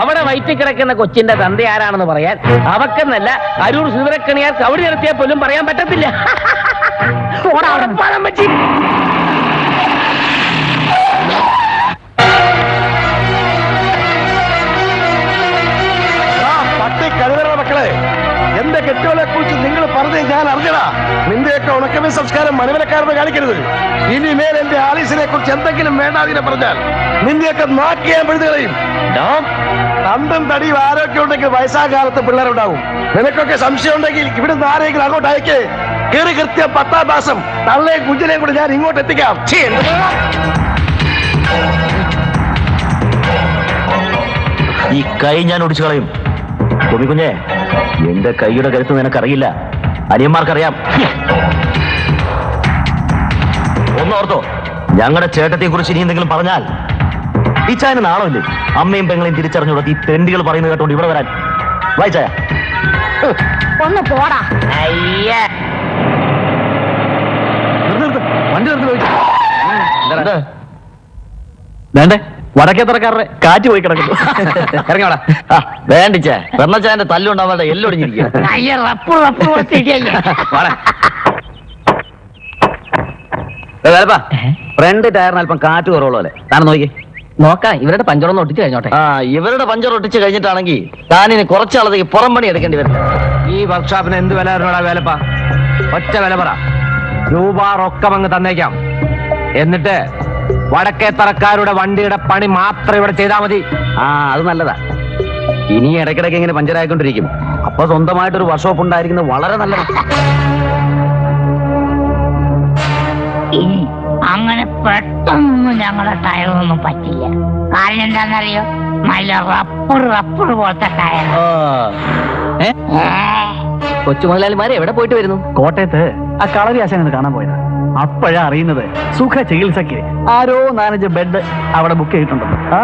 അവിടെ വയറ്റിൽ കിടക്കുന്ന കൊച്ചിന്റെ തന്ത ആരാണെന്ന് പറയാൻ അവക്കെന്നല്ല അരൂർ സുന്ദരക്കണിയാർക്ക് അവിടെ നിർത്തിയാൽ പോലും പറയാൻ പറ്റത്തില്ല. ഞാൻ അറിഞ്ഞടാ നിന്റെയൊക്കെ ഉണക്കമേ സംസ്കാരം മണിമലക്കാരന് കാണിക്കരുത്. ഇനിമേൽ എന്റെ ആലീസിനെ കുറിച്ച് എന്തെങ്കിലും വേണ്ടാതിനെ പറഞ്ഞാൽ നിന്റെയൊക്കെ നാക്കിയാൻ പെഴുതുകളയും തണ്ടും തടിയും ആരോഗ്യം ഉണ്ടെങ്കിൽ വയസ്സാ കാലത്ത് പിള്ളേരുണ്ടാവും. നിനക്കൊക്കെ സംശയം ഉണ്ടെങ്കിൽ ഇവിടുന്ന് ആരെങ്കിലും അങ്ങോട്ട് അയക്കേ. കയറി കൃത്യം പത്താം മാസം തള്ളയും കുഞ്ഞിനെയും കൂടെ ഞാൻ ഇങ്ങോട്ട് എത്തിക്കാം. ഈ കൈ ഞാൻ ഒടിച്ചു കളയും. കുഞ്ഞെ എന്റെ കൈയുടെ കരുത്ത് നിനക്കറിയില്ല. അനിയന്മാർക്കറിയാം. ഒന്നോർത്തോ ഞങ്ങളുടെ ചേട്ടത്തെ കുറിച്ച് ഇനി എന്തെങ്കിലും പറഞ്ഞാൽ ഈ ചായന് നാണമില്ലേ? അമ്മയും പെങ്ങളെയും തിരിച്ചറിഞ്ഞുകൂടാ ഈ തെണ്ടികൾ പറയുന്നത് കേട്ടോണ്ട് ഇവിടെ വരാൻ. വായിച്ചായ ഒന്ന് പോടാ. വണ്ടി നിർത്തി വേണ്ടേ? വടക്കേത്തറക്കാരുടെ കാറ്റ് പോയി കിടക്കുന്നു. ഇറങ്ങാ വേണ്ടിച്ചേ വെള്ളച്ചാന്റെ തല്ലുണ്ടാവാതെ എല്ലൊടിഞ്ഞിരിക്കുക ഫ്രണ്ട് ടയറിന് അല്പം കാറ്റ് കുറവുള്ള പോലെ. താൻ നോക്കി. നോക്കാം ഇവരുടെ പഞ്ചറൊന്ന് ഒട്ടിച്ചു കഴിഞ്ഞോട്ടെ. ആ ഇവരുടെ പഞ്ചർ ഒട്ടിച്ച് കഴിഞ്ഞിട്ടാണെങ്കിൽ താനിന് കുറച്ചാളത്തേക്ക് പുറം പണി എടുക്കേണ്ടി വരും. ഈ വർക്ക്ഷോപ്പിന് എന്ത് വില വരണോടാ വേലപ്പ? ഒറ്റ വില പറ. രൂപ റൊക്കം അങ്ങ് തന്നേക്കാം. എന്നിട്ട് വടക്കേ തറക്കാരുടെ വണ്ടിയുടെ പണി മാത്രം ഇവിടെ ചെയ്താൽ മതി. ആ അത് നല്ലതാ. ഇനി ഇടയ്ക്കിടയ്ക്ക് ഇങ്ങനെ പഞ്ചറായിക്കൊണ്ടിരിക്കും. അപ്പൊ സ്വന്തമായിട്ടൊരു വർക്ക്ഷോപ്പ് ഉണ്ടായിരിക്കുന്നത് വളരെ നല്ലതാണ് അങ്ങനെ പെട്ടെന്നൊന്നും ഞങ്ങളുടെ ടയറൊന്നും പറ്റില്ല. കാരണം എന്താണെന്നറിയോ? നല്ല റബ്ബർ റബ്ബർ പോലത്തെ ടയർ കൊച്ചു മുതലാളിമാരെ എവിടെ പോയിട്ട് വരുന്നു? കോട്ടയത്ത് ആ കളരി ആശാനെ കാണാൻ പോയതാ. അപ്പോഴാ അറിയുന്നത്. സുഖ ചികിത്സക്ക് ആരോ നാലഞ്ച് ബെഡ് അവിടെ ബുക്ക് ചെയ്തിട്ടുണ്ട്. ആ.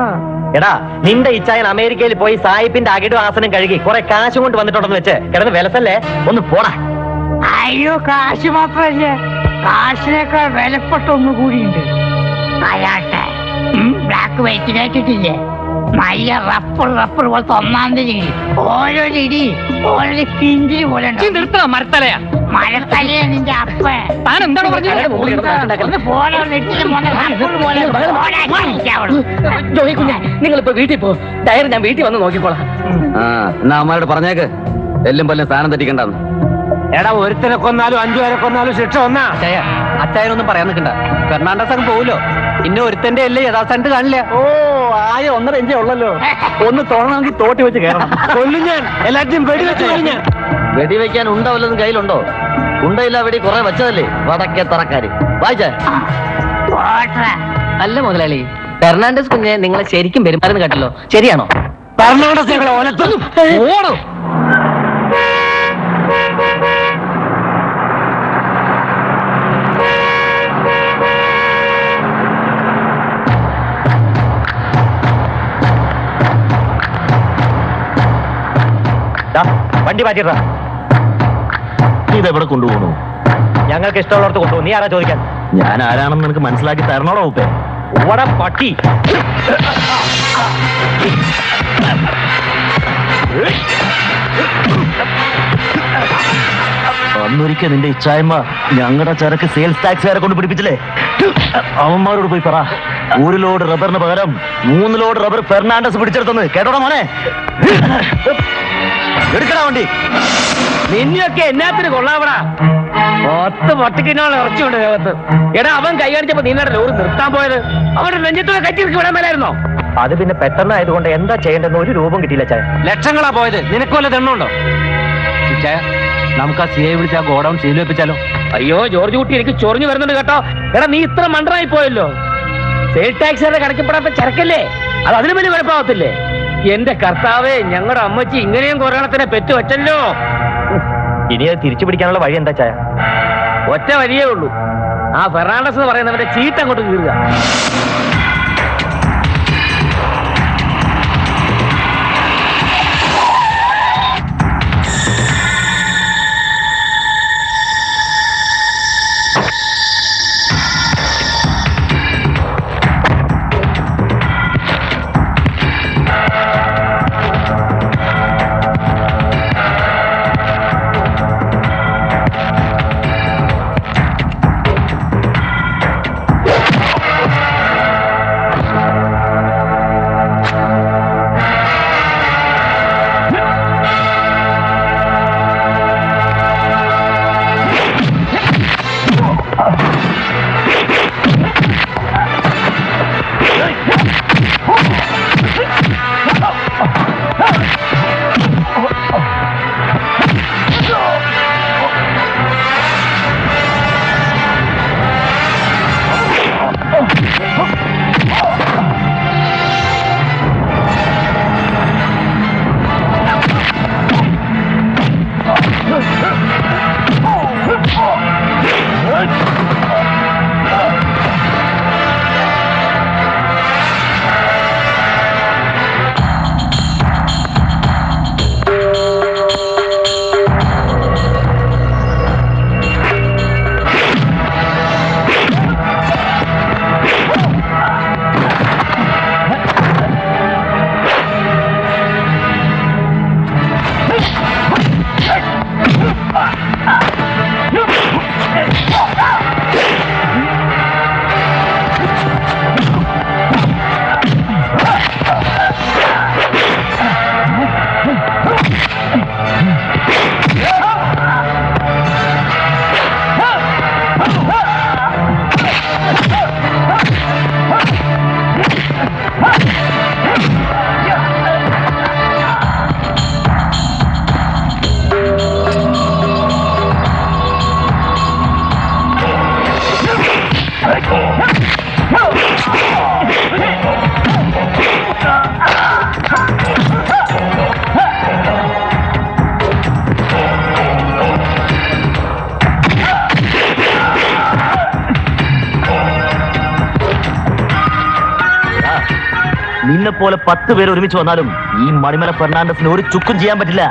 എടാ നിന്റെ ഇച്ചായൻ അമേരിക്കയിൽ പോയി സായിപ്പിന്റെ അകിടു ആസനം കഴുകി കുറെ കാശും കൊണ്ട് വന്നിട്ടുണ്ടെന്ന് വെച്ച് കിടന്ന് വിലസല്ലേ? ഒന്ന് പോടാ. അയ്യോ കാശ് മാത്രല്ല കാശിനേക്കാൾ വിലപ്പെട്ട ഒന്നു കൂടിയുണ്ട്. അയാട്ടെ ബ്ലാക്ക് വൈറ്റ് കേട്ടിട്ടില്ലേ നല്ല റപ്പർ റപ്പർ പോലത്തെ ഒന്നാം തീയതി. ഓരോ ഇടി ഓരോ കിഞ്ചിരി പോലെ നിർത്തണം മരത്തലയാ നിന്റെ അപ്പ. താൻ എന്താണ് നിങ്ങളിപ്പോ വീട്ടിൽ പോ. ഡയറി ഞാൻ വീട്ടിൽ വന്ന് നോക്കിക്കോളാം. ആ എന്നാ അമ്മയോട് പറഞ്ഞേക്ക്. എല്ലും പല്ലും സ്ഥാനം തെറ്റിക്കണ്ടെന്ന്. എടാ ഒരുത്തനെ കൊന്നാലും അഞ്ചു പേരെ കൊന്നാലും ശിക്ഷ ഒന്നാ. അച്ചായ അച്ചായനൊന്നും പറയാൻ നിൽക്കണ്ട. ഫെർണാണ്ടസ് അങ്ങ് പോവുമല്ലോ പിന്നെ ഒരുത്തന്റെ അല്ലേ യഥാസ്ഥാനത്ത് കാണില്ല. ഓ ആയ ഒന്നര ഇഞ്ചേ ഉള്ളല്ലോ. ഒന്ന് തോന്നണമെങ്കിൽ തോട്ടി വെച്ച് കയറണം. കൊല്ലും ഞാൻ. എല്ലാറ്റിനും വെടിവെച്ച് കൊല്ലും ഞാൻ. വെടിവെക്കാൻ ഉണ്ട വല്ലതും കയ്യിലുണ്ടോ? ഉണ്ടയില്ല വെടി കുറെ വെച്ചതല്ലേ? വടക്കേ തറക്കാര്. വായിച്ചേ. അല്ല മുതലാളി. ഫെർണാണ്ടസ് കുഞ്ഞെ നിങ്ങളെ ശരിക്കും പെരുമാറുന്ന കേട്ടല്ലോ ശരിയാണോ? ഫെർണാണ്ടസ് ഞങ്ങളെ ഓടും. വണ്ടി മാറ്റിട്ടാ ഇതെവിടെ കൊണ്ടുപോകണു? ഞങ്ങൾക്ക് ഇഷ്ടമുള്ളവർക്ക് കൊണ്ടുപോകും. നീ ആരാ ചോദിക്കാൻ? ഞാൻ ആരാണെന്ന് നിനക്ക് മനസ്സിലാക്കി തരണോടോ ഉപ്പേ? ഓടെ പട്ടി. അന്നൊരിക്കൽ നിന്റെ ഇച്ഛായ്മ ഞങ്ങളുടെ ചരക്ക് സെയിൽസ് ടാക്സുകാരെ കൊണ്ട് പിടിപ്പിച്ചില്ലേ? അവന്മാരോട് പോയി പറ. ഒരു ലോഡ് റബ്ബറിന് പകരം മൂന്ന് ലോഡ് റബ്ബർ ഫെർണാണ്ടസ് പിടിച്ചെടുത്തെന്ന്. കേട്ടോടാ മോനെ? എടുക്കടാ വണ്ടി. നിന്നെയൊക്കെ എന്നാത്തിന് കൊള്ളാവടാ. പത്ത് പട്ടിക്കിനോളം ഇറച്ചിയുണ്ട് ദേഹത്ത് എടാ അവൻ കൈ കാണിച്ചപ്പോ നിന്നോട് ലോറി നിർത്താൻ പോയത്. അവന്റെ നെഞ്ചത്തോടെ കറ്റിർക്ക് വിടാൻ മേലായിരുന്നോ അത് പിന്നെ പെട്ടെന്നായതുകൊണ്ട് എന്താ ചെയ്യേണ്ടെന്ന് ഒരു രൂപം കിട്ടിയില്ല ചായ. ലക്ഷങ്ങളാ പോയത്. നിനക്ക് വല്ല തെണ്ണുണ്ടോ നമുക്ക് ആ സി ഐ വിളിച്ച് ആ ഗോഡൌൺ സീൽ വെപ്പിച്ചാലോ? അയ്യോ ജോർജ് കുട്ടി എനിക്ക് ചൊറിഞ്ഞു വരുന്നുണ്ട് കേട്ടോ. എടാ നീ ഇത്ര മണ്ടറായി പോയല്ലോ. സെയിൽ ടാക്സുകാരുടെ കടക്കപ്പെടാത്ത ചരക്കല്ലേ? അത് അതിന് വലിയ കുഴപ്പമാവത്തില്ലേ എന്റെ കർത്താവേ ഞങ്ങളുടെ അമ്മച്ചി ഇങ്ങനെയും കൊറോണത്തിനെ പെറ്റു വച്ചല്ലോ. ഇനി അത് തിരിച്ചു പിടിക്കാനുള്ള വഴി എന്താ ചായ? ഒറ്റ വഴിയേ ഉള്ളൂ. ആ ഫെർണാണ്ടസ് എന്ന് പറയുന്നവന്റെ ചീട്ട് അങ്ങോട്ട് കീറുക. പോലെ പത്ത് പേര് ഒരുമിച്ച് വന്നാലും ഈ മണിമല ഫെർണാണ്ടസിന് ഒരു ചുക്കും ചെയ്യാൻ പറ്റില്ല.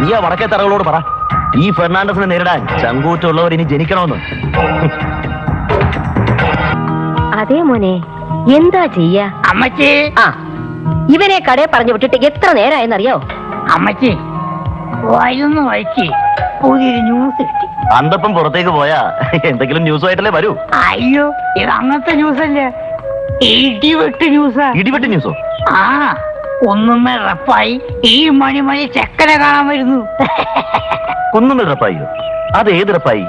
നീ ആ വടക്കേ തറകളോട് പറ. ഈ ഫെർണാണ്ടസിനെ നേരിടാൻ ചങ്കൂറ്റുള്ളവർ ഇനി ജനിക്കണമെന്ന്. അതേ മോനെ എന്താ ചെയ്യ? അമ്മച്ചി. ആ ഇവനെ കടയെ പറഞ്ഞു വിട്ടിട്ട് എത്ര നേരമായെന്നറിയോ അമ്മച്ചി വരുന്നു വഴിക്ക് പുതിയൊരു ന്യൂസ് കിട്ടി. അന്തപ്പം പുറത്തേക്ക് പോയാ എന്തെങ്കിലും ന്യൂസ് ആയിട്ടല്ലേ വരൂ. അയ്യോ ഇത് അങ്ങനത്തെ ന്യൂസ് അല്ലേ ഇടിവെട്ട് ന്യൂസാ. ഇടിവെട്ട് ന്യൂസോ? ആ ഒന്നുമേ റപ്പായി ഈ മണിമണി ചെക്കനെ കാണാൻ വരുന്നു. കുന്നുമ്മ റപ്പായിയോ അത് ഏത് റപ്പായി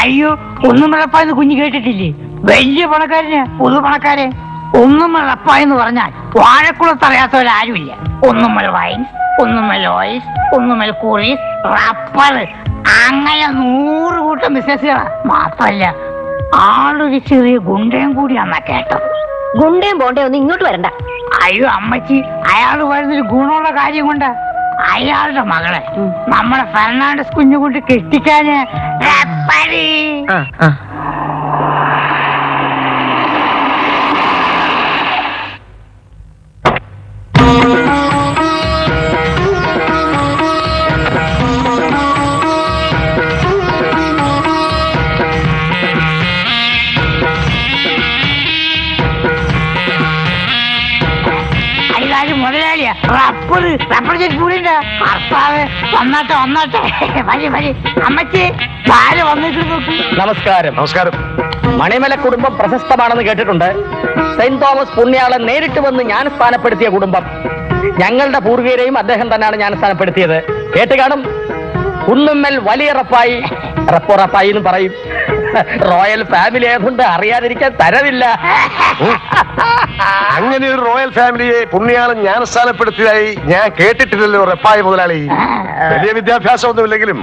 അയ്യോ ഒന്നും റപ്പായെന്ന് കുഞ്ഞു കേട്ടിട്ടില്ലേ? വലിയ പണക്കാരന് പുതു പണക്കാരെ ഒന്നുമൽ റപ്പായെന്ന് പറഞ്ഞാൽ വാഴക്കുളത്ത് അറിയാത്തവരാരുമില്ല Onnumal wines Onnumal oils Onnumal kuries rubber അങ്ങനെ നൂറ് കൂട്ടം ബിസിനസ്സുകളാ മാത്രല്ല ആളൊരു ചെറിയ ഗുണ്ടയും കൂടിയാന്നാ കേട്ടത് ഗുണ്ടയും പോണ്ടേ ഒന്ന് ഇങ്ങോട്ട് വരണ്ട. അയ്യോ അമ്മച്ചി അയാൾ വരുന്നൊരു ഗുണമുള്ള കാര്യം കൊണ്ട്. അയാളുടെ മകളെ നമ്മളെ ഫെർണാണ്ടസ് കുഞ്ഞുകൊണ്ട് കെട്ടിക്കാന് റബ്ബർ റബ്ബർ ചെടിപ്പൂരിന്റെ കർത്താവ് വന്നാട്ടെ വന്നാട്ടെ. വരി വരി. അമ്മച്ചി പാൽ വന്നിട്ട് നോക്കൂ. നമസ്കാരം. നമസ്കാരം. മണിമല കുടുംബം പ്രശസ്തമാണെന്ന് കേട്ടിട്ടുണ്ട്. സെന്റ് തോമസ് പുണ്യാളെ നേരിട്ട് വന്ന് ഞാൻ സ്ഥാനപ്പെടുത്തിയ കുടുംബം. ഞങ്ങളുടെ പൂർവീകരെയും അദ്ദേഹം തന്നെയാണ് ഞാൻ സ്ഥാനപ്പെടുത്തിയത്. കേട്ട് കാണും കുന്നുമ്മൽ വലിയ റപ്പായി റപ്പോ റപ്പായി എന്ന് പറയും. റോയൽ ഫാമിലി ആയതുകൊണ്ട് അറിയാതിരിക്കാൻ തരവില്ല. അങ്ങനെ ഒരു റോയൽ ഫാമിലിയെ പുണ്യാളം ഞാൻ സ്ഥാനപ്പെടുത്തിയതായി ഞാൻ കേട്ടിട്ടില്ലല്ലോ റെപ്പായ മുതലാളി. വലിയ വിദ്യാഭ്യാസമൊന്നുമില്ലെങ്കിലും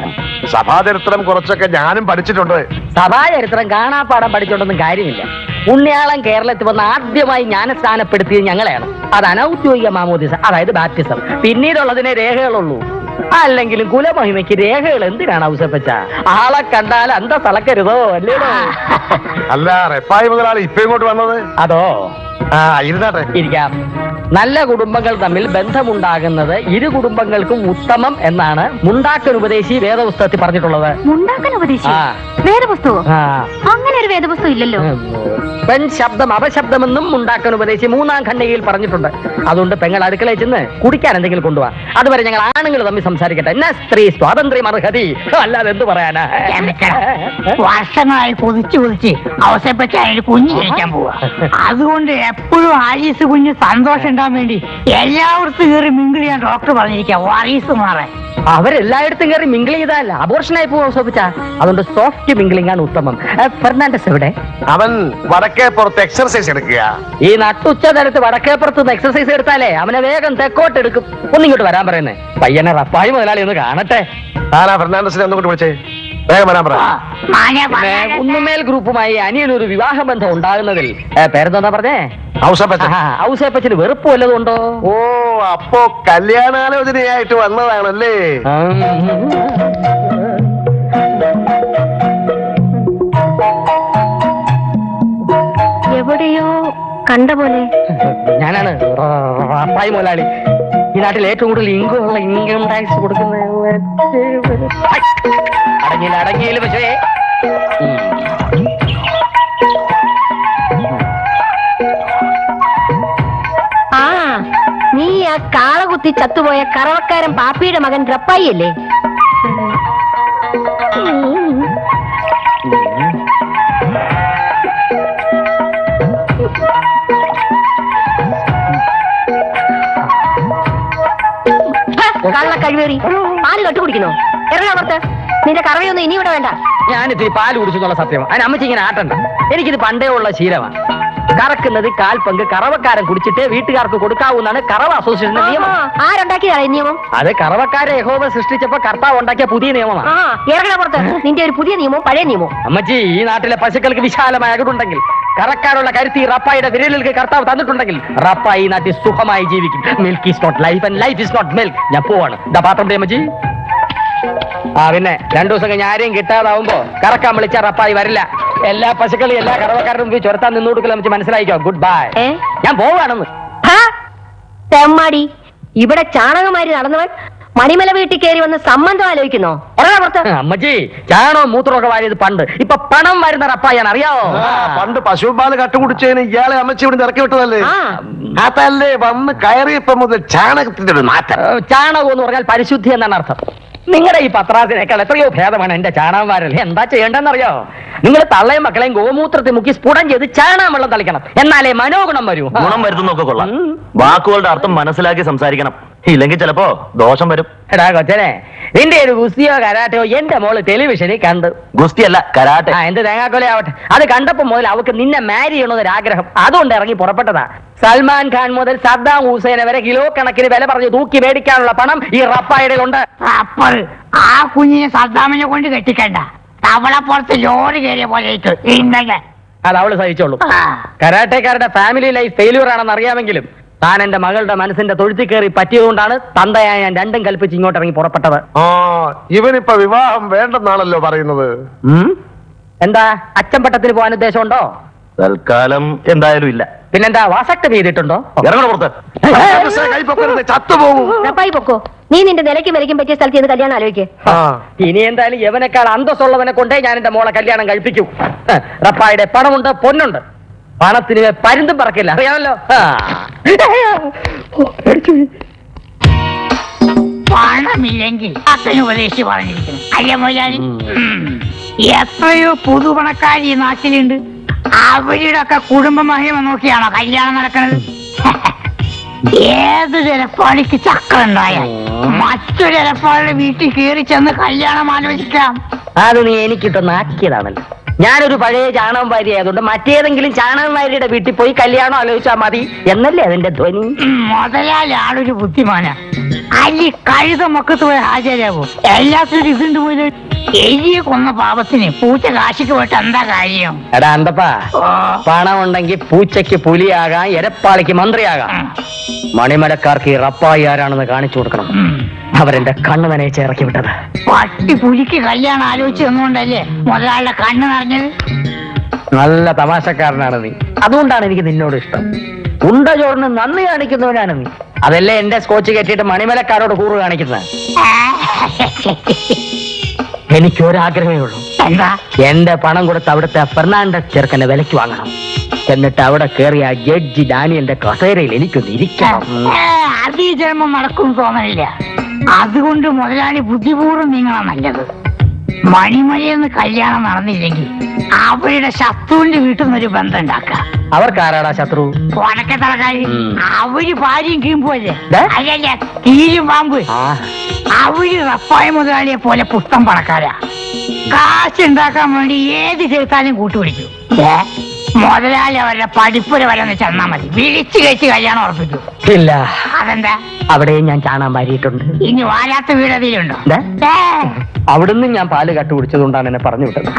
സഭാചരിത്രം കുറച്ചൊക്കെ ഞാനും പഠിച്ചിട്ടുണ്ട്. സഭാചരിത്രം കാണാപ്പാടം പഠിച്ചോണ്ടൊന്നും കാര്യമില്ല. പുണ്യാളം കേരളത്തിൽ വന്ന് ആദ്യമായി ഞാൻ സ്ഥാനപ്പെടുത്തിയത് ഞങ്ങളെയാണ്. അത് അനൗദ്യോഗിക മാമോദിസ അതായത് ബാപ്റ്റിസം. പിന്നീടുള്ളതിനെ രേഖകളുള്ളൂ. അല്ലെങ്കിലും കുലമഹിമയ്ക്ക് രേഖകൾ എന്തിനാണ് ഔസപ്പച്ച ആളെ കണ്ടാൽ അന്ത തളക്കരുതോ അല്ലേ അല്ല റെപ്പായി മുതലാളി ഇപ്പൊ ഇങ്ങോട്ട് വന്നത്? അതോ? ആ ഇരുന്നാട്ടെ. ഇരിക്കാം. നല്ല കുടുംബങ്ങൾ തമ്മിൽ ബന്ധമുണ്ടാകുന്നത് ഇരു കുടുംബങ്ങൾക്കും ഉത്തമം എന്നാണ് മുണ്ടാക്കൻ ഉപദേശി വേദപുസ്തകത്തിൽ പറഞ്ഞിട്ടുള്ളത്. മുണ്ടാക്കൻ ഉപദേശി? ആ. വേദപുസ്തകോ? ആ. അങ്ങനെ ഒരു വേദപുസ്തകം ഇല്ലല്ലോ. പെൺ ശബ്ദം അപശബ്ദമെന്നും ഉണ്ടാക്കാൻ ഉപദേശിച്ച് മൂന്നാം ഖണ്ഡികയിൽ പറഞ്ഞിട്ടുണ്ട്. അതുകൊണ്ട് പെങ്ങൾ അടുക്കളയിൽ ചെന്ന് കുടിക്കാൻ എന്തെങ്കിലും കൊണ്ടുപോവാ അതുവരെ ഞങ്ങൾ ആണുങ്ങൾ തമ്മിൽ സംസാരിക്കട്ടെ. എന്നാ സ്ത്രീ സ്വാതന്ത്ര്യം അർഹതി അല്ലാതെ എന്ത് പറയാനാ? വർഷങ്ങളായി കൊതിച്ച് കൊതിച്ച് അവസരപ്പെട്ട അതിന് കുഞ്ഞു ജനിക്കാൻ പോവാ. അതുകൊണ്ട് എപ്പോഴും ആലീസ് കുഞ്ഞ് സന്തോഷം ഉണ്ടാകാൻ വേണ്ടി എല്ലായിടത്തും കയറി മിങ്കിൾ ചെയ്യാൻ ഡോക്ടർ പറഞ്ഞിരിക്കാം. വാറീസ് മാറാൻ അവരെല്ലായിടത്തും കയറി മിങ്കിൾ ചെയ്താൽ അബോർഷനായി പോവാ അതുകൊണ്ട് സോഫ്റ്റ് മിങ്കിളിംഗ് ആണ് ഉത്തമം. ഫെർണാണ്ടസ് എവിടെ? അവൻ വടക്കേ പുറത്ത് എക്സർസൈസ് എടുക്കുക. ഈ നട്ടുച്ച നേരത്ത് വടക്കേപ്പുറത്ത് നിന്ന് എക്സർസൈസ് എടുത്താലേ അവനെ വേഗം തെക്കോട്ട് എടുക്കും. ഒന്നിങ്ങോട്ട് വരാൻ പറയുന്നേ. പയ്യനെ റഫായി മുതലാളി ഒന്ന് കാണട്ടെ. ആരാ ഫെർണാണ്ടസിനെ ഒന്നുകൊണ്ട് വിളിച്ചേ? വേഗം വരാൻ പറ. പിന്നെ ഉണ്ണുമേൽ ഗ്രൂപ്പുമായി അനിയനൊരു വിവാഹ ബന്ധം ഉണ്ടാകുന്നതിൽ പേരെന്താ പറഞ്ഞേ? ഔസേപ്പച്ചന് വെറുപ്പ് വല്ലതും ഉണ്ടോ? ഓ അപ്പോ കല്യാണാലോചനയായിട്ട് വന്നതാണല്ലേ? എവിടെയോ കണ്ട പോലെ. ഞാനാണ് അപ്പായി മുതലാളി. ഈ നാട്ടിൽ ഏറ്റവും കൂടുതൽ ഇൻകം ഉള്ള ഇൻകം ടാക്സ് കൊടുക്കുന്ന! അടങ്ങിയില്ല അടങ്ങിയില്ല പക്ഷേ. ആ നീ ആ കാളകുത്തി ചത്തുപോയ കറവക്കാരൻ പാപ്പിയുടെ മകൻ റപ്പായി അല്ലേ കള്ള കഴിവേറി പാൽ കട്ടു കുടിക്കണോ ഇറങ്ങാ നിന്റെ കറവയൊന്നും ഇനി ഇവിടെ വേണ്ട. ഞാനിത്തിരി പാൽ കുടിച്ചെന്നുള്ള സത്യമാണ് സത്യം. അതിന് അമ്മച്ചി ഇങ്ങനെ ആട്ടണ്ട. എനിക്കിത് പണ്ടേ ഉള്ള ശീലമാണ് കറക്കുന്നത് കാൽപങ്ക് കറവക്കാരൻ കുടിച്ചിട്ട് വീട്ടുകാർക്ക് കൊടുക്കാവുന്നതാണ് കറവ അസോസിയേഷന്റെ നിയമം. ആരുണ്ടാക്കിയതാ ഈ നിയമം? അത് കറവക്കാരെ യഹോവ സൃഷ്ടിച്ചപ്പോ കർത്താവ് ഉണ്ടാക്കിയ പുതിയ നിയമമാണ് ആ നിന്റെ ഒരു പുതിയ നിയമവും പഴയ നിയമവും. അമ്മച്ചി ഈ നാട്ടിലെ പശുക്കൾക്ക് വിശാലമായ അകടുണ്ടെങ്കിൽ കറക്കാനുള്ള കരുത്തി റപ്പായുടെ വിരലിലേക്ക് കർത്താവ് തന്നിട്ടുണ്ടെങ്കിൽ റപ്പ ഈ നാട്ടിൽ സുഖമായി ജീവിക്കും. Milk is not life and life is not milk ഞാൻ പോവാണ്. ഇതാ പാത്രം അമ്മച്ചി ആ പിന്നെ രണ്ടു ദിവസം കഴിഞ്ഞ് ആരെയും കിട്ടാതാവുമ്പോ കറക്കാൻ വിളിച്ച റപ്പായി വരില്ല. എല്ലാ പശുക്കളും എല്ലാ കറവക്കാരും പോയി ചുരത്താൻ നിന്നു കൊടുക്കലും നമുക്ക് മനസ്സിലായിക്കോ? Good bye? ഞാൻ പോവാണെന്ന്. തെമ്മാടി. ഇവിടെ ചാണകമാരി നടന്നവൻ മണിമല വീട്ടിൽ കയറി വന്ന് സംബന്ധം ആലോചിക്കുന്നോ? അമ്മച്ചി ചാണോ മൂത്രമൊക്കെ വാരിയത് പണ്ട്. ഇപ്പൊ പണം വരുന്ന റപ്പായാണ് അറിയാവോ? പണ്ട് പശുപാൽ കട്ടുകുടിച്ചതിന് ഇയാളെ അമ്മച്ചി ഇവിടെ ഇറക്കി വിട്ടതല്ലേ? അതല്ലേ വന്ന് കയറിയപ്പോ മുതൽ ചാണകത്തിന്റെ ഒരു മാറ്റം. ചാണകം എന്ന് പറഞ്ഞാൽ പരിശുദ്ധി എന്നാണ് അർത്ഥം. നിങ്ങളുടെ ഈ പത്രാസിനേക്കാൾ എത്രയോ ഭേദമാണ് എന്റെ ചാണകം വാരൽ എന്താ ചെയ്യേണ്ടെന്നറിയോ നിങ്ങൾ തള്ളയും മക്കളെയും ഗോമൂത്രത്തിൽ മുക്കി സ്ഫുടം ചെയ്ത് ചാണാൻ വെള്ളം തളിക്കണം. എന്നാലേ മനോഗുണം വരൂ. ഗുണം വരുത്തുന്നൊക്കെ കൊള്ളാം. വാക്കുകളുടെ അർത്ഥം മനസ്സിലാക്കി സംസാരിക്കണം. ഇല്ലെങ്കിൽ ചിലപ്പോ ദോഷം വരും. എടാ കൊച്ചനെ നിന്റെ ഒരു ഗുസ്തിയോ കരാട്ടയോ എന്റെ മോൾ ടെലിവിഷനിൽ കണ്ടു. ഗുസ്തിയല്ല കരാട്ടെ. ആ എന്ത് തേങ്ങാക്കൊലയാവട്ടെ. അത് കണ്ടപ്പോ മുതൽ അവക്ക് നിന്നെ മാരി ചെയ്യണമെന്നൊരു ആഗ്രഹം അതുകൊണ്ട് ഇറങ്ങി പുറപ്പെട്ടതാ. സൽമാൻ ഖാൻ മുതൽ സദ്ദാം ഹുസൈൻ വരെ കിലോ കണക്കിന് വില പറഞ്ഞു തൂക്കി മേടിക്കാനുള്ള പണം ഈ റപ്പായുടെ ഉണ്ട് അപ്പോൾ ആ കുഞ്ഞിനെ സദ്ദാമിനെ കൊണ്ട് കെട്ടിക്കണ്ട. തവളപ്പുറത്ത് ലോറി കയറിയ പോലെ ഇന്നലെ. അത് അവൾ സഹിച്ചോളൂ. കരാട്ടക്കാരുടെ ഫാമിലി ലൈഫ് ഫെയില്യൂർ ആണെന്ന് അറിയാമെങ്കിലും താൻ എന്റെ മകളുടെ മനസ്സിന്റെ തൊഴുത്തി കയറി പറ്റിയതുകൊണ്ടാണ് തന്തയായ ഞാൻ രണ്ടും കൽപ്പിച്ച് ഇങ്ങോട്ട് ഇറങ്ങി പുറപ്പെട്ടത്. ആ ഇവനിപ്പോ വിവാഹം വേണ്ടെന്നാണല്ലോ പറയുന്നത്? എന്താ? അച്ചമ്പട്ടത്തിന് പോകാൻ ഉദ്ദേശമുണ്ടോ? തൽക്കാലം എന്തായാലും ഇല്ല. പിന്നെന്താ വാസക്ത ചെയ്തിട്ടുണ്ടോ ഇറങ്ങണ പുറത്ത്. ചത്തുപോകും. ഉറപ്പായി പൊക്കോ. നീ നിന്റെ നിലയ്ക്കും വിലയ്ക്കും പറ്റിയ സ്ഥലത്ത് ഇന്ന് കല്യാണം ആലോചിക്ക്. ഇനി എന്തായാലും യവനേക്കാൾ അന്തസ്സുള്ളവനെ കൊണ്ടേ ഞാൻ എന്റെ മോളെ കല്യാണം കഴിപ്പിക്കൂ. റപ്പായുടെ പണമുണ്ട് പൊന്നുണ്ട്. പണത്തിന് പരുന്തും പറക്കില്ല. അറിയാമല്ലോ. പണമില്ലെങ്കിൽ അച്ഛന് ഉപദേശിച്ച് പറഞ്ഞിരിക്കുന്നു. അയ്യ മൊയ്യാലി എത്രയോ പുതുപണക്കാരി ഈ നാട്ടിലുണ്ട്. അവരുടെ ഒക്കെ കുടുംബ മഹിമ നോക്കിയാണോ കല്യാണം നടക്കുന്നത് ഏത് ചിലപ്പാളിക്ക് ചക്രം ഉണ്ടായ? മറ്റൊരു ചിലപ്പാളുടെ വീട്ടിൽ കയറി ചെന്ന് കല്യാണം ആലോചിക്കാം. അത് നീ എനിക്കിട്ടൊന്ന് ആക്കിയതാണല്ലോ ഞാനൊരു പഴയ ചാണകം ഭാര്യ ആയതുകൊണ്ട് മറ്റേതെങ്കിലും ചാണകം ഭാര്യയുടെ വീട്ടിൽ പോയി കല്യാണം ആലോചിച്ചാൽ മതി എന്നല്ലേ അതിന്റെ ധ്വനി? മുതലാളി ആളൊരു ബുദ്ധിമാനാ. അല്ലി കഴുത മക്കത്ത് പോയി ഹാജരാകും എല്ലാത്തിനും ഇതുണ്ട് പോയി എലിയെ കൊന്ന പാപത്തിന് പൂച്ച കാശിക്ക് പോയിട്ട് എന്താ കാര്യം? എടാ എന്തപ്പാ പണം ഉണ്ടെങ്കിൽ പൂച്ചയ്ക്ക് പുലിയാകാം എരപ്പാളിക്ക് മന്ത്രിയാകാം. മണിമലക്കാർക്ക് ഈ റപ്പായി ആരാണെന്ന് കാണിച്ചു കൊടുക്കണം. അവരെന്റെ കണ്ണ് നനയിച്ച് ഇറക്കി വിട്ടത്. പട്ടി പുലിക്ക് കല്യാണം ആലോചിച്ച് തന്നുകൊണ്ടല്ലേ മുതലാളിയുടെ കണ്ണ് നിറഞ്ഞത് നല്ല തമാശക്കാരനാണ് നീ. അതുകൊണ്ടാണ് എനിക്ക് നിന്നോട് ഇഷ്ടം. ഉണ്ട ചോറിന് നന്ദി കാണിക്കുന്നവനാണ് നീ. അതല്ലേ എന്റെ സ്കോച്ച് കെട്ടിയിട്ട് മണിമലക്കാരോട് കൂറ് കാണിക്കുന്നത്? എനിക്ക് ഒരാഗ്രഹമേ ഉള്ളൂ എന്താ? എന്റെ പണം കൊടുത്ത് അവിടുത്തെ ഫെർണാണ്ടസ് ചെറുക്കനെ വിലക്ക് വാങ്ങണം. എന്നിട്ട് അവിടെ കയറിയ ആ ജഡ്ജി ഡാനിയന്റെ കസേരയിൽ എനിക്കൊന്ന് ഇരിക്കണം. അത് ജന്മം നടക്കും തോന്നലില്ല. അതുകൊണ്ട് മുതലാളി ബുദ്ധിപൂർവം നീങ്ങണം നല്ലത്. മണിമലയെന്ന് കല്യാണം നടന്നില്ലെങ്കിൽ അവരുടെ ശത്രുവിന്റെ വീട്ടിൽ നിന്നൊരു ബന്ധം ഉണ്ടാക്കുക അവർക്കാരാടാ ശത്രു? ഉണക്കെ തലക്കാരി ഉം. അവർ ഭാര്യയും കീമ്പുമല്ലേ ദേ? അല്ലല്ല തീരും പാമ്പ്. അവർ റപ്പായ മുതലാളിയെ പോലെ പുത്തം പണക്കാരാ. കാശ് ഉണ്ടാക്കാൻ വേണ്ടി ഏത് ചെറുത്താലും കൂട്ടുപിടിക്കും. മുതലാളി അവരുടെ പഠിപ്പുര വരെ ഒന്ന് ചെന്നാ മതി. വിളിച്ചു കഴിച്ച് കല്യാണം ഉറപ്പിക്കും. ഇല്ല. അതെന്താ? അവിടെയും ഞാൻ ചാണാൻ പാരിയിട്ടുണ്ട് ഇനി വാലാത്ത വീടതിലുണ്ടോ? അവിടുന്ന് ഞാൻ പാൽ കട്ട് കുടിച്ചതുകൊണ്ടാണ് എന്നെ പറഞ്ഞു വിട്ടത്.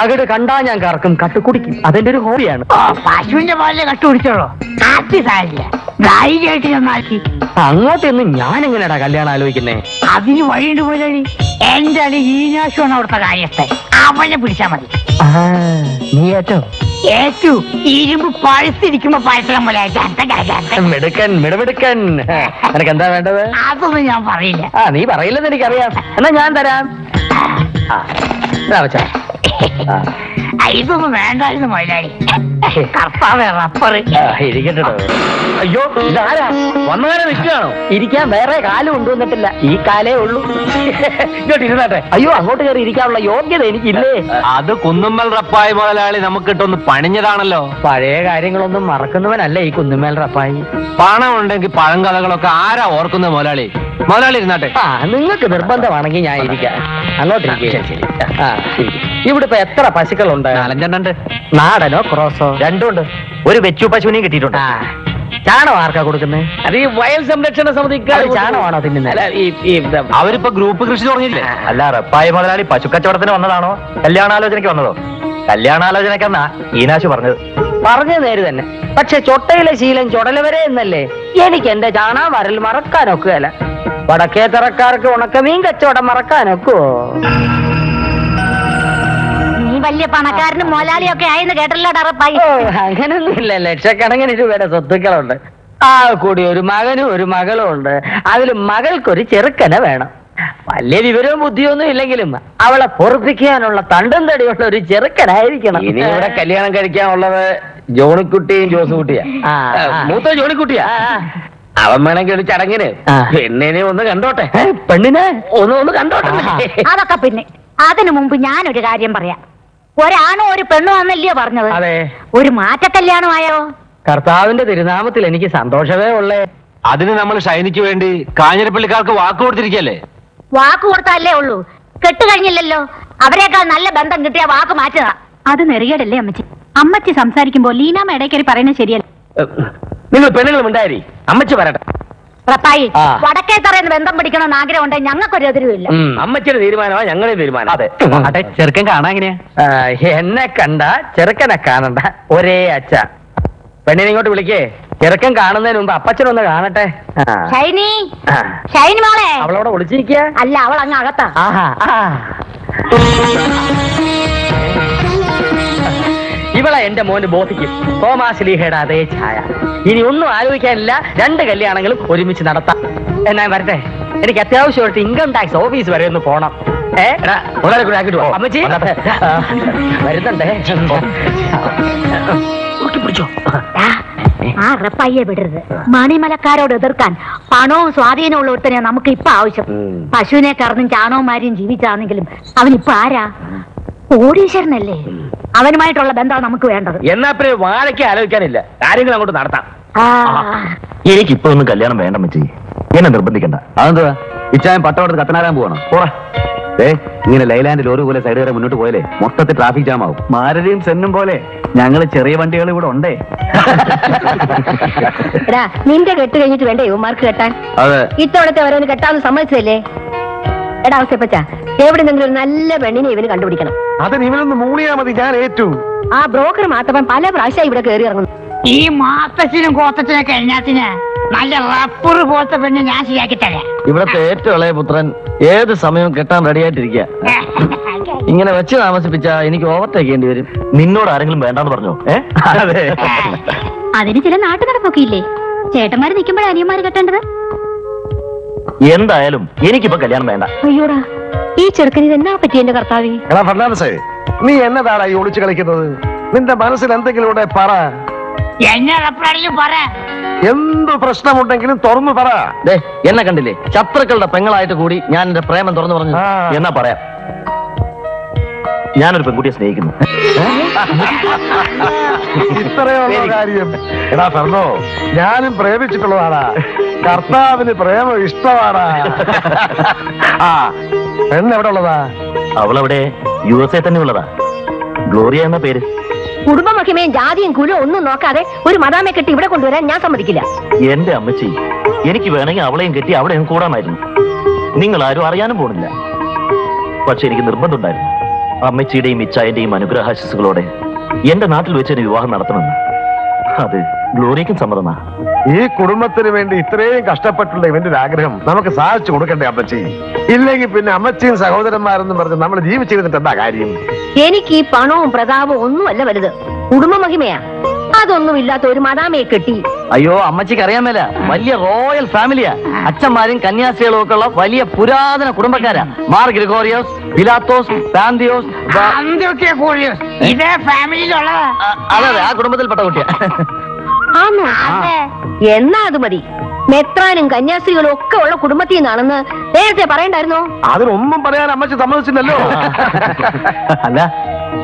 അകട് കണ്ടാ ഞാൻ കറക്കും കട്ട് കുടിക്കും. അതെന്റെ ഒരു ഹോബിയാണ്. പശുവിന്റെ പാലിലെ കട്ട് കുടിച്ചോളോ. സാരില്ല. ധൈര്യമായിട്ട് ചെന്നാക്കി. അങ്ങോട്ടൊന്നും ഞാൻ എങ്ങനെയാടാ കല്യാണം ആലോചിക്കുന്നേ? അതിന് വഴിയുണ്ട് മുതലാളി. എന്റെ അടി ഈനാശമാണ് അവിടുത്തെ കാര്യത്തെ അവനെ പിടിച്ചാ മതി. നീ ഏറ്റോ ഏറ്റു ഇരുമ്പ് പഴുത്തിരിക്കുമ്പോ പഴത്തളം പോലെ. മിടുക്കൻ മിടമിടുക്കൻ നിനക്ക് എന്താ വേണ്ടത്? അതൊന്നും ഞാൻ പറയില്ല. ആ നീ പറയില്ലെന്ന് എനിക്കറിയാം. എന്നാ ഞാൻ തരാം. ആ, വെച്ചോ. ഇതൊന്നും വേണ്ടായിരുന്നു മൊയിലാളി കർത്താവ് റബ്ബർ ഇരിക്കട്ടോ അയ്യോ ഇതാരാ? വന്നവരെ നിൽക്കുകയാണോ? ഇരിക്കാൻ വേറെ കാലം കൊണ്ടുവന്നിട്ടില്ല ഈ കാലേ ഉള്ളൂ. ഇങ്ങോട്ട് ഇരുന്നാട്ടെ. അയ്യോ അങ്ങോട്ട് കയറി ഇരിക്കാനുള്ള യോഗ്യത എനിക്കില്ലേ? അത് കുന്നുമ്മൽ റപ്പായി മുതലാളി നമുക്ക് ഇട്ടൊന്ന് പണിഞ്ഞതാണല്ലോ. പഴയ കാര്യങ്ങളൊന്നും മറക്കുന്നവനല്ല ഈ കുന്നുമ്മൽ റപ്പായി പണം ഉണ്ടെങ്കിൽ പഴങ്കഥകളൊക്കെ ആരാ ഓർക്കുന്ന മുതലാളി? മുതലാളി ഇരുന്നാട്ടെ. ആ നിങ്ങൾക്ക് നിർബന്ധമാണെങ്കിൽ ഞാൻ ഇരിക്കാം. അങ്ങോട്ട് ഇരിക്കുക ആ ഇവിടെ ഇപ്പൊ എത്ര പശുക്കളുണ്ട്? നാലഞ്ചെണ്ണുണ്ട് നാടനോ ക്രോസോ? രണ്ടുണ്ട് ഒരു വെച്ചു പശുവിനെയും കിട്ടിയിട്ടുണ്ട്. ആ. ചാണകം ആർക്കാ കൊടുക്കുന്നത് അത് ഈ വയൽ സംരക്ഷണ സമിതിക്കാർ ചാണമാണോ തിന്നുന്നത് അവരിപ്പോ ഗ്രൂപ്പ് കൃഷി തുടങ്ങിയില്ലേ? അല്ല റപ്പായ മുതലാളി പശുക്കച്ചവടത്തിന് വന്നതാണോ? കല്യാണാലോചനയ്ക്ക് വന്നതോ? കല്യാണാലോചനക്കെന്നാ ഈനാശു പറഞ്ഞത്. പറഞ്ഞ നേര് തന്നെ. പക്ഷെ ചൊട്ടയിലെ ശീലം ചൊടലവരെ എന്നല്ലേ? എനിക്ക് എന്റെ ചാണാ വരൽ മറക്കാനൊക്കുകയല്ല. വടക്കേ തറക്കാർക്ക് ഉണക്കമീൻ കച്ചവടം മറക്കാനൊക്കുവോ? വലിയ പണക്കാരനും മോലാളിയും ഒക്കെ ആയെന്ന് കേട്ടല്ലോ ഡറപ്പായി അങ്ങനൊന്നുമില്ല ലക്ഷക്കണക്കിന് രൂപയുടെ സ്വത്തുക്കളുണ്ട്. ആ കൂടി ഒരു മകനും ഒരു മകളും ഉണ്ട്. അതിൽ മകൾക്കൊരു ചെറുക്കനെ വേണം. വലിയ വിവരവും ബുദ്ധിയൊന്നും ഇല്ലെങ്കിലും അവളെ പൊറപ്പിക്കാനുള്ള തണ്ടും തടിയുള്ള ഒരു ചെറുക്കനായിരിക്കണം. ഇനി ഇവിടെ കല്യാണം കഴിക്കാനുള്ളത് ജോണിക്കുട്ടിയും ജോസുകുട്ടിയാ. ആ, ആ. മൂത്ത ജോണിക്കുട്ടിയാ. അവൻ വേണമെങ്കിൽ ഒരു ചടങ്ങിന്. ആ. പെണ്ണിനെ ഒന്ന് കണ്ടോട്ടെ. പെണ്ണിനെ? ഒന്ന് ഒന്ന് കണ്ടോട്ടെ. അതൊക്കെ പിന്നെ. അതിനു മുമ്പ് ഞാനൊരു കാര്യം പറയാം. ഒരാണും ഒരു പെണ്ണോ എന്നല്ലയോ പറഞ്ഞത്? അതെ. ഒരു മാറ്റ കല്യാണമായോ കർത്താവിന്റെ തിരുനാമത്തിൽ എനിക്ക് സന്തോഷമേ ഉള്ളേ. അതിന് നമ്മൾ ഷൈനിക്ക് വേണ്ടി കാഞ്ഞിരപ്പള്ളിക്കാർക്ക് വാക്ക് കൊടുത്തിരിക്കല്ലേ? വാക്ക് കൊടുത്തല്ലേ ഉള്ളൂ. കെട്ട് കഴിഞ്ഞില്ലല്ലോ. അവരെക്കാൾ നല്ല ബന്ധം കിട്ടിയ വാക്ക് മാറ്റുക. അത് നെറിയടല്ലേ അമ്മച്ചി? അമ്മച്ചി സംസാരിക്കുമ്പോ ലീനാമ്മ ഇടയ്ക്കരി പറയുന്നത് ശരിയല്ല. നിങ്ങൾ പെണ്ണുങ്ങളും ഉണ്ടായി അമ്മച്ചി വരട്ടെ റപ്പായി. വടക്കേ തറയുന്ന ബന്ധം പിടിക്കണമെന്ന് ആഗ്രഹം ഉണ്ടെങ്കിൽ ഞങ്ങൾക്കൊരു എതിരുമില്ല. അമ്മച്ചിയുടെ തീരുമാനമാണ് ഞങ്ങളുടെ തീരുമാനം. അതെ. അതെ ചെറുക്കൻ കാണാ എങ്ങനെയാ? എന്നെ കണ്ട ചെറുക്കനെ കാണണ്ട. ഒരേ അച്ഛ. പെണ്ണിനെ ഇങ്ങോട്ട് വിളിക്കേ. ചെറുക്കൻ കാണുന്നതിന് മുമ്പ് അപ്പച്ചനൊന്ന് കാണട്ടെ. ഷൈനി. ഷൈനി മോളെ. അവളവിടെ വിളിച്ചിരിക്കുക അല്ല അവൾ അങ്ങ് അകത്താ. ആഹാ ആ. ഇവളെ എന്റെ മോന് ബോധിക്കും. തോമാസ് ലീഹയുടെ അതേ ഛായ. ഇനി ഒന്നും ആലോചിക്കാനില്ല രണ്ട് കല്യാണങ്ങളും ഒരുമിച്ച് നടത്താം. എന്നാ വരട്ടെ? എനിക്ക് അത്യാവശ്യമായിട്ട് ഇൻകം ടാക്സ് ഓഫീസ് വരെ ഒന്ന് പോണം. ഏ? അമ്മച്ചി. വരുന്നുണ്ടേ. പിടിച്ചോ. ആ, റപ്പായിയെ വിടരുത്. മണിമലക്കാരോട് എതിർക്കാൻ പണവും സ്വാധീനവും ഉള്ള ഒരുത്തനെ നമുക്ക് ഇപ്പൊ ആവശ്യം. പശുവിനെ കറന്നും ചാണവന്മാരെയും മാരിയും ജീവിച്ചാണെങ്കിലും അവൻ ഇപ്പൊ ആരാ? കോടീശ്വരനല്ലേ? അവനുമായിട്ടുള്ള ബന്ധമാണ് നമുക്ക് വേണ്ടത്. എന്നാ പിന്നെ വാഴയ്ക്ക് ആലോചിക്കാനില്ല. കാര്യങ്ങൾ അങ്ങോട്ട് നടത്താം. എനിക്ക് എനിക്കിപ്പോ ഒന്നും കല്യാണം വേണ്ട മച്ചി എന്നെ നിർബന്ധിക്കണ്ട. അതെന്താ ഇച്ചായം പട്ടവടത്ത് കത്തനാരാൻ പോവാണ്? പോടാ. ഏ ഇങ്ങനെ ലൈലാൻഡിൽ ഒരു പോലെ സൈഡ് വരെ മുന്നോട്ട് പോയാലേ മൊത്തത്തിൽ ട്രാഫിക് ജാം ആവും. മാരുതിയും സെന്നും പോലെ ഞങ്ങൾ ചെറിയ വണ്ടികൾ ഇവിടെ ഉണ്ടേ. നിന്റെ കെട്ട് കഴിഞ്ഞിട്ട് വേണ്ടേ യുവമാർക്ക് കെട്ടാൻ? അതെ. ഇത്തവണത്തെ വരവന് കെട്ടാന്ന് സമ്മതിച്ചതല്ലേ? എടാ അവസ്ഥപ്പച്ച എവിടെന്നെങ്കിലും ഒരു നല്ല പെണ്ണിനെ ഇവന് കണ്ടുപിടിക്കണം. അതിന് ഇവനൊന്ന് മൂളിയാ മതി ഞാൻ ഏറ്റു. ആ ബ്രോക്കർ മാത്രം പല പ്രാവശ്യം ഇവിടെ കയറി ഇറങ്ങുന്നു. ഈ മാത്തച്ഛനും കോത്തച്ഛനൊക്കെ കഴിഞ്ഞാത്തിന് നല്ല റബ്ബർ പോലത്തെ പെണ്ണ് ഞാൻ ശരിയാക്കി തരാം. ഇവിടത്തെ ഏറ്റവും ഇളയ പുത്രൻ ഏത് സമയവും കെട്ടാൻ റെഡിയായിട്ടിരിക്കുക ഇങ്ങനെ വെച്ച് താമസിപ്പിച്ച എനിക്ക് ഓവർടേക്ക് ചെയ്യേണ്ടി വരും. നിന്നോട് ആരെങ്കിലും വേണ്ടാന്ന് പറഞ്ഞോ? ഏ? അതെ. അതിന് ചില നാട്ടു നടപ്പൊക്കെ ഇല്ലേ? ചേട്ടന്മാര് നിക്കുമ്പോഴാണ് അനിയന്മാര് കെട്ടേണ്ടത്? എന്തായാലും എനിക്കിപ്പോ കല്യാണം വേണ്ട. അയ്യോടാ ഈ ചെറുക്കന് ഇതെന്നാ പറ്റി എന്റെ കർത്താവേ? എടാ ഫെർണാണ്ടസേ നീ എന്നതാടാ ഈ ഒളിച്ചു കളിക്കുന്നത്? നിന്റെ മനസ്സിൽ എന്തെങ്കിലും ഇവിടെ പറ. എന്നെ പറ. എന്ത് പ്രശ്നമുണ്ടെങ്കിലും തുറന്നു പറ. ദേ എന്നെ കണ്ടില്ലേ? ശത്രുക്കളുടെ പെങ്ങളായിട്ട് കൂടി ഞാൻ എന്റെ പ്രേമം തുറന്നു പറഞ്ഞു. ആ. എന്നാ പറയാം? ഞാനൊരു പെൺകുട്ടിയെ സ്നേഹിക്കുന്നു. ഇത്രയുള്ള കാര്യം. എടാ ഞാനും പ്രേമിച്ചിട്ടുള്ളതാടാ. കർത്താവിന് പ്രേമ ഇഷ്ടമാടാ. ആ. എവിടെ ഉള്ളതാ അവളവിടെ യു എസ് എ തന്നെ ഉള്ളതാ ഗ്ലോറിയ എന്ന പേര്. കുടുംബമഹിമയും ജാതിയും കുലവും ഒന്നും നോക്കാതെ ഒരു മതാമെ കെട്ടി ഇവിടെ കൊണ്ടുവരാൻ ഞാൻ സമ്മതിക്കില്ല. എന്റെ അമ്മച്ചി എനിക്ക് വേണമെങ്കിൽ അവളെയും കെട്ടി അവിടെയും കൂടാമായിരുന്നു. നിങ്ങൾ ആരും അറിയാനും പോണില്ല. പക്ഷെ എനിക്ക് നിർബന്ധമുണ്ടായിരുന്നു അമ്മച്ചിയുടെയും ഇച്ചായന്റെയും അനുഗ്രഹാശിസുകളോടെ എന്റെ നാട്ടിൽ വെച്ച് ഒരു വിവാഹം നടത്തണമെന്ന് അത് ഗ്ലോറിയക്കും സമ്മതമാ. ഈ കുടുംബത്തിന് വേണ്ടി ഇത്രയും കഷ്ടപ്പെട്ടുള്ള ഇവന്റെ ആഗ്രഹം നമുക്ക് സാധിച്ചു കൊടുക്കണ്ടേ അമ്മച്ചി? ഇല്ലെങ്കിൽ പിന്നെ അമ്മച്ചിയും സഹോദരന്മാരെന്നും പറഞ്ഞ് നമ്മൾ ജീവിച്ചിരുന്നിട്ട് എന്താ കാര്യം? എനിക്ക് ഈ പണവും പ്രതാപവും ഒന്നുമല്ല വലുത്. കുടുംബമഹിമയാ. അതൊന്നും ഇല്ലാത്ത ഒരു മദാമയെ കെട്ടി. അയ്യോ അമ്മച്ചിക്ക് അറിയാൻ മേല. വലിയ റോയൽ ഫാമിലിയാ. അച്ഛന്മാരും കന്യാസ്ത്രീകളും ഒക്കെ ഉള്ള വലിയ പുരാതന കുടുംബക്കാരാ. മാർ ഗ്രിഗോറിയോസ് ബിലാത്തോസ് പാന്തിയോസ് ഇതേ ഫാമിലിയിലുള്ളതാ. അതെ അതെ ആ കുടുംബത്തിൽപ്പെട്ട കുട്ടിയാ. എന്നാ അത് മതി. മെത്രാനും കന്യാസ്ത്രീകളും ഒക്കെ ഉള്ള കുടുംബത്തിൽ നിന്നാണെന്ന് നേരത്തെ പറയണ്ടായിരുന്നോ? അതിനൊന്നും പറയാൻ അമ്മച്ചി സമ്മതിച്ചില്ലല്ലോ. അല്ല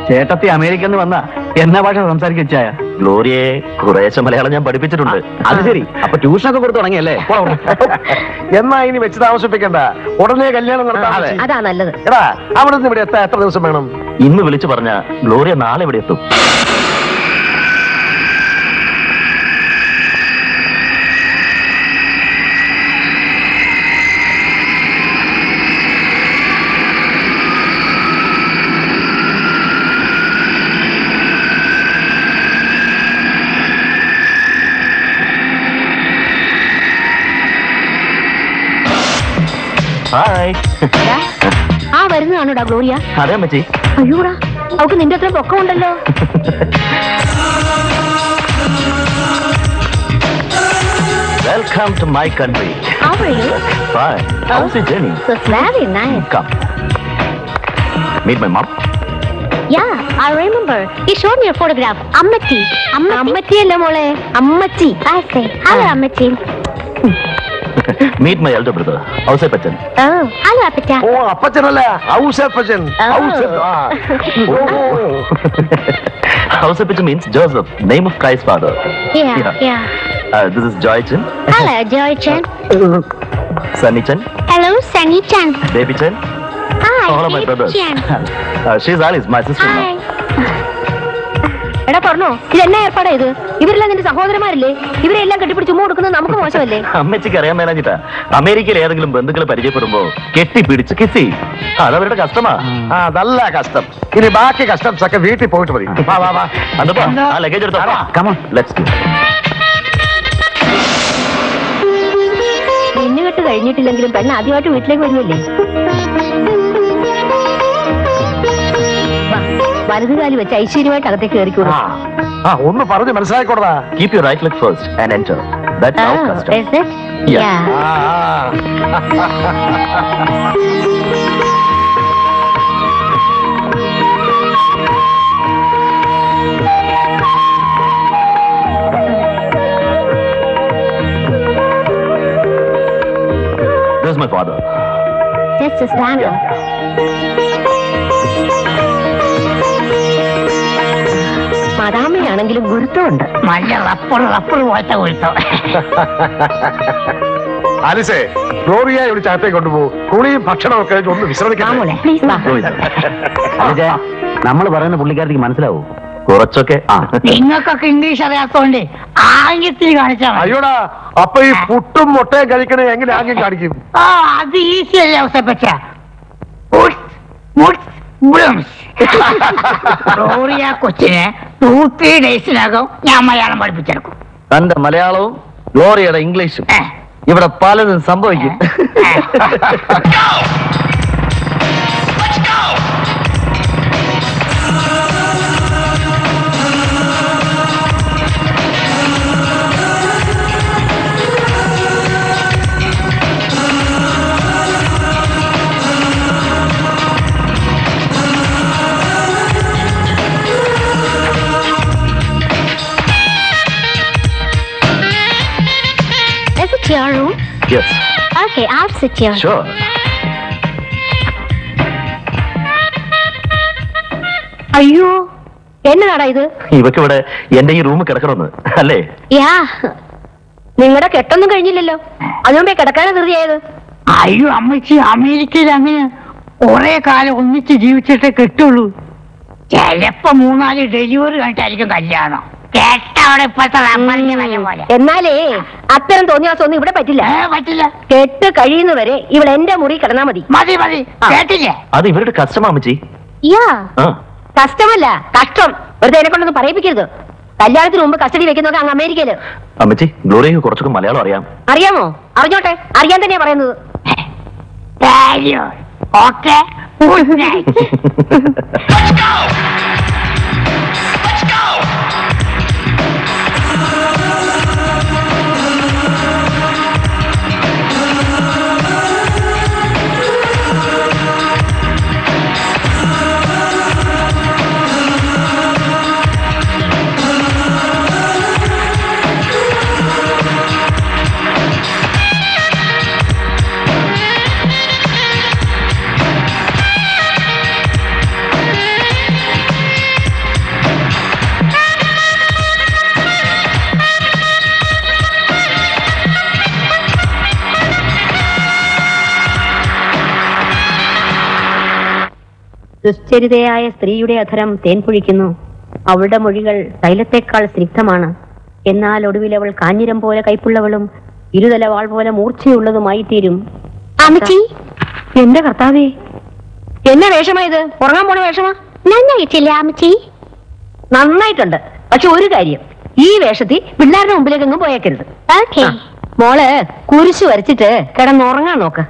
ചേട്ടത്തി അമേരിക്കയിൽ നിന്ന് വന്ന എന്നാ ഭാഷ സംസാരിക്കായ ഗ്ലോറിയെ കുറേശ്ശെ മലയാളം ഞാൻ പഠിപ്പിച്ചിട്ടുണ്ട്. അത് ശരി. അപ്പൊ ട്യൂഷൻ ഒക്കെ കൊടുത്തു തുടങ്ങിയല്ലേ? എന്നാ ഇനി വെച്ച് താമസിപ്പിക്കണ്ട. ഉടനെ കല്യാണം നടത്താം അതെ. നല്ലത്. എടാ അവിടെ നിന്ന് ഇവിടെ എത്താൻ എത്ര ദിവസം വേണം? ഇന്ന് വിളിച്ചു പറഞ്ഞ ഗ്ലോറിയ നാളെ ഇവിടെ എത്തും. എടാ, ആ വരുന്നതാണോടാ ഗ്ലോറിയ അതെ അമ്മച്ചി അയ്യോടാ അവക്ക് നിന്റെ അത്ര പൊക്കമുണ്ടല്ലോ Welcome to my country. How are you? Fine. How's the journey? That's very nice. Come. Meet my mom. Yeah, I remember. You showed me a photograph. അമ്മച്ചി അമ്മച്ചി അല്ല മോളെ അമ്മച്ചി I say, hello അമ്മച്ചി Meet my elder brother, Ausay Bachchan. Oh, hello അപ്പച്ച ഓ അപ്പച്ചനല്ല ഔസപ്പച്ചൻ ഔസ- ആ. Ausay Bachchan means Joseph, name of Christ's father. Yeah, Yeah. yeah. Uh, this is Joy Chan, Hello, Joy Chan. Sunny Chan, Hello, Sunny Chan. Baby Chan, Hi, all of my Baby brothers. Chan. uh, she's Alice, my sister-in-law. Hi. എടാ പറഞ്ഞോ ഇത് എന്നാ ഏർപ്പാടാ ഇത്? ഇവരെല്ലാം നിന്റെ സഹോദരന്മാരില്ലേ? ഇവരെല്ലാം കെട്ടിപ്പിടിച്ച് ചുമ്മാ കൊടുക്കുന്നത് നമുക്ക് മോശമല്ലേ? അമ്മച്ചിക്ക് അറിയാൻ മേലാഞ്ഞിട്ടാ അമേരിക്കയിൽ ഏതെങ്കിലും ബന്ധുക്കളെ പരിചയപ്പെടുമ്പോ കെട്ടിപ്പിടിച്ച് കിസ് ചെയ്യും അതവരുടെ കഷ്ടമാ. ആ നല്ല കഷ്ടം. ഇനി ബാക്കി കഷ്ടം ഒക്കെ വീട്ടിൽ പോയിട്ട് മതി. വാ വാ വാ. അന്തപ്പാ ആ ലഗേജ് എടുത്തോ. കമോൺ ലെറ്റ്സ് പെണ്ണുകെട്ട് കഴിഞ്ഞിട്ടില്ലെങ്കിലും പെണ്ണ് ആദ്യമായിട്ട് വീട്ടിലേക്ക് വരുമല്ലേ വലതുകാലി വെച്ച് ഐശ്വര്യമായിട്ട് അകത്തേക്ക് കയറിക്കൂടും ആ ആ ഒന്ന് പറഞ്ഞ് മനസ്സിലായിക്കോടാ keep you right leg first and enter that's Oh, our custom is it? Yeah. Yeah. ആ ആ This is my father. Just a stand up. മദാമയാണെങ്കിലും ഗുരുത്വമുണ്ട്. നല്ല റപ്പർ റപ്പർ പോലത്തെ ഗുരുത്വം. ആലിസേ ഗ്ലോറിയ വിളിച്ച് അകത്തേക്ക് കൊണ്ടുപോകും കുളിയും ഭക്ഷണവും ഒക്കെ കഴിഞ്ഞ് ഒന്ന് വിശ്രമിക്കാം പ്ലീസ് വാ. നമ്മൾ പറയുന്ന പുള്ളിക്കാരത്തേക്ക് മനസ്സിലാവൂ? കുറച്ചൊക്കെ ആ. നിങ്ങൾക്കൊക്കെ ഇംഗ്ലീഷ് അറിയാത്തോണ്ട് ആംഗ്യത്തിൽ കാണിച്ചാൽ മതി. അയ്യോടാ അപ്പൊ ഈ പുട്ടും മുട്ടയും കഴിക്കണേ എങ്ങനെ ആംഗ്യം കാണിക്കും? ആ അത് ഈസി അല്ലേ അവസരപ്പച്ച കൊച്ചിനെ ടൂ ത്രീ ഡേയ്സിനകം ഞാൻ മലയാളം പഠിപ്പിച്ചെടുക്കും. തന്റെ മലയാളവും ഗ്ലോറിയുടെ ഇംഗ്ലീഷും. ഇവിടെ പലതും സംഭവിക്കും. Yes Okay, I'll sit here. Sure. അയ്യോ എന്നതാടാ ഇത്? ഇവക്ക് ഇവിടെ എന്റെ ഈ റൂം കിടക്കണമെന്ന് അല്ലേ? യാ നിങ്ങളുടെ കെട്ടൊന്നും കഴിഞ്ഞില്ലല്ലോ. അതുമുമ്പേ കിടക്കാനും ധൃതിയായത്. അയ്യോ അമ്മച്ചി അമേരിക്കയിൽ അങ്ങനെ കുറെ കാലം ഒന്നിച്ച് ജീവിച്ചിട്ടേ കിട്ടുള്ളൂ. ചിലപ്പോ മൂന്നാൽ ഡെലിവറി കഴിഞ്ഞിട്ടായിരിക്കും കല്യാണം. എന്നാലേ അത്തരം തോന്നിയാസൊന്നും ഇവിടെ പറ്റില്ല. പറ്റില്ല. കെട്ട് കഴിയുന്നവരെ ഇവൾ എന്റെ മുറി കിടന്നാ മതി. മതി മതി. കേട്ടില്ലേ? അത് ഇവരുടെ കസ്റ്റമാ അമ്മച്ചി. കഷ്ടമല്ല. കഷ്ടം. വെറുതെ എന്നെ കൊണ്ടൊന്നും പറയിപ്പിക്കരുത്. കല്യാണത്തിന് മുമ്പ് കസ്റ്റഡി വെക്കുന്നൊക്കെ അങ്ങ് അമേരിക്കയിൽ. അമ്മച്ചി ഗ്ലോറിയക്ക് കുറച്ചൊക്കെ മലയാളം അറിയാം. അറിയാമോ? അറിഞ്ഞോട്ടെ. അറിയാൻ തന്നെയാ പറയുന്നത്. ഓക്കെ. ദുശ്ചരിതയായ സ്ത്രീയുടെ അധരം തേൻ പൊഴിക്കുന്നു. അവളുടെ മൊഴികൾ തൈലത്തേക്കാൾ സ്നിഗ്ധമാണ്. എന്നാൽ ഒടുവിൽ അവൾ കാഞ്ഞിരം പോലെ കൈപ്പുള്ളവളും ഇരുതല വാൾ പോലെ മൂർച്ചയുള്ളതുമായി തീരും അമ്മച്ചി? എന്റെ കർത്താവേ. എന്നെ വേഷമാ ഇത്? ഉറങ്ങാൻ പോണ വേഷമാ? നന്നായിട്ടില്ല അമ്മച്ചി? നന്നായിട്ടുണ്ട്. പക്ഷെ ഒരു കാര്യം. ഈ വേഷത്തിൽ പിള്ളേരുടെ മുമ്പിലേക്ക് അങ്ങ് പോയേക്കരുത് മോൾ കുരിശ് വരച്ചിട്ട് കിടന്നുറങ്ങാൻ നോക്ക്.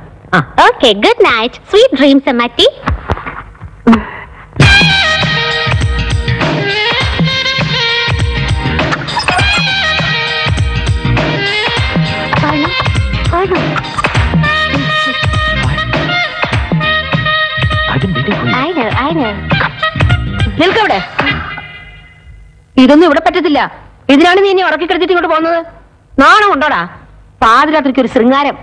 Okay good night sweet dreams Ammathi അവിടെ ഇതൊന്നും ഇവിടെ പറ്റത്തില്ല. ഇതിനാണ് നീ ഇനി ഉറക്കി കിടത്തിട്ട് ഇങ്ങോട്ട് പോകുന്നത്? നാണം ഉണ്ടോടാ? പാതിരാത്രിക്ക് ഒരു ശൃംഗാരം.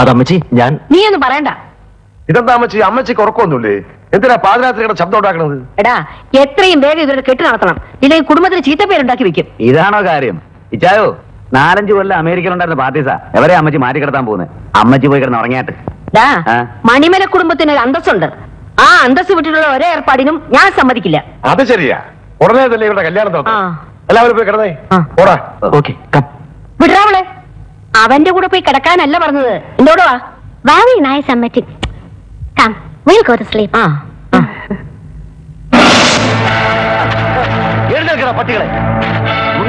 അതമ്മച്ചി ഞാൻ നീ ഒന്നും പറയണ്ട. ഇതെന്താ അമ്മച്ചി? അമ്മച്ചിക്ക് ഉറക്കമൊന്നുമില്ലേ എന്തിനാ പാതിരാത്രിയുടെ ശബ്ദം ഉണ്ടാക്കണത്? എടാ എത്രയും വേഗം ഇവരുടെ കെട്ടി നടത്തണം. ഇല്ലെങ്കിൽ കുടുംബത്തിന് ചീത്തപ്പേരുണ്ടാക്കി വെക്കും. ഇതാണോ കാര്യം? ഇച്ചായോ നാലഞ്ച് കൊല്ലം അമേരിക്കയിലുണ്ടായിരുന്ന പാർട്ടീസാ. എവരെ അമ്മച്ചി മാറ്റി കിടത്താൻ പോകുന്നത്? അമ്മച്ചി പോയി കിടന്ന് ഉറങ്ങിയാട്ട്. മണിമല കുടുംബത്തിന് ഒരു അന്തസ്സുണ്ട്. ആ അന്തസ് വിട്ടിട്ടുള്ള ഒരേ ഏർപ്പാടിനും ഞാൻ സമ്മതിക്കില്ല. അത് ശരിയാ. ഉടനെ തന്നെ ഇവരുടെ കല്യാണം ആ. എല്ലാവരും പോയി കിടന്നേ. ആ. പോടാ. Okay come. വിടറാവളെ അവന്റെ കൂടെ പോയി കിടക്കാനല്ല പറഞ്ഞത്. എന്തോടുവാ Very നായ Ammeti. Come, we'll go to sleep. ആ എഴുന്നേൽക്കണ പട്ടികളെ.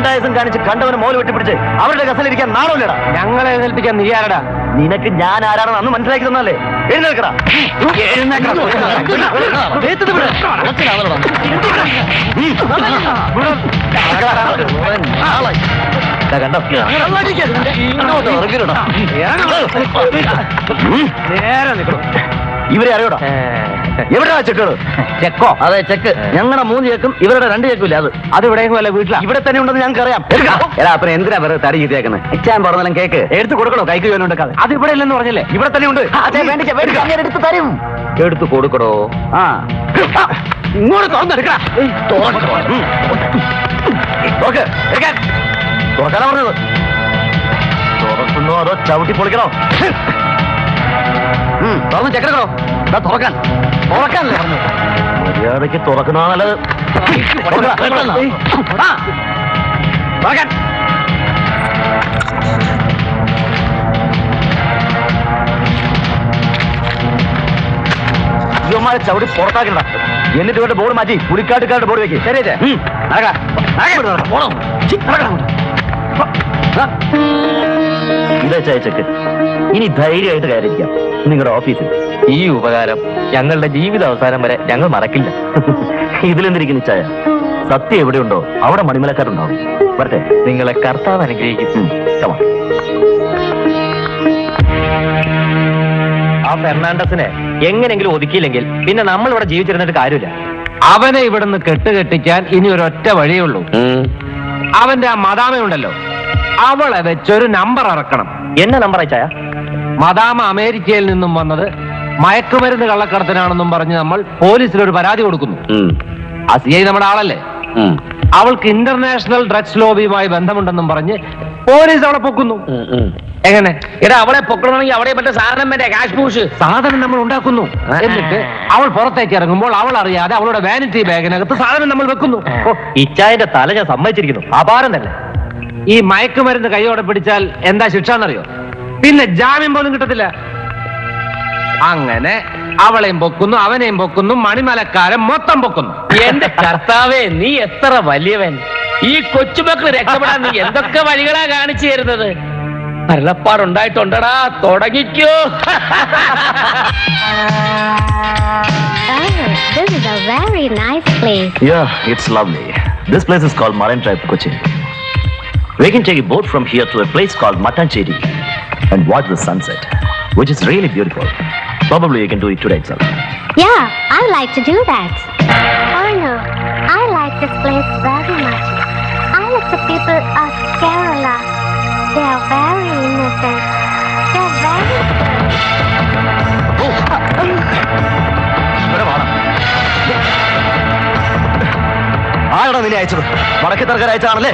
ഉണ്ടായതും കാണിച്ച് കണ്ടവന് മോൽ വെട്ടിപ്പിടിച്ച് അവരുടെ കസലിരിക്കാൻ നാണമില്ലടാ ഞങ്ങളെ എഴുന്നേൽപ്പിക്കാൻ നീ ആരടാ? നിനക്ക് ഞാൻ ആരാണെന്ന് അന്ന് മനസ്സിലാക്കി തന്നല്ലേ എഴുന്നേൽക്കടാ. കണ്ടോ? ഇങ്ങോട്ട് ഇറങ്ങിരടാ. ഇവരെ അറിയോടാ? എവിടെയാ ചെക്കുകൾ ചെക്കോ അതെ ചെക്ക്. ഞങ്ങളുടെ മൂന്ന് ചെക്കും ഇവരുടെ രണ്ട് ചെക്കും ഇല്ല അത്. അത് ഇവിടെ അല്ല വീട്ടിലാ. ഇവിടെ തന്നെ ഉണ്ടെന്ന് ഞങ്ങൾക്ക് അറിയാം എടാ അപ്പൊ എന്തിനാ വേറെ തടി കിട്ടിയേക്കുന്നത് ഇച്ചാൻ പറഞ്ഞാലും കേക്ക്. എടുത്ത് കൊടുക്കണോ? കൈക്ക് ജോലി ഉണ്ടാക്കാതെ അത് ഇവിടെ ഇല്ലെന്ന് പറഞ്ഞല്ലേ? ഇവിടെ തന്നെ ഉണ്ട്. എടുത്ത് തരും. എടുത്ത് കൊടുക്കടോ? ആ. ഇങ്ങോട്ട് തുറന്നെടുക്കാം തുറക്കാനാ പറഞ്ഞത്. തുറക്കുന്നോ അതോ ചവിട്ടി പൊളിക്കണോ? തുറന്ന് ചെക്കണോ ദാ തുറക്കാൻ. തുറക്കാനല്ലേ മര്യാദയ്ക്ക് തുറക്കുന്നതാ നല്ലത്? തുറക്കാൻ. ഇവന്മാരെ ചവിട്ടി പുറത്താക്കണ്ട. എന്നിട്ട് ഇവരുടെ ബോർഡ് മാറ്റി പുലിക്കാട്ടുകാരുടെ ബോർഡ് വെക്ക്. ശരി ചെക്ക്? ഇനി ധൈര്യമായിട്ട് കയറിയിരിക്കാം നിങ്ങളുടെ ഓഫീസിൽ ഈ ഉപകാരം ഞങ്ങളുടെ ജീവിത അവസാനം വരെ ഞങ്ങൾ മറക്കില്ല. ഇതിലെന്തിരിക്കുന്നു ചായ? സത്യം എവിടെയുണ്ടോ? അവിടെ മണിമലക്കാരുണ്ടാവും വരട്ടെ നിങ്ങളെ കർത്താവ് അനുഗ്രഹിക്കും. ആ ഫെർണാണ്ടസിനെ എങ്ങനെങ്കിലും ഒതുക്കിയില്ലെങ്കിൽ പിന്നെ നമ്മൾ ഇവിടെ ജീവിച്ചിരുന്നിട്ട് കാര്യമില്ല. അവനെ ഇവിടുന്ന് കെട്ടുകെട്ടിക്കാൻ ഇനി ഒരൊറ്റ വഴിയേ ഉള്ളൂ. അവന്റെ ആ മതാമയുണ്ടല്ലോ അവളെ വെച്ചൊരു നമ്പർ ഇറക്കണം എന്നെ നമ്പർ അയച്ചായ? മദാമ അമേരിക്കയിൽ നിന്നും വന്നത് മയക്കുമരുന്ന് കള്ളക്കടത്തിനാണെന്നും പറഞ്ഞ് നമ്മൾ പോലീസിൽ ഒരു പരാതി കൊടുക്കുന്നു. ആ സി ഐ നമ്മുടെ ആളല്ലേ? അവൾക്ക് ഇന്റർനാഷണൽ ഡ്രഗ്സ് ലോബിയുമായി ബന്ധമുണ്ടെന്നും പറഞ്ഞ് പോലീസ് അവളെ പൊക്കുന്നു. എങ്ങനെ? എടാ അവളെ പൊക്കണമെങ്കിൽ അവിടെ മറ്റേ സാധനം വേണ്ടേ കാശ് പൂഷ് സാധനം നമ്മൾ ഉണ്ടാക്കുന്നു. എന്നിട്ട് അവൾ പുറത്തേക്ക് ഇറങ്ങുമ്പോൾ അവൾ അറിയാതെ അവളുടെ വാനിറ്റി ബാഗിനകത്ത് സാധനം നമ്മൾ വെക്കുന്നു. ഇച്ചായന്റെ തല ഞാൻ സമ്മതിച്ചിരിക്കുന്നു. അപാരം തന്നെ. ഈ മയക്കുമരുന്ന് കൈയോടെ പിടിച്ചാൽ എന്താ ശിക്ഷ എന്നറിയോ പിന്നെ ജാമ്യം പോലും കിട്ടത്തില്ല അങ്ങനെ അവളെയും പൊക്കുന്നു അവനെയും പൊക്കുന്നു മണിമലക്കാരൻ മൊത്തം പൊക്കുന്നു എന്റെ കർത്താവേ നീ എത്ര വലിയവൻ ഈ കൊച്ചുമക്കൾ രക്ഷപ്പെടാൻ നീ എന്തൊക്കെ വഴികളാ കാണിച്ചു തരുന്നത് ഭരണപ്പാടുണ്ടായിട്ടുണ്ടടാ തുടങ്ങിക്കോ Oh, this is a very nice place. Yeah, it's lovely. This place is called Marine Tribe, Cochin. We can take a boat from here to a place called Matancheri and watch the sunset, which is really beautiful. Probably you can do it today itself. Yeah, I like to do that. Oh no, I like this place very much. I like the people of Kerala. They are very innocent. They are very ആരാണ് നിന്നെ അയച്ചത് വടക്കേ തർക്കാർ അയച്ചതാണല്ലേ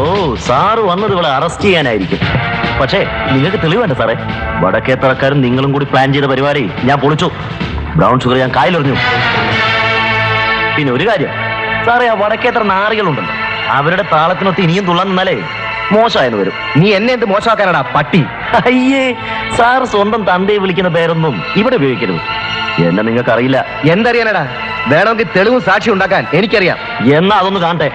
ഓ sir വന്നത് ഇവിടെ arrest ചെയ്യാനായിരിക്കും. പക്ഷേ നിങ്ങൾക്ക് തെളിവ് വേണ്ട സാറേ. വടക്കേത്തറക്കാരും നിങ്ങളും കൂടി പ്ലാൻ ചെയ്ത പരിപാടി ഞാൻ പൊളിച്ചു. ബ്രൗൺ ഷുഗർ ഞാൻ കായലെറിഞ്ഞു. പിന്നെ ഒരു കാര്യം സാറേ ആ വടക്കേത്തറ നാറികളുണ്ടല്ലോ. അവരുടെ താളത്തിനൊത്ത് ഇനിയും തുള്ളാൻ നിന്നാലേ മോശമായെന്ന് വരും. നീ എന്നെ എന്ത് മോശമാക്കാനടാ? പട്ടി. അയ്യേ സാർ സ്വന്തം തന്തയെ വിളിക്കുന്ന പേരൊന്നും ഇവിടെ ഉപയോഗിക്കരുത്. എന്നെ നിങ്ങൾക്ക് അറിയില്ല എന്തറിയാനടാ? വേണമെങ്കിൽ തെളിവും സാക്ഷി ഉണ്ടാക്കാൻ എനിക്കറിയാം. എന്നാ അതൊന്ന് കാണട്ടെ.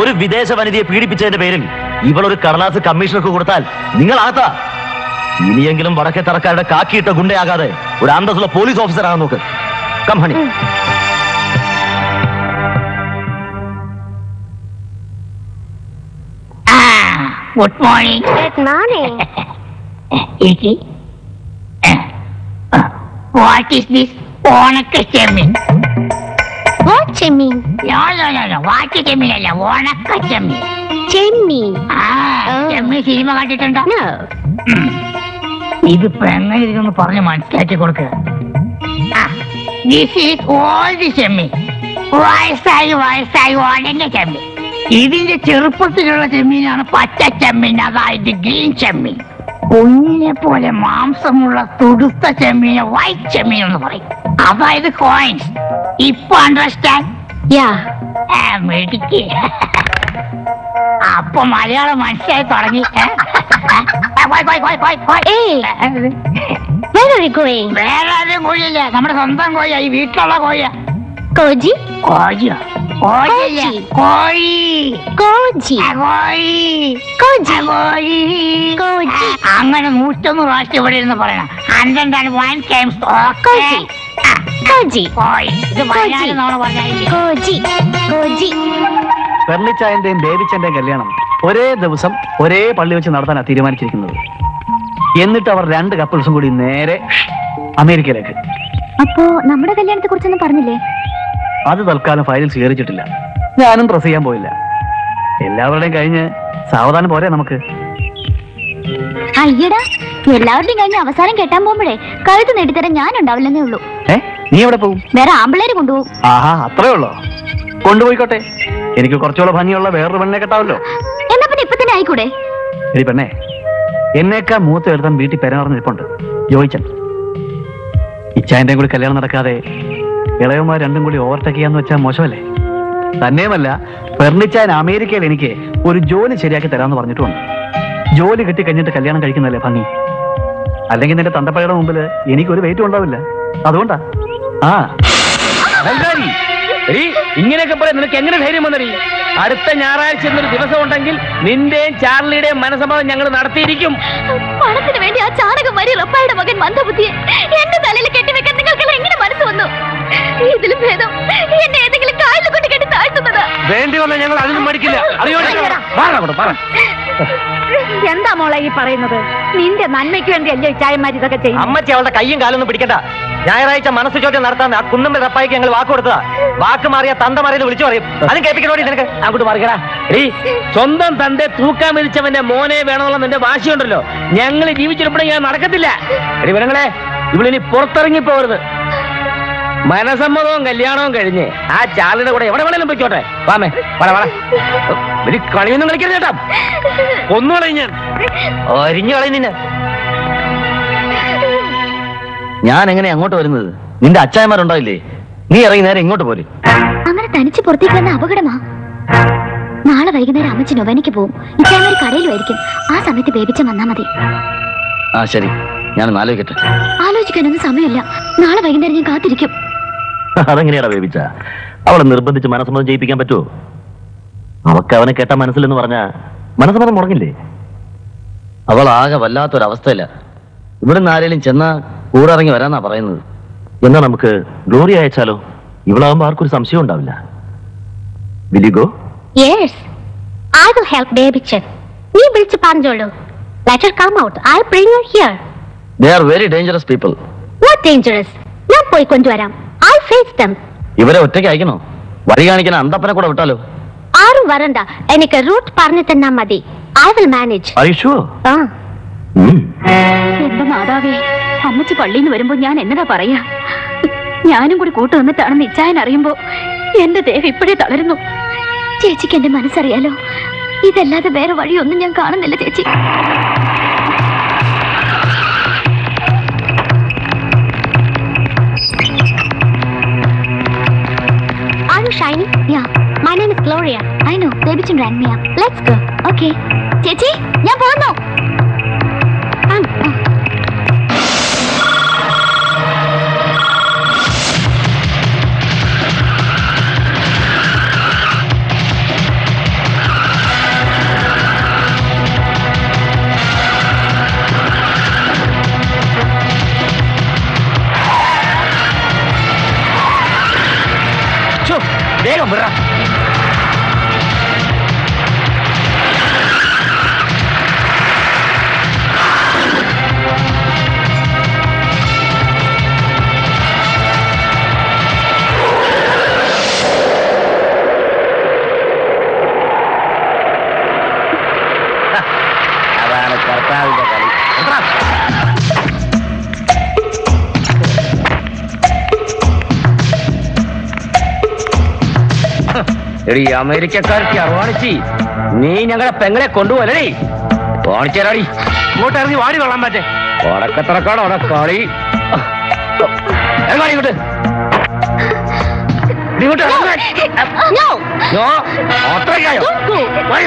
ഒരു വിദേശ വനിതയെ പീഡിപ്പിച്ചതിന്റെ പേരിൽ ഇവളൊരു കടലാസ് കമ്മീഷണർക്ക് കൊടുത്താൽ നിങ്ങൾ ആത്ത ഇനിയെങ്കിലും വടക്കേ തറക്കാരുടെ കാക്കിയിട്ട ഗുണ്ടയാകാതെ ഒരു അന്തസ്സുള്ള പോലീസ് ഓഫീസർ ആകാൻ നോക്ക് come good morning good morning ഇരിക്കി വാട്ട് ഈസ് ദിസ് ഓണക്ക ചെമ്മീൻ ചെമ്മീൻ no no no no what ചെമ്മീൻ അല്ല ഓണക്ക ചെമ്മീൻ ചെമ്മീൻ ആ ചെമ്മീൻ സിനിമ കണ്ടിട്ടുണ്ടോ? ഇതിപ്പോ എങ്ങനെ ഇരിക്കുന്നു പറഞ്ഞ് മനസ്സിലാക്കി കൊടുക്കുക ദിസ് ഈസ് ഓൾഡ് ചെമ്മീൻ വയസ്സായി വയസ്സായി ഓണന്റെ ചെമ്മീൻ ഇതിന്റെ ചെറുപ്പത്തിലുള്ള ചെമ്മീനാണ് പച്ച ചെമ്മീൻ. അതായത് ഗ്രീൻ ചെമ്മീൻ. കുഞ്ഞിനെ പോലെ മാംസമുള്ള തുടുത്ത ചെമ്മീനെ വൈറ്റ് ചെമ്മീൻ എന്ന് പറയും. അതായത് കോയിൻസ് ഇപ്പൊ അണ്ടർസ്റ്റാൻഡ് യാ. മെഡിക്ക് അപ്പൊ മലയാളം മനസ്സിലായി തുടങ്ങി? വേറെ ആരും കോഴിയില്ല. നമ്മുടെ സ്വന്തം കോഴിയാ. ഈ വീട്ടിലുള്ള കോഴിയാ. കോജി? കോഴിയോ? കോഴി. കോഴി. കോഴി. അങ്ങനെ നൂറ്റൊന്ന് പ്രാവശ്യം ഇവിടെ ഇരുന്ന് പറയണം. ഹൺഡ്രഡ് ആൻഡ് വൺ ടൈംസ് കോജി കോജി കോഴി. ഇത് മലയാളം നമ്മൾ പറഞ്ഞാൽ കോജി കോജി പെർണിച്ചായന്റെയും ബേബിച്ചന്റെയും കല്യാണം ഒരേ ദിവസം ഒരേ പള്ളി വെച്ച് നടത്താനാണ് തീരുമാനിച്ചിരിക്കുന്നത്. എന്നിട്ട് അവർ രണ്ട് കപ്പിൾസും കൂടി നേരെ അമേരിക്കയിലേക്ക്. അപ്പോ നമ്മുടെ കല്യാണത്തെ കുറിച്ചൊന്നും പറഞ്ഞില്ലേ? അത് തൽക്കാലം ഫയലിൽ സ്വീകരിച്ചിട്ടില്ല. ഞാനും പ്രസ് ചെയ്യാൻ പോയില്ല. എല്ലാവരുടെയും കഴിഞ്ഞ് സാവധാനം പോരെ നമുക്ക്. അയ്യടാ എല്ലാവരുടെയും കഴിഞ്ഞ് അവസാനം കെട്ടാൻ പോകുമ്പോഴേ കഴുത്ത് നേടിത്തരാൻ ഞാൻ ഉണ്ടാവില്ലെന്നേ ഉള്ളൂ. ഏ നീ എവിടെ പോകും വേറെ ആമ്പിള്ളേര് കൊണ്ടുപോകും. ആഹാ അത്രേ ഉള്ളോ? കൊണ്ടുപോയിക്കോട്ടെ. എനിക്ക് കുറച്ചുകൂടെ ഭംഗിയുള്ള വേറൊരു പെണ്ണെ കെട്ടാവല്ലോ എന്നാ പിന്നെ ഇപ്പൊ തന്നെ ആയിക്കൂടെ? എടി പെണ്ണെ എന്നേക്കാ മൂത്ത് എഴുതാൻ വീട്ടിൽ പെരമറിഞ്ഞിരിപ്പുണ്ട് ജോയിച്ചൻ. ഇച്ചായന്റെയും കൂടി കല്യാണം നടക്കാതെ ഇളയന്മാർ രണ്ടും കൂടി ഓവർടേക്ക് ചെയ്യാന്ന് വെച്ചാൽ മോശമല്ലേ? തന്നെയുമല്ല ഫെർണിച്ചാൻ അമേരിക്കയിൽ എനിക്ക് ഒരു ജോലി ശരിയാക്കി തരാമെന്ന് പറഞ്ഞിട്ടുണ്ട് ജോലി കിട്ടി കഴിഞ്ഞിട്ട് കല്യാണം കഴിക്കുന്നല്ലേ ഭംഗി? അല്ലെങ്കിൽ നിന്റെ തന്തപ്പഴയുടെ മുമ്പിൽ എനിക്ക് ഒരു വെയിറ്റും ഉണ്ടാവില്ല? അതുകൊണ്ടാ. ആ. അഹങ്കാരി. ഇങ്ങനെയൊക്കെ പറയാൻ നിനക്ക് എങ്ങനെ ധൈര്യം വന്നടി? അടുത്ത ഞായറാഴ്ച എന്നൊരു ദിവസം ഉണ്ടെങ്കിൽ നിന്റെയും ചാർലിയുടെയും മനസ്സമ്മതം ഞങ്ങൾ നടത്തിയിരിക്കും. പണത്തിന് വേണ്ടി ആ ചാണകം വരി റപ്പായുടെ മകൻ മന്ദബുദ്ധിയെ എന്റെ തലയിൽ കെട്ടിവെക്കാൻ നിങ്ങൾക്ക് എങ്ങനെ മനസ്സ് വന്നു? ഇതിലും ഭേദം. എന്നെ ഏതെങ്കിലും കായലിൽ കൊണ്ട് കെട്ടി താഴ്ത്തുന്നത്. വേണ്ടി വന്ന ഞങ്ങൾ അതിനും മടിക്കില്ല. എന്താ മോളെ ഈ പറയുന്നത്? നിന്റെ നന്മയ്ക്ക് വേണ്ടി അല്ലേ ചായമാരി ഇതൊക്കെ ചെയ്യും അമ്മച്ചി അവളുടെ കയ്യും കാലൊന്നും പിടിക്കണ്ട. ഞായറാഴ്ച മനസ്സ് ചോദ്യം നടത്താൻ ആ കുന്നമ്മ റപ്പായിക്ക് ഞങ്ങൾ വാക്ക് കൊടുത്തതാ. വാക്ക് മാറിയ തന്ത മാറിയത് വിളിച്ചു പറയും. അതും കേൾപ്പിക്കണോടി നിനക്ക്? അങ്ങോട്ട് മറികടാ എടീ സ്വന്തം തന്റെ തൂക്കാൻ വിരിച്ചവന്റെ മോനെ വേണമെന്നുള്ള നിന്റെ വാശിയുണ്ടല്ലോ. ഞങ്ങൾ ജീവിച്ചിരിപ്പടെ ഞാൻ നടക്കത്തില്ല. എടി വരങ്ങളെ ഇവളിനി പുറത്തിറങ്ങി പോകരുത് മനസമ്മതവും കല്യാണവും കഴിഞ്ഞ് ആ ചാളിയുടെ കൂടെ എവിടെ വേണേലും പൊയ്ക്കോട്ടെ. വാമേ വട വട. ഒരു കളിയൊന്നും കളിക്കരുത് ചേട്ടാ. ഒന്നു ഞാൻ. ഒരിഞ്ഞു കളയും നിന്നെ. ഞാൻ എങ്ങനെ അങ്ങോട്ട് വരുന്നത്? നിന്റെ അച്ചായന്മാരുണ്ടാവില്ലേ? നീ ഇറങ്ങി നേരെ ഇങ്ങോട്ട് പോര്. അങ്ങനെ തനിച്ച് പുറത്തേക്ക് വന്ന അപകടമാ. നാളെ വൈകുന്നേരം അമ്മച്ചി നൊവനയ്ക്ക് പോവും. ഇച്ചാമാര് കടയിലുമായിരിക്കും ആ സമയത്ത് ബേബിച്ച വന്നാ മതി. ആ ശരി. ഞാൻ ആലോചിക്കട്ടെ. ആലോചിക്കാനൊന്നും സമയമില്ല. നാളെ വൈകുന്നേരം ഞാൻ കാത്തിരിക്കും. അതെങ്ങനെയാടാ വേവിച്ച? അവളെ നിർബന്ധിച്ച് മനസ്സമ്മതം ചെയ്യിപ്പിക്കാൻ പറ്റുമോ അവക്ക് അവനെ കേട്ട മനസ്സിലെന്ന് പറഞ്ഞ മനസ്സമ്മതം മുടങ്ങില്ലേ? അവൾ ആകെ വല്ലാത്തൊരവസ്ഥയില്ല ഇവിടുന്ന് ആരെങ്കിലും ചെന്നാ കൂടെ ഇറങ്ങി വരാന്നാ പറയുന്നത്. എന്നാ നമുക്ക് ഗ്ലോറി അയച്ചാലോ? ഇവളാകുമ്പോ ആർക്കൊരു സംശയം ഉണ്ടാവില്ല. വിലിഗോ yes I will help Babychan നീ വിളിച്ച് പറഞ്ഞോളൂ. Let her come out I bring you here they are very dangerous people what dangerous ഞാൻ പോയി കൊണ്ടുവരാം. ഫേസ് ഇവരെ ഒറ്റയ്ക്ക് അയക്കണോ? വഴി കാണിക്കാൻ അന്തപ്പനെ കൂടെ വിട്ടാലോ? ആരും വരണ്ട. എനിക്ക് റൂട്ട് പറഞ്ഞു തന്നാ മതി. ഐ വിൽ മാനേജ് ആ. എന്റെ മാതാവേ അമ്മച്ചി പള്ളിയിൽ നിന്ന് വരുമ്പോ ഞാൻ എന്നതാ പറയാ? ഞാനും കൂടി കൂട്ടു നിന്നിട്ടാണെന്ന് ഇച്ചായൻ അറിയുമ്പോ എന്റെ ദേഹം ഇപ്പോഴേ തളരുന്നു. ചേച്ചിക്ക് എന്റെ മനസ്സറിയാലോ? ഇതല്ലാതെ വേറെ വഴിയൊന്നും ഞാൻ കാണുന്നില്ല ചേച്ചി. Yeah. My name is Gloria. I know. Babychin rang me up. Let's go. Okay. ചേച്ചി ഞാൻ പോന്നു വേഗം വിട എടി അമേരിക്കക്കാർക്ക് അറുവാണിച്ചി നീ ഞങ്ങളെ പെങ്ങളെ കൊണ്ടുപോലേ വാണിച്ചേരാടി ഇങ്ങോട്ട് ഇറങ്ങി വാടി കൊള്ളാൻ പറ്റേ വടക്കത്തറക്കാണ് അവിടെ കളി എങ്ങാടി ഇങ്ങോട്ട് ഇങ്ങോട്ട് അത്രയ്ക്കായോ? വാടി,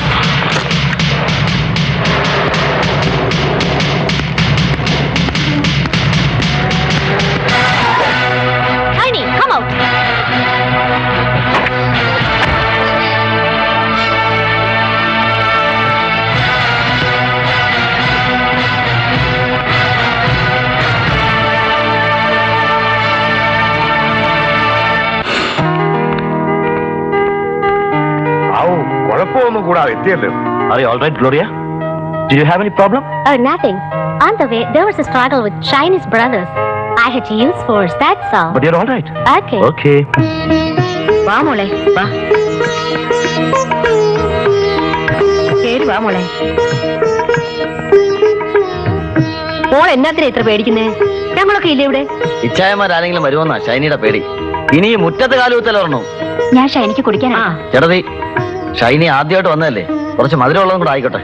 കൂടാതെ എത്തിയല്ലോ Are you all right, Gloria? Do you have any problem? Oh, nothing. On the way, there was a struggle with Chinese brothers. I had to use force, that's all. But you're all right. Okay. Okay. വാ മോളെ വാ കേറി വാ മോളെ മോൾ എന്നാത്തിനാ ഇത്ര പേടിക്കുന്നേ ഞങ്ങളൊക്കെ ഇല്ലേ ഇവിടെ ഇച്ഛായമാരാരെങ്കിലും വരുമെന്നാ ഷൈനിയുടെ പേടി ഇനി ഈ മുറ്റത്ത് കാലുകുത്തലോർണോ ഞാൻ ഷൈനിക്ക് കുടിക്കാനാ ചേട്ടതി ഷൈനി ആദ്യമായിട്ട് വന്നതല്ലേ? കുറച്ച് മധുരമുള്ളതും കൂടെ ആയിക്കോട്ടെ.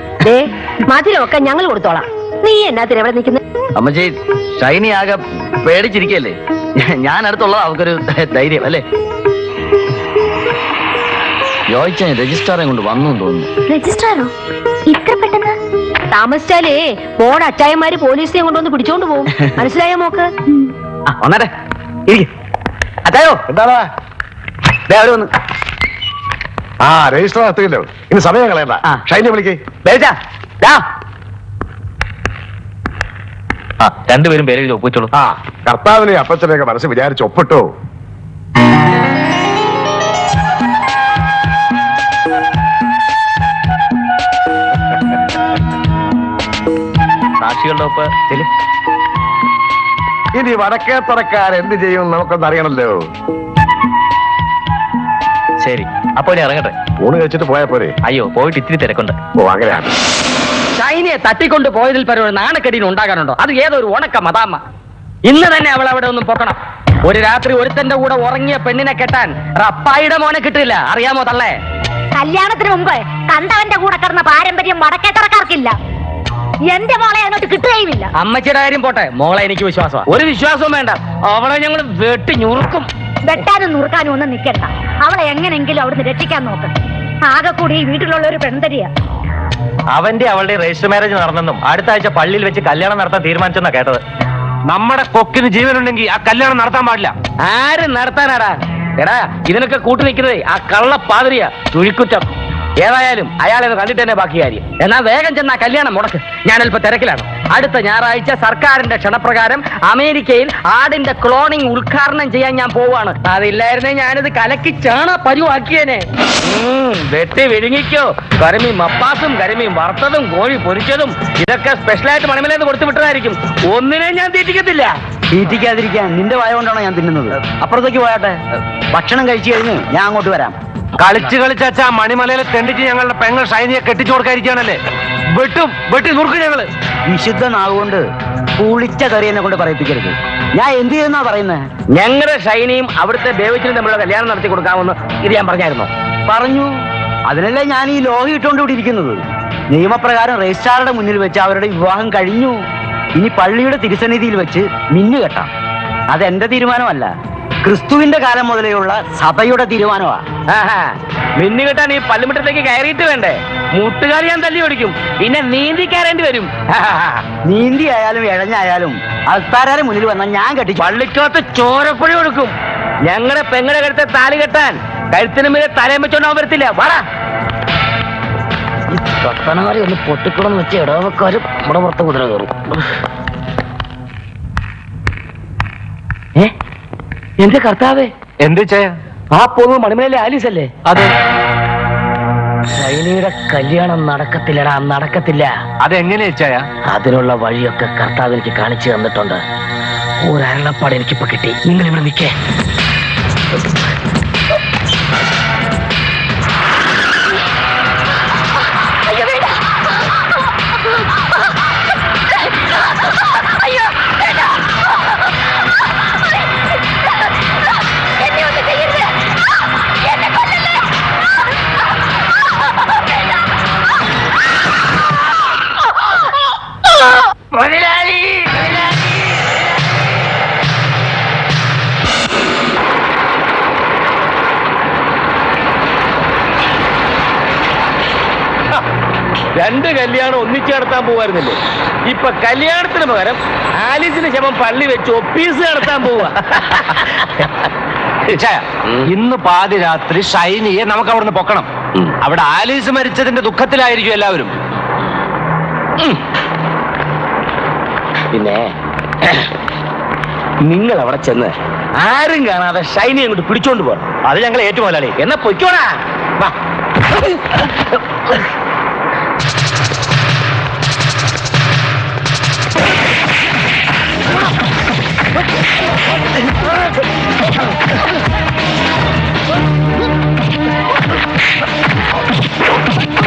മധുരമൊക്കെ ഞങ്ങൾ കൊടുത്തോളാം. നീ എന്നാത്തിന് എവിടെ നിൽക്കുന്നത് അമ്മച്ചി ഷൈനി ആകെ പേടിച്ചിരിക്കല്ലേ ഞാൻ അടുത്തുള്ളത് അവൾക്കൊരു ധൈര്യം അല്ലേ? യോയിച്ച രജിസ്ട്രാറെ കൊണ്ട് വന്നു തോന്നുന്നു. രജിസ്ട്രാറോ? ഇത്ര പെട്ടെന്ന്? താമസിച്ചാലേ മോടെ അച്ചായന്മാര് പോലീസിനെ കൊണ്ടുവന്ന് പിടിച്ചോണ്ട് പോകും മനസ്സിലായോ മോക്ക്? വന്നാട്ടെ. അച്ചായോ എന്താ ദേ അവർ വന്ന്. ആ രജിസ്റ്റർ എത്തിയല്ലോ ഇനി സമയം കളയണ്ട. ഷൈനെ വിളിക്കേ. രണ്ടുപേരും പേരെഴുതി ഒപ്പിച്ചോളൂ. ആ കർത്താവിനെ അപ്പച്ചനെയൊക്കെ മനസ്സ് വിചാരിച്ച് ഒപ്പിട്ടോ? സാക്ഷികളുടെ ഒപ്പ് ചെല്ലു ഇനി വടക്കേത്തറക്കാർ എന്ത് ചെയ്യും നമുക്കൊന്നറിയണല്ലോ ശരി. അപ്പൊ ഞാൻ ഇറങ്ങട്ടെ. ഊണ് കഴിച്ചിട്ട് പോയാ പോരെ. അയ്യോ പോയിട്ട് ഇത്തിരി തിരക്കുണ്ട്. ഓ അങ്ങനെയാണ് ഷൈനിയെ തട്ടിക്കൊണ്ട് പോയതിൽ പരം ഒരു നാണക്കെടിന് ഉണ്ടാകാനുണ്ടോ? അത് ഏതൊരു ഉണക്ക മതാമ്മ ഇന്ന് തന്നെ അവൾ അവിടെ ഒന്നും പൊക്കണം. ഒരു രാത്രി ഒരുത്തന്റെ കൂടെ ഉറങ്ങിയ പെണ്ണിനെ കെട്ടാൻ റപ്പായിയുടെ മോനെ കിട്ടില്ല. അറിയാമോ തള്ളേ? കല്യാണത്തിന് മുമ്പ് കണ്ടവന്റെ കൂടെ കിടന്ന പാരമ്പര്യം വടക്കേത്തറക്കാർക്കില്ല എന്റെ മോളെ അങ്ങോട്ട് കിട്ടുകയുമില്ല. അമ്മച്ചിയുടെ കാര്യം പോട്ടെ. മോളെ എനിക്ക് വിശ്വാസമാണ് ഒരു വിശ്വാസവും വേണ്ട. അവളെ ഞങ്ങൾ വെട്ടി ഞുറുക്കും. വെട്ടാനും നുറുക്കാനും ഒന്നും നിൽക്കണ്ട അവളെ എങ്ങനെങ്കിലും അവിടുന്ന് രക്ഷിക്കാൻ നോക്ക്. ആകെ കൂടി ഈ വീട്ടിലുള്ള ഒരു പെൺതരിയാ അവന്റെ അവളുടെ രജിസ്റ്റർ മാരേജ് നടന്നെന്നും അടുത്ത ആഴ്ച പള്ളിയിൽ വെച്ച് കല്യാണം നടത്താൻ തീരുമാനിച്ചെന്നാ കേട്ടത്. നമ്മുടെ കൊക്കിന് ജീവനുണ്ടെങ്കിൽ ആ കല്യാണം നടത്താൻ പാടില്ല. ആര് നടത്താനാടാ? എടാ ഇതിനൊക്കെ കൂട്ടി നിൽക്കുന്നത് ആ കള്ള പാതിരിയാ ചുഴിക്കുറ്റം. ഏതായാലും അയാളെ കണ്ടിട്ട് തന്നെ ബാക്കി കാര്യം. എന്നാൽ വേഗം ചെന്ന കല്യാണം മുടക്ക്. ഞാൻ അല്പം തിരക്കിലാണ്. അടുത്ത ഞായറാഴ്ച സർക്കാരിന്റെ ക്ഷണപ്രകാരം അമേരിക്കയിൽ ആടിന്റെ ക്ലോണിംഗ് ഉദ്ഘാടനം ചെയ്യാൻ ഞാൻ പോവാണ്. അതില്ലായിരുന്നേ ഞാനിത് കലക്കി ചാണ പരിവാക്കിയനെ. വെട്ടി വിഴുങ്ങിക്കോ. കരിമീൻ മപ്പാസും കരിമീൻ വറുത്തതും കോഴി പൊരിച്ചതും ഇതൊക്കെ സ്പെഷ്യലായിട്ട് മണിമലേന്ന് കൊടുത്തു വിട്ടതായിരിക്കും. ഒന്നിനെ ഞാൻ തീറ്റിക്കത്തില്ല. തീറ്റിക്കാതിരിക്കാൻ നിന്റെ വായ കൊണ്ടാണോ ഞാൻ തിന്നുന്നത്? അപ്പുറത്തേക്ക് പോയാട്ടെ. ഭക്ഷണം കഴിച്ചു കഴിഞ്ഞ് ഞാൻ അങ്ങോട്ട് വരാം. കളിച്ച് കളിച്ചാ മണിമലയിലെ തെണ്ടിച്ച് ഞങ്ങളുടെ പെങ്ങൾ ഷൈനിയെ കെട്ടിച്ചു കൊടുക്കാതിരിക്കുകയാണല്ലേ വെട്ടും വെട്ടി നുറുക്കും ഞങ്ങൾ. വിശുദ്ധ നാവുകൊണ്ട് പുളിച്ച കറി എന്നെ കൊണ്ട് പറയിപ്പിക്കരുത്. ഞാൻ എന്ത് ചെയ്യുന്നാ പറയുന്നത് ഞങ്ങളുടെ ഷൈനിയും അവിടുത്തെ ബേവിച്ചിനും തമ്മിലുള്ള കല്യാണം നടത്തി കൊടുക്കാമെന്ന് ഇത് ഞാൻ പറഞ്ഞായിരുന്നു. പറഞ്ഞു? അതിനല്ലേ ഞാൻ ഈ ലോഹം ഇട്ടുകൊണ്ട് ഇവിടെ ഇരിക്കുന്നത്. നിയമപ്രകാരം രജിസ്ട്രാറുടെ മുന്നിൽ വെച്ച് അവരുടെ വിവാഹം കഴിഞ്ഞു. ഇനി പള്ളിയുടെ തിരുസന്നിധിയിൽ വെച്ച് മിന്നു കെട്ടാം അതെന്റെ തീരുമാനമല്ല. ക്രിസ്തുവിന്റെ കാലം മുതലെയുള്ള സഭയുടെ തീരുമാനമാ. മിന്നു കിട്ടാൻ ഈ പല്ലുമിട്ടത്തേക്ക് കയറിയിട്ട് വേണ്ടേ? മുട്ടുകാരി ഞാൻ തല്ലി ഓടിക്കും. പിന്നെ നീന്തി കയറേണ്ടി വരും. നീന്തി ആയാലും ഇഴഞ്ഞായാലും അൽത്താരെ മുന്നിൽ വന്നാൽ ഞാൻ കെട്ടി പള്ളിക്കകത്ത് ചോരപ്പുഴ കൊടുക്കും. ഞങ്ങളുടെ പെങ്ങളുടെ കഴുത്തെ താലി കെട്ടാൻ കഴുത്തിന് മീതെ തലയും വെച്ചോണ്ടാൻ വരത്തില്ല. വാടാ. ഈ കട്ടനാരി ഒന്ന് പൊട്ടിക്കണം വെച്ച ഇടവക്കാരും നമ്മുടെ പുറത്ത് കുതിര കയറും. ഏ? എന്റെ കർത്താവേ. എന്ത് ആ പോകുന്ന മണിമലയിലെ ആലീസ് അല്ലേ? അതെ. ശൈലിയുടെ കല്യാണം നടക്കത്തില്ലടാ നടക്കത്തില്ല. അതെങ്ങനെ അതിനുള്ള വഴിയൊക്കെ കർത്താവ് എനിക്ക് കാണിച്ചു തന്നിട്ടുണ്ട്. ഒരു അരളപ്പാട് എനിക്കിപ്പോ കിട്ടി. നിങ്ങൾ ഇവിടെ നിൽക്കേ. കല്യാണം ഒന്നിച്ചു നടത്താൻ പോവായിരുന്നില്ലേ? ഇപ്പൊ കല്യാണത്തിന് പകരം ആലീസിന് ശമം പള്ളി വെച്ച് ഒപ്പീസ് നടത്താൻ പോവാ. ഇന്ന് ഇന്ന് പാതിരാത്രി ഷൈനിയെ നമുക്ക് അവിടുന്ന് പൊക്കണം. അവിടെ ആലീസ് മരിച്ചതിന്റെ ദുഃഖത്തിലായിരിക്കും എല്ലാവരും. പിന്നെ നിങ്ങൾ അവിടെ ചെന്ന് ആരും കാണാതെ ഷൈനി അങ്ങോട്ട് പിടിച്ചോണ്ട് പോകണം അത് ഞങ്ങൾ ഏറ്റുമോലാളി എന്നാ പൊയ്ക്കോടാ. വാ. Oh, my God.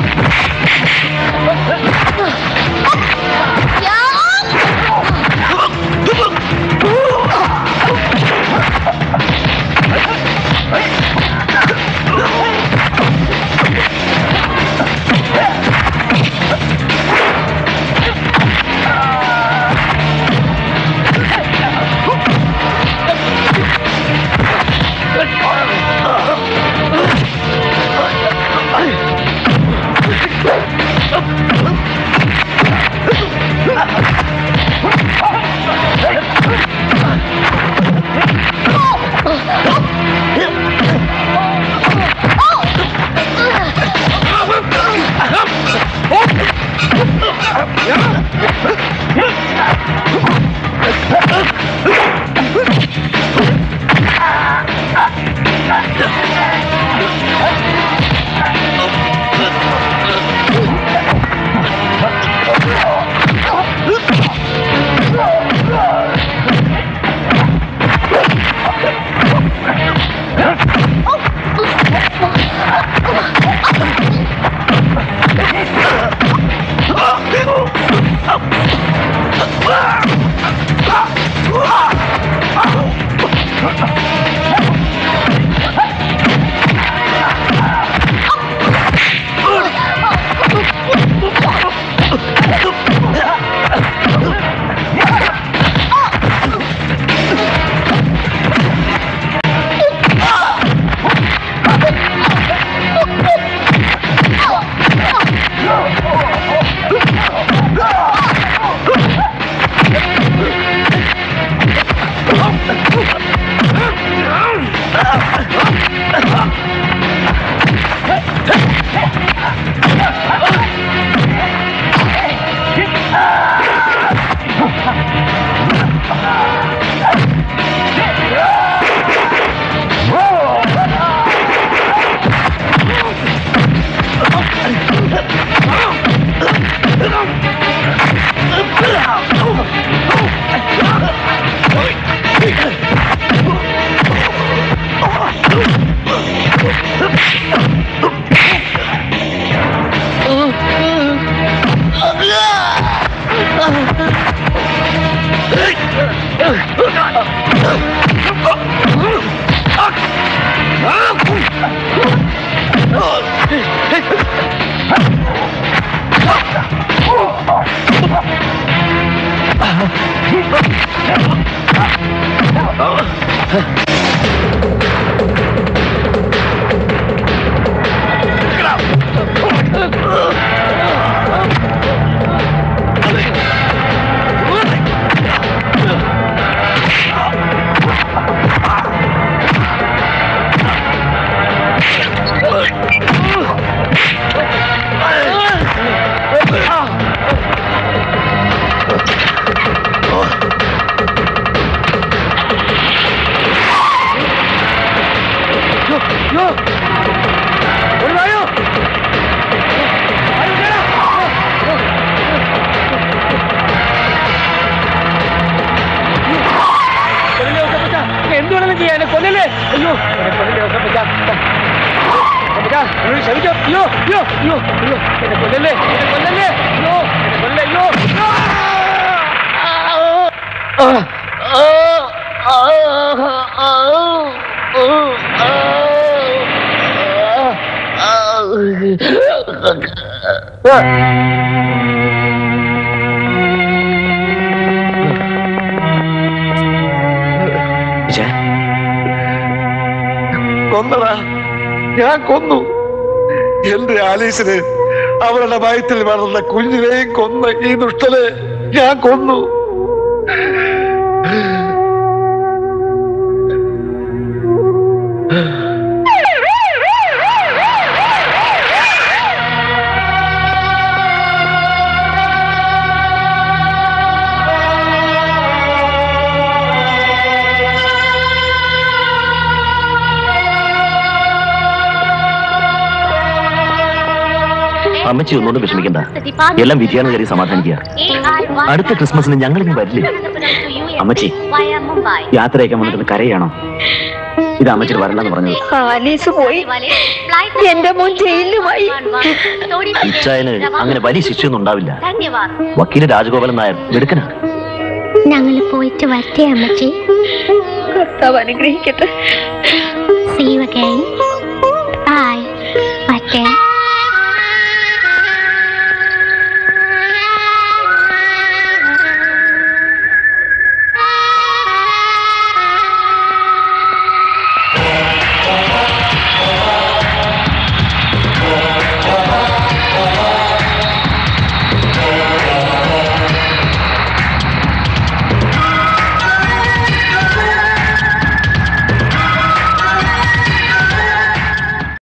Ah! Oh! है। കൊന്നടാ. ഞാൻ കൊന്നു. എന്റെ ആലീസിന് അവരുടെ വയറ്റിൽ വളർന്ന കുഞ്ഞിനെയും കൊന്ന ഈ ദുഷ്ടനെ ഞാൻ കൊന്നു. അമ്മച്ചി ഒന്നുകൊണ്ട് വിഷമിക്കണ്ട. എല്ലാം വിധിയാണ് കയറി സമാധാനിക്കുക. അടുത്ത ക്രിസ്മസിന് ഞങ്ങൾ ഇനി വരില്ലേ? അമ്മച്ചി യാത്രയൊക്കെ വന്നിട്ട് കരയാണോ? ഇത് അമ്മച്ചി വരണ്ടെന്ന് പറഞ്ഞത്. പോയി. എന്റെ മോൻ ജയിലുമായി. ഇച്ചായന് അങ്ങനെ വലിയ ശിക്ഷയൊന്നും ഉണ്ടാവില്ല. വക്കീൽ രാജഗോപാലൻ നായർ എടുക്കണ ഞങ്ങൾ പോയിട്ട് വരട്ടെ അമ്മച്ചി. കർത്താവ് അനുഗ്രഹിക്കട്ടെ.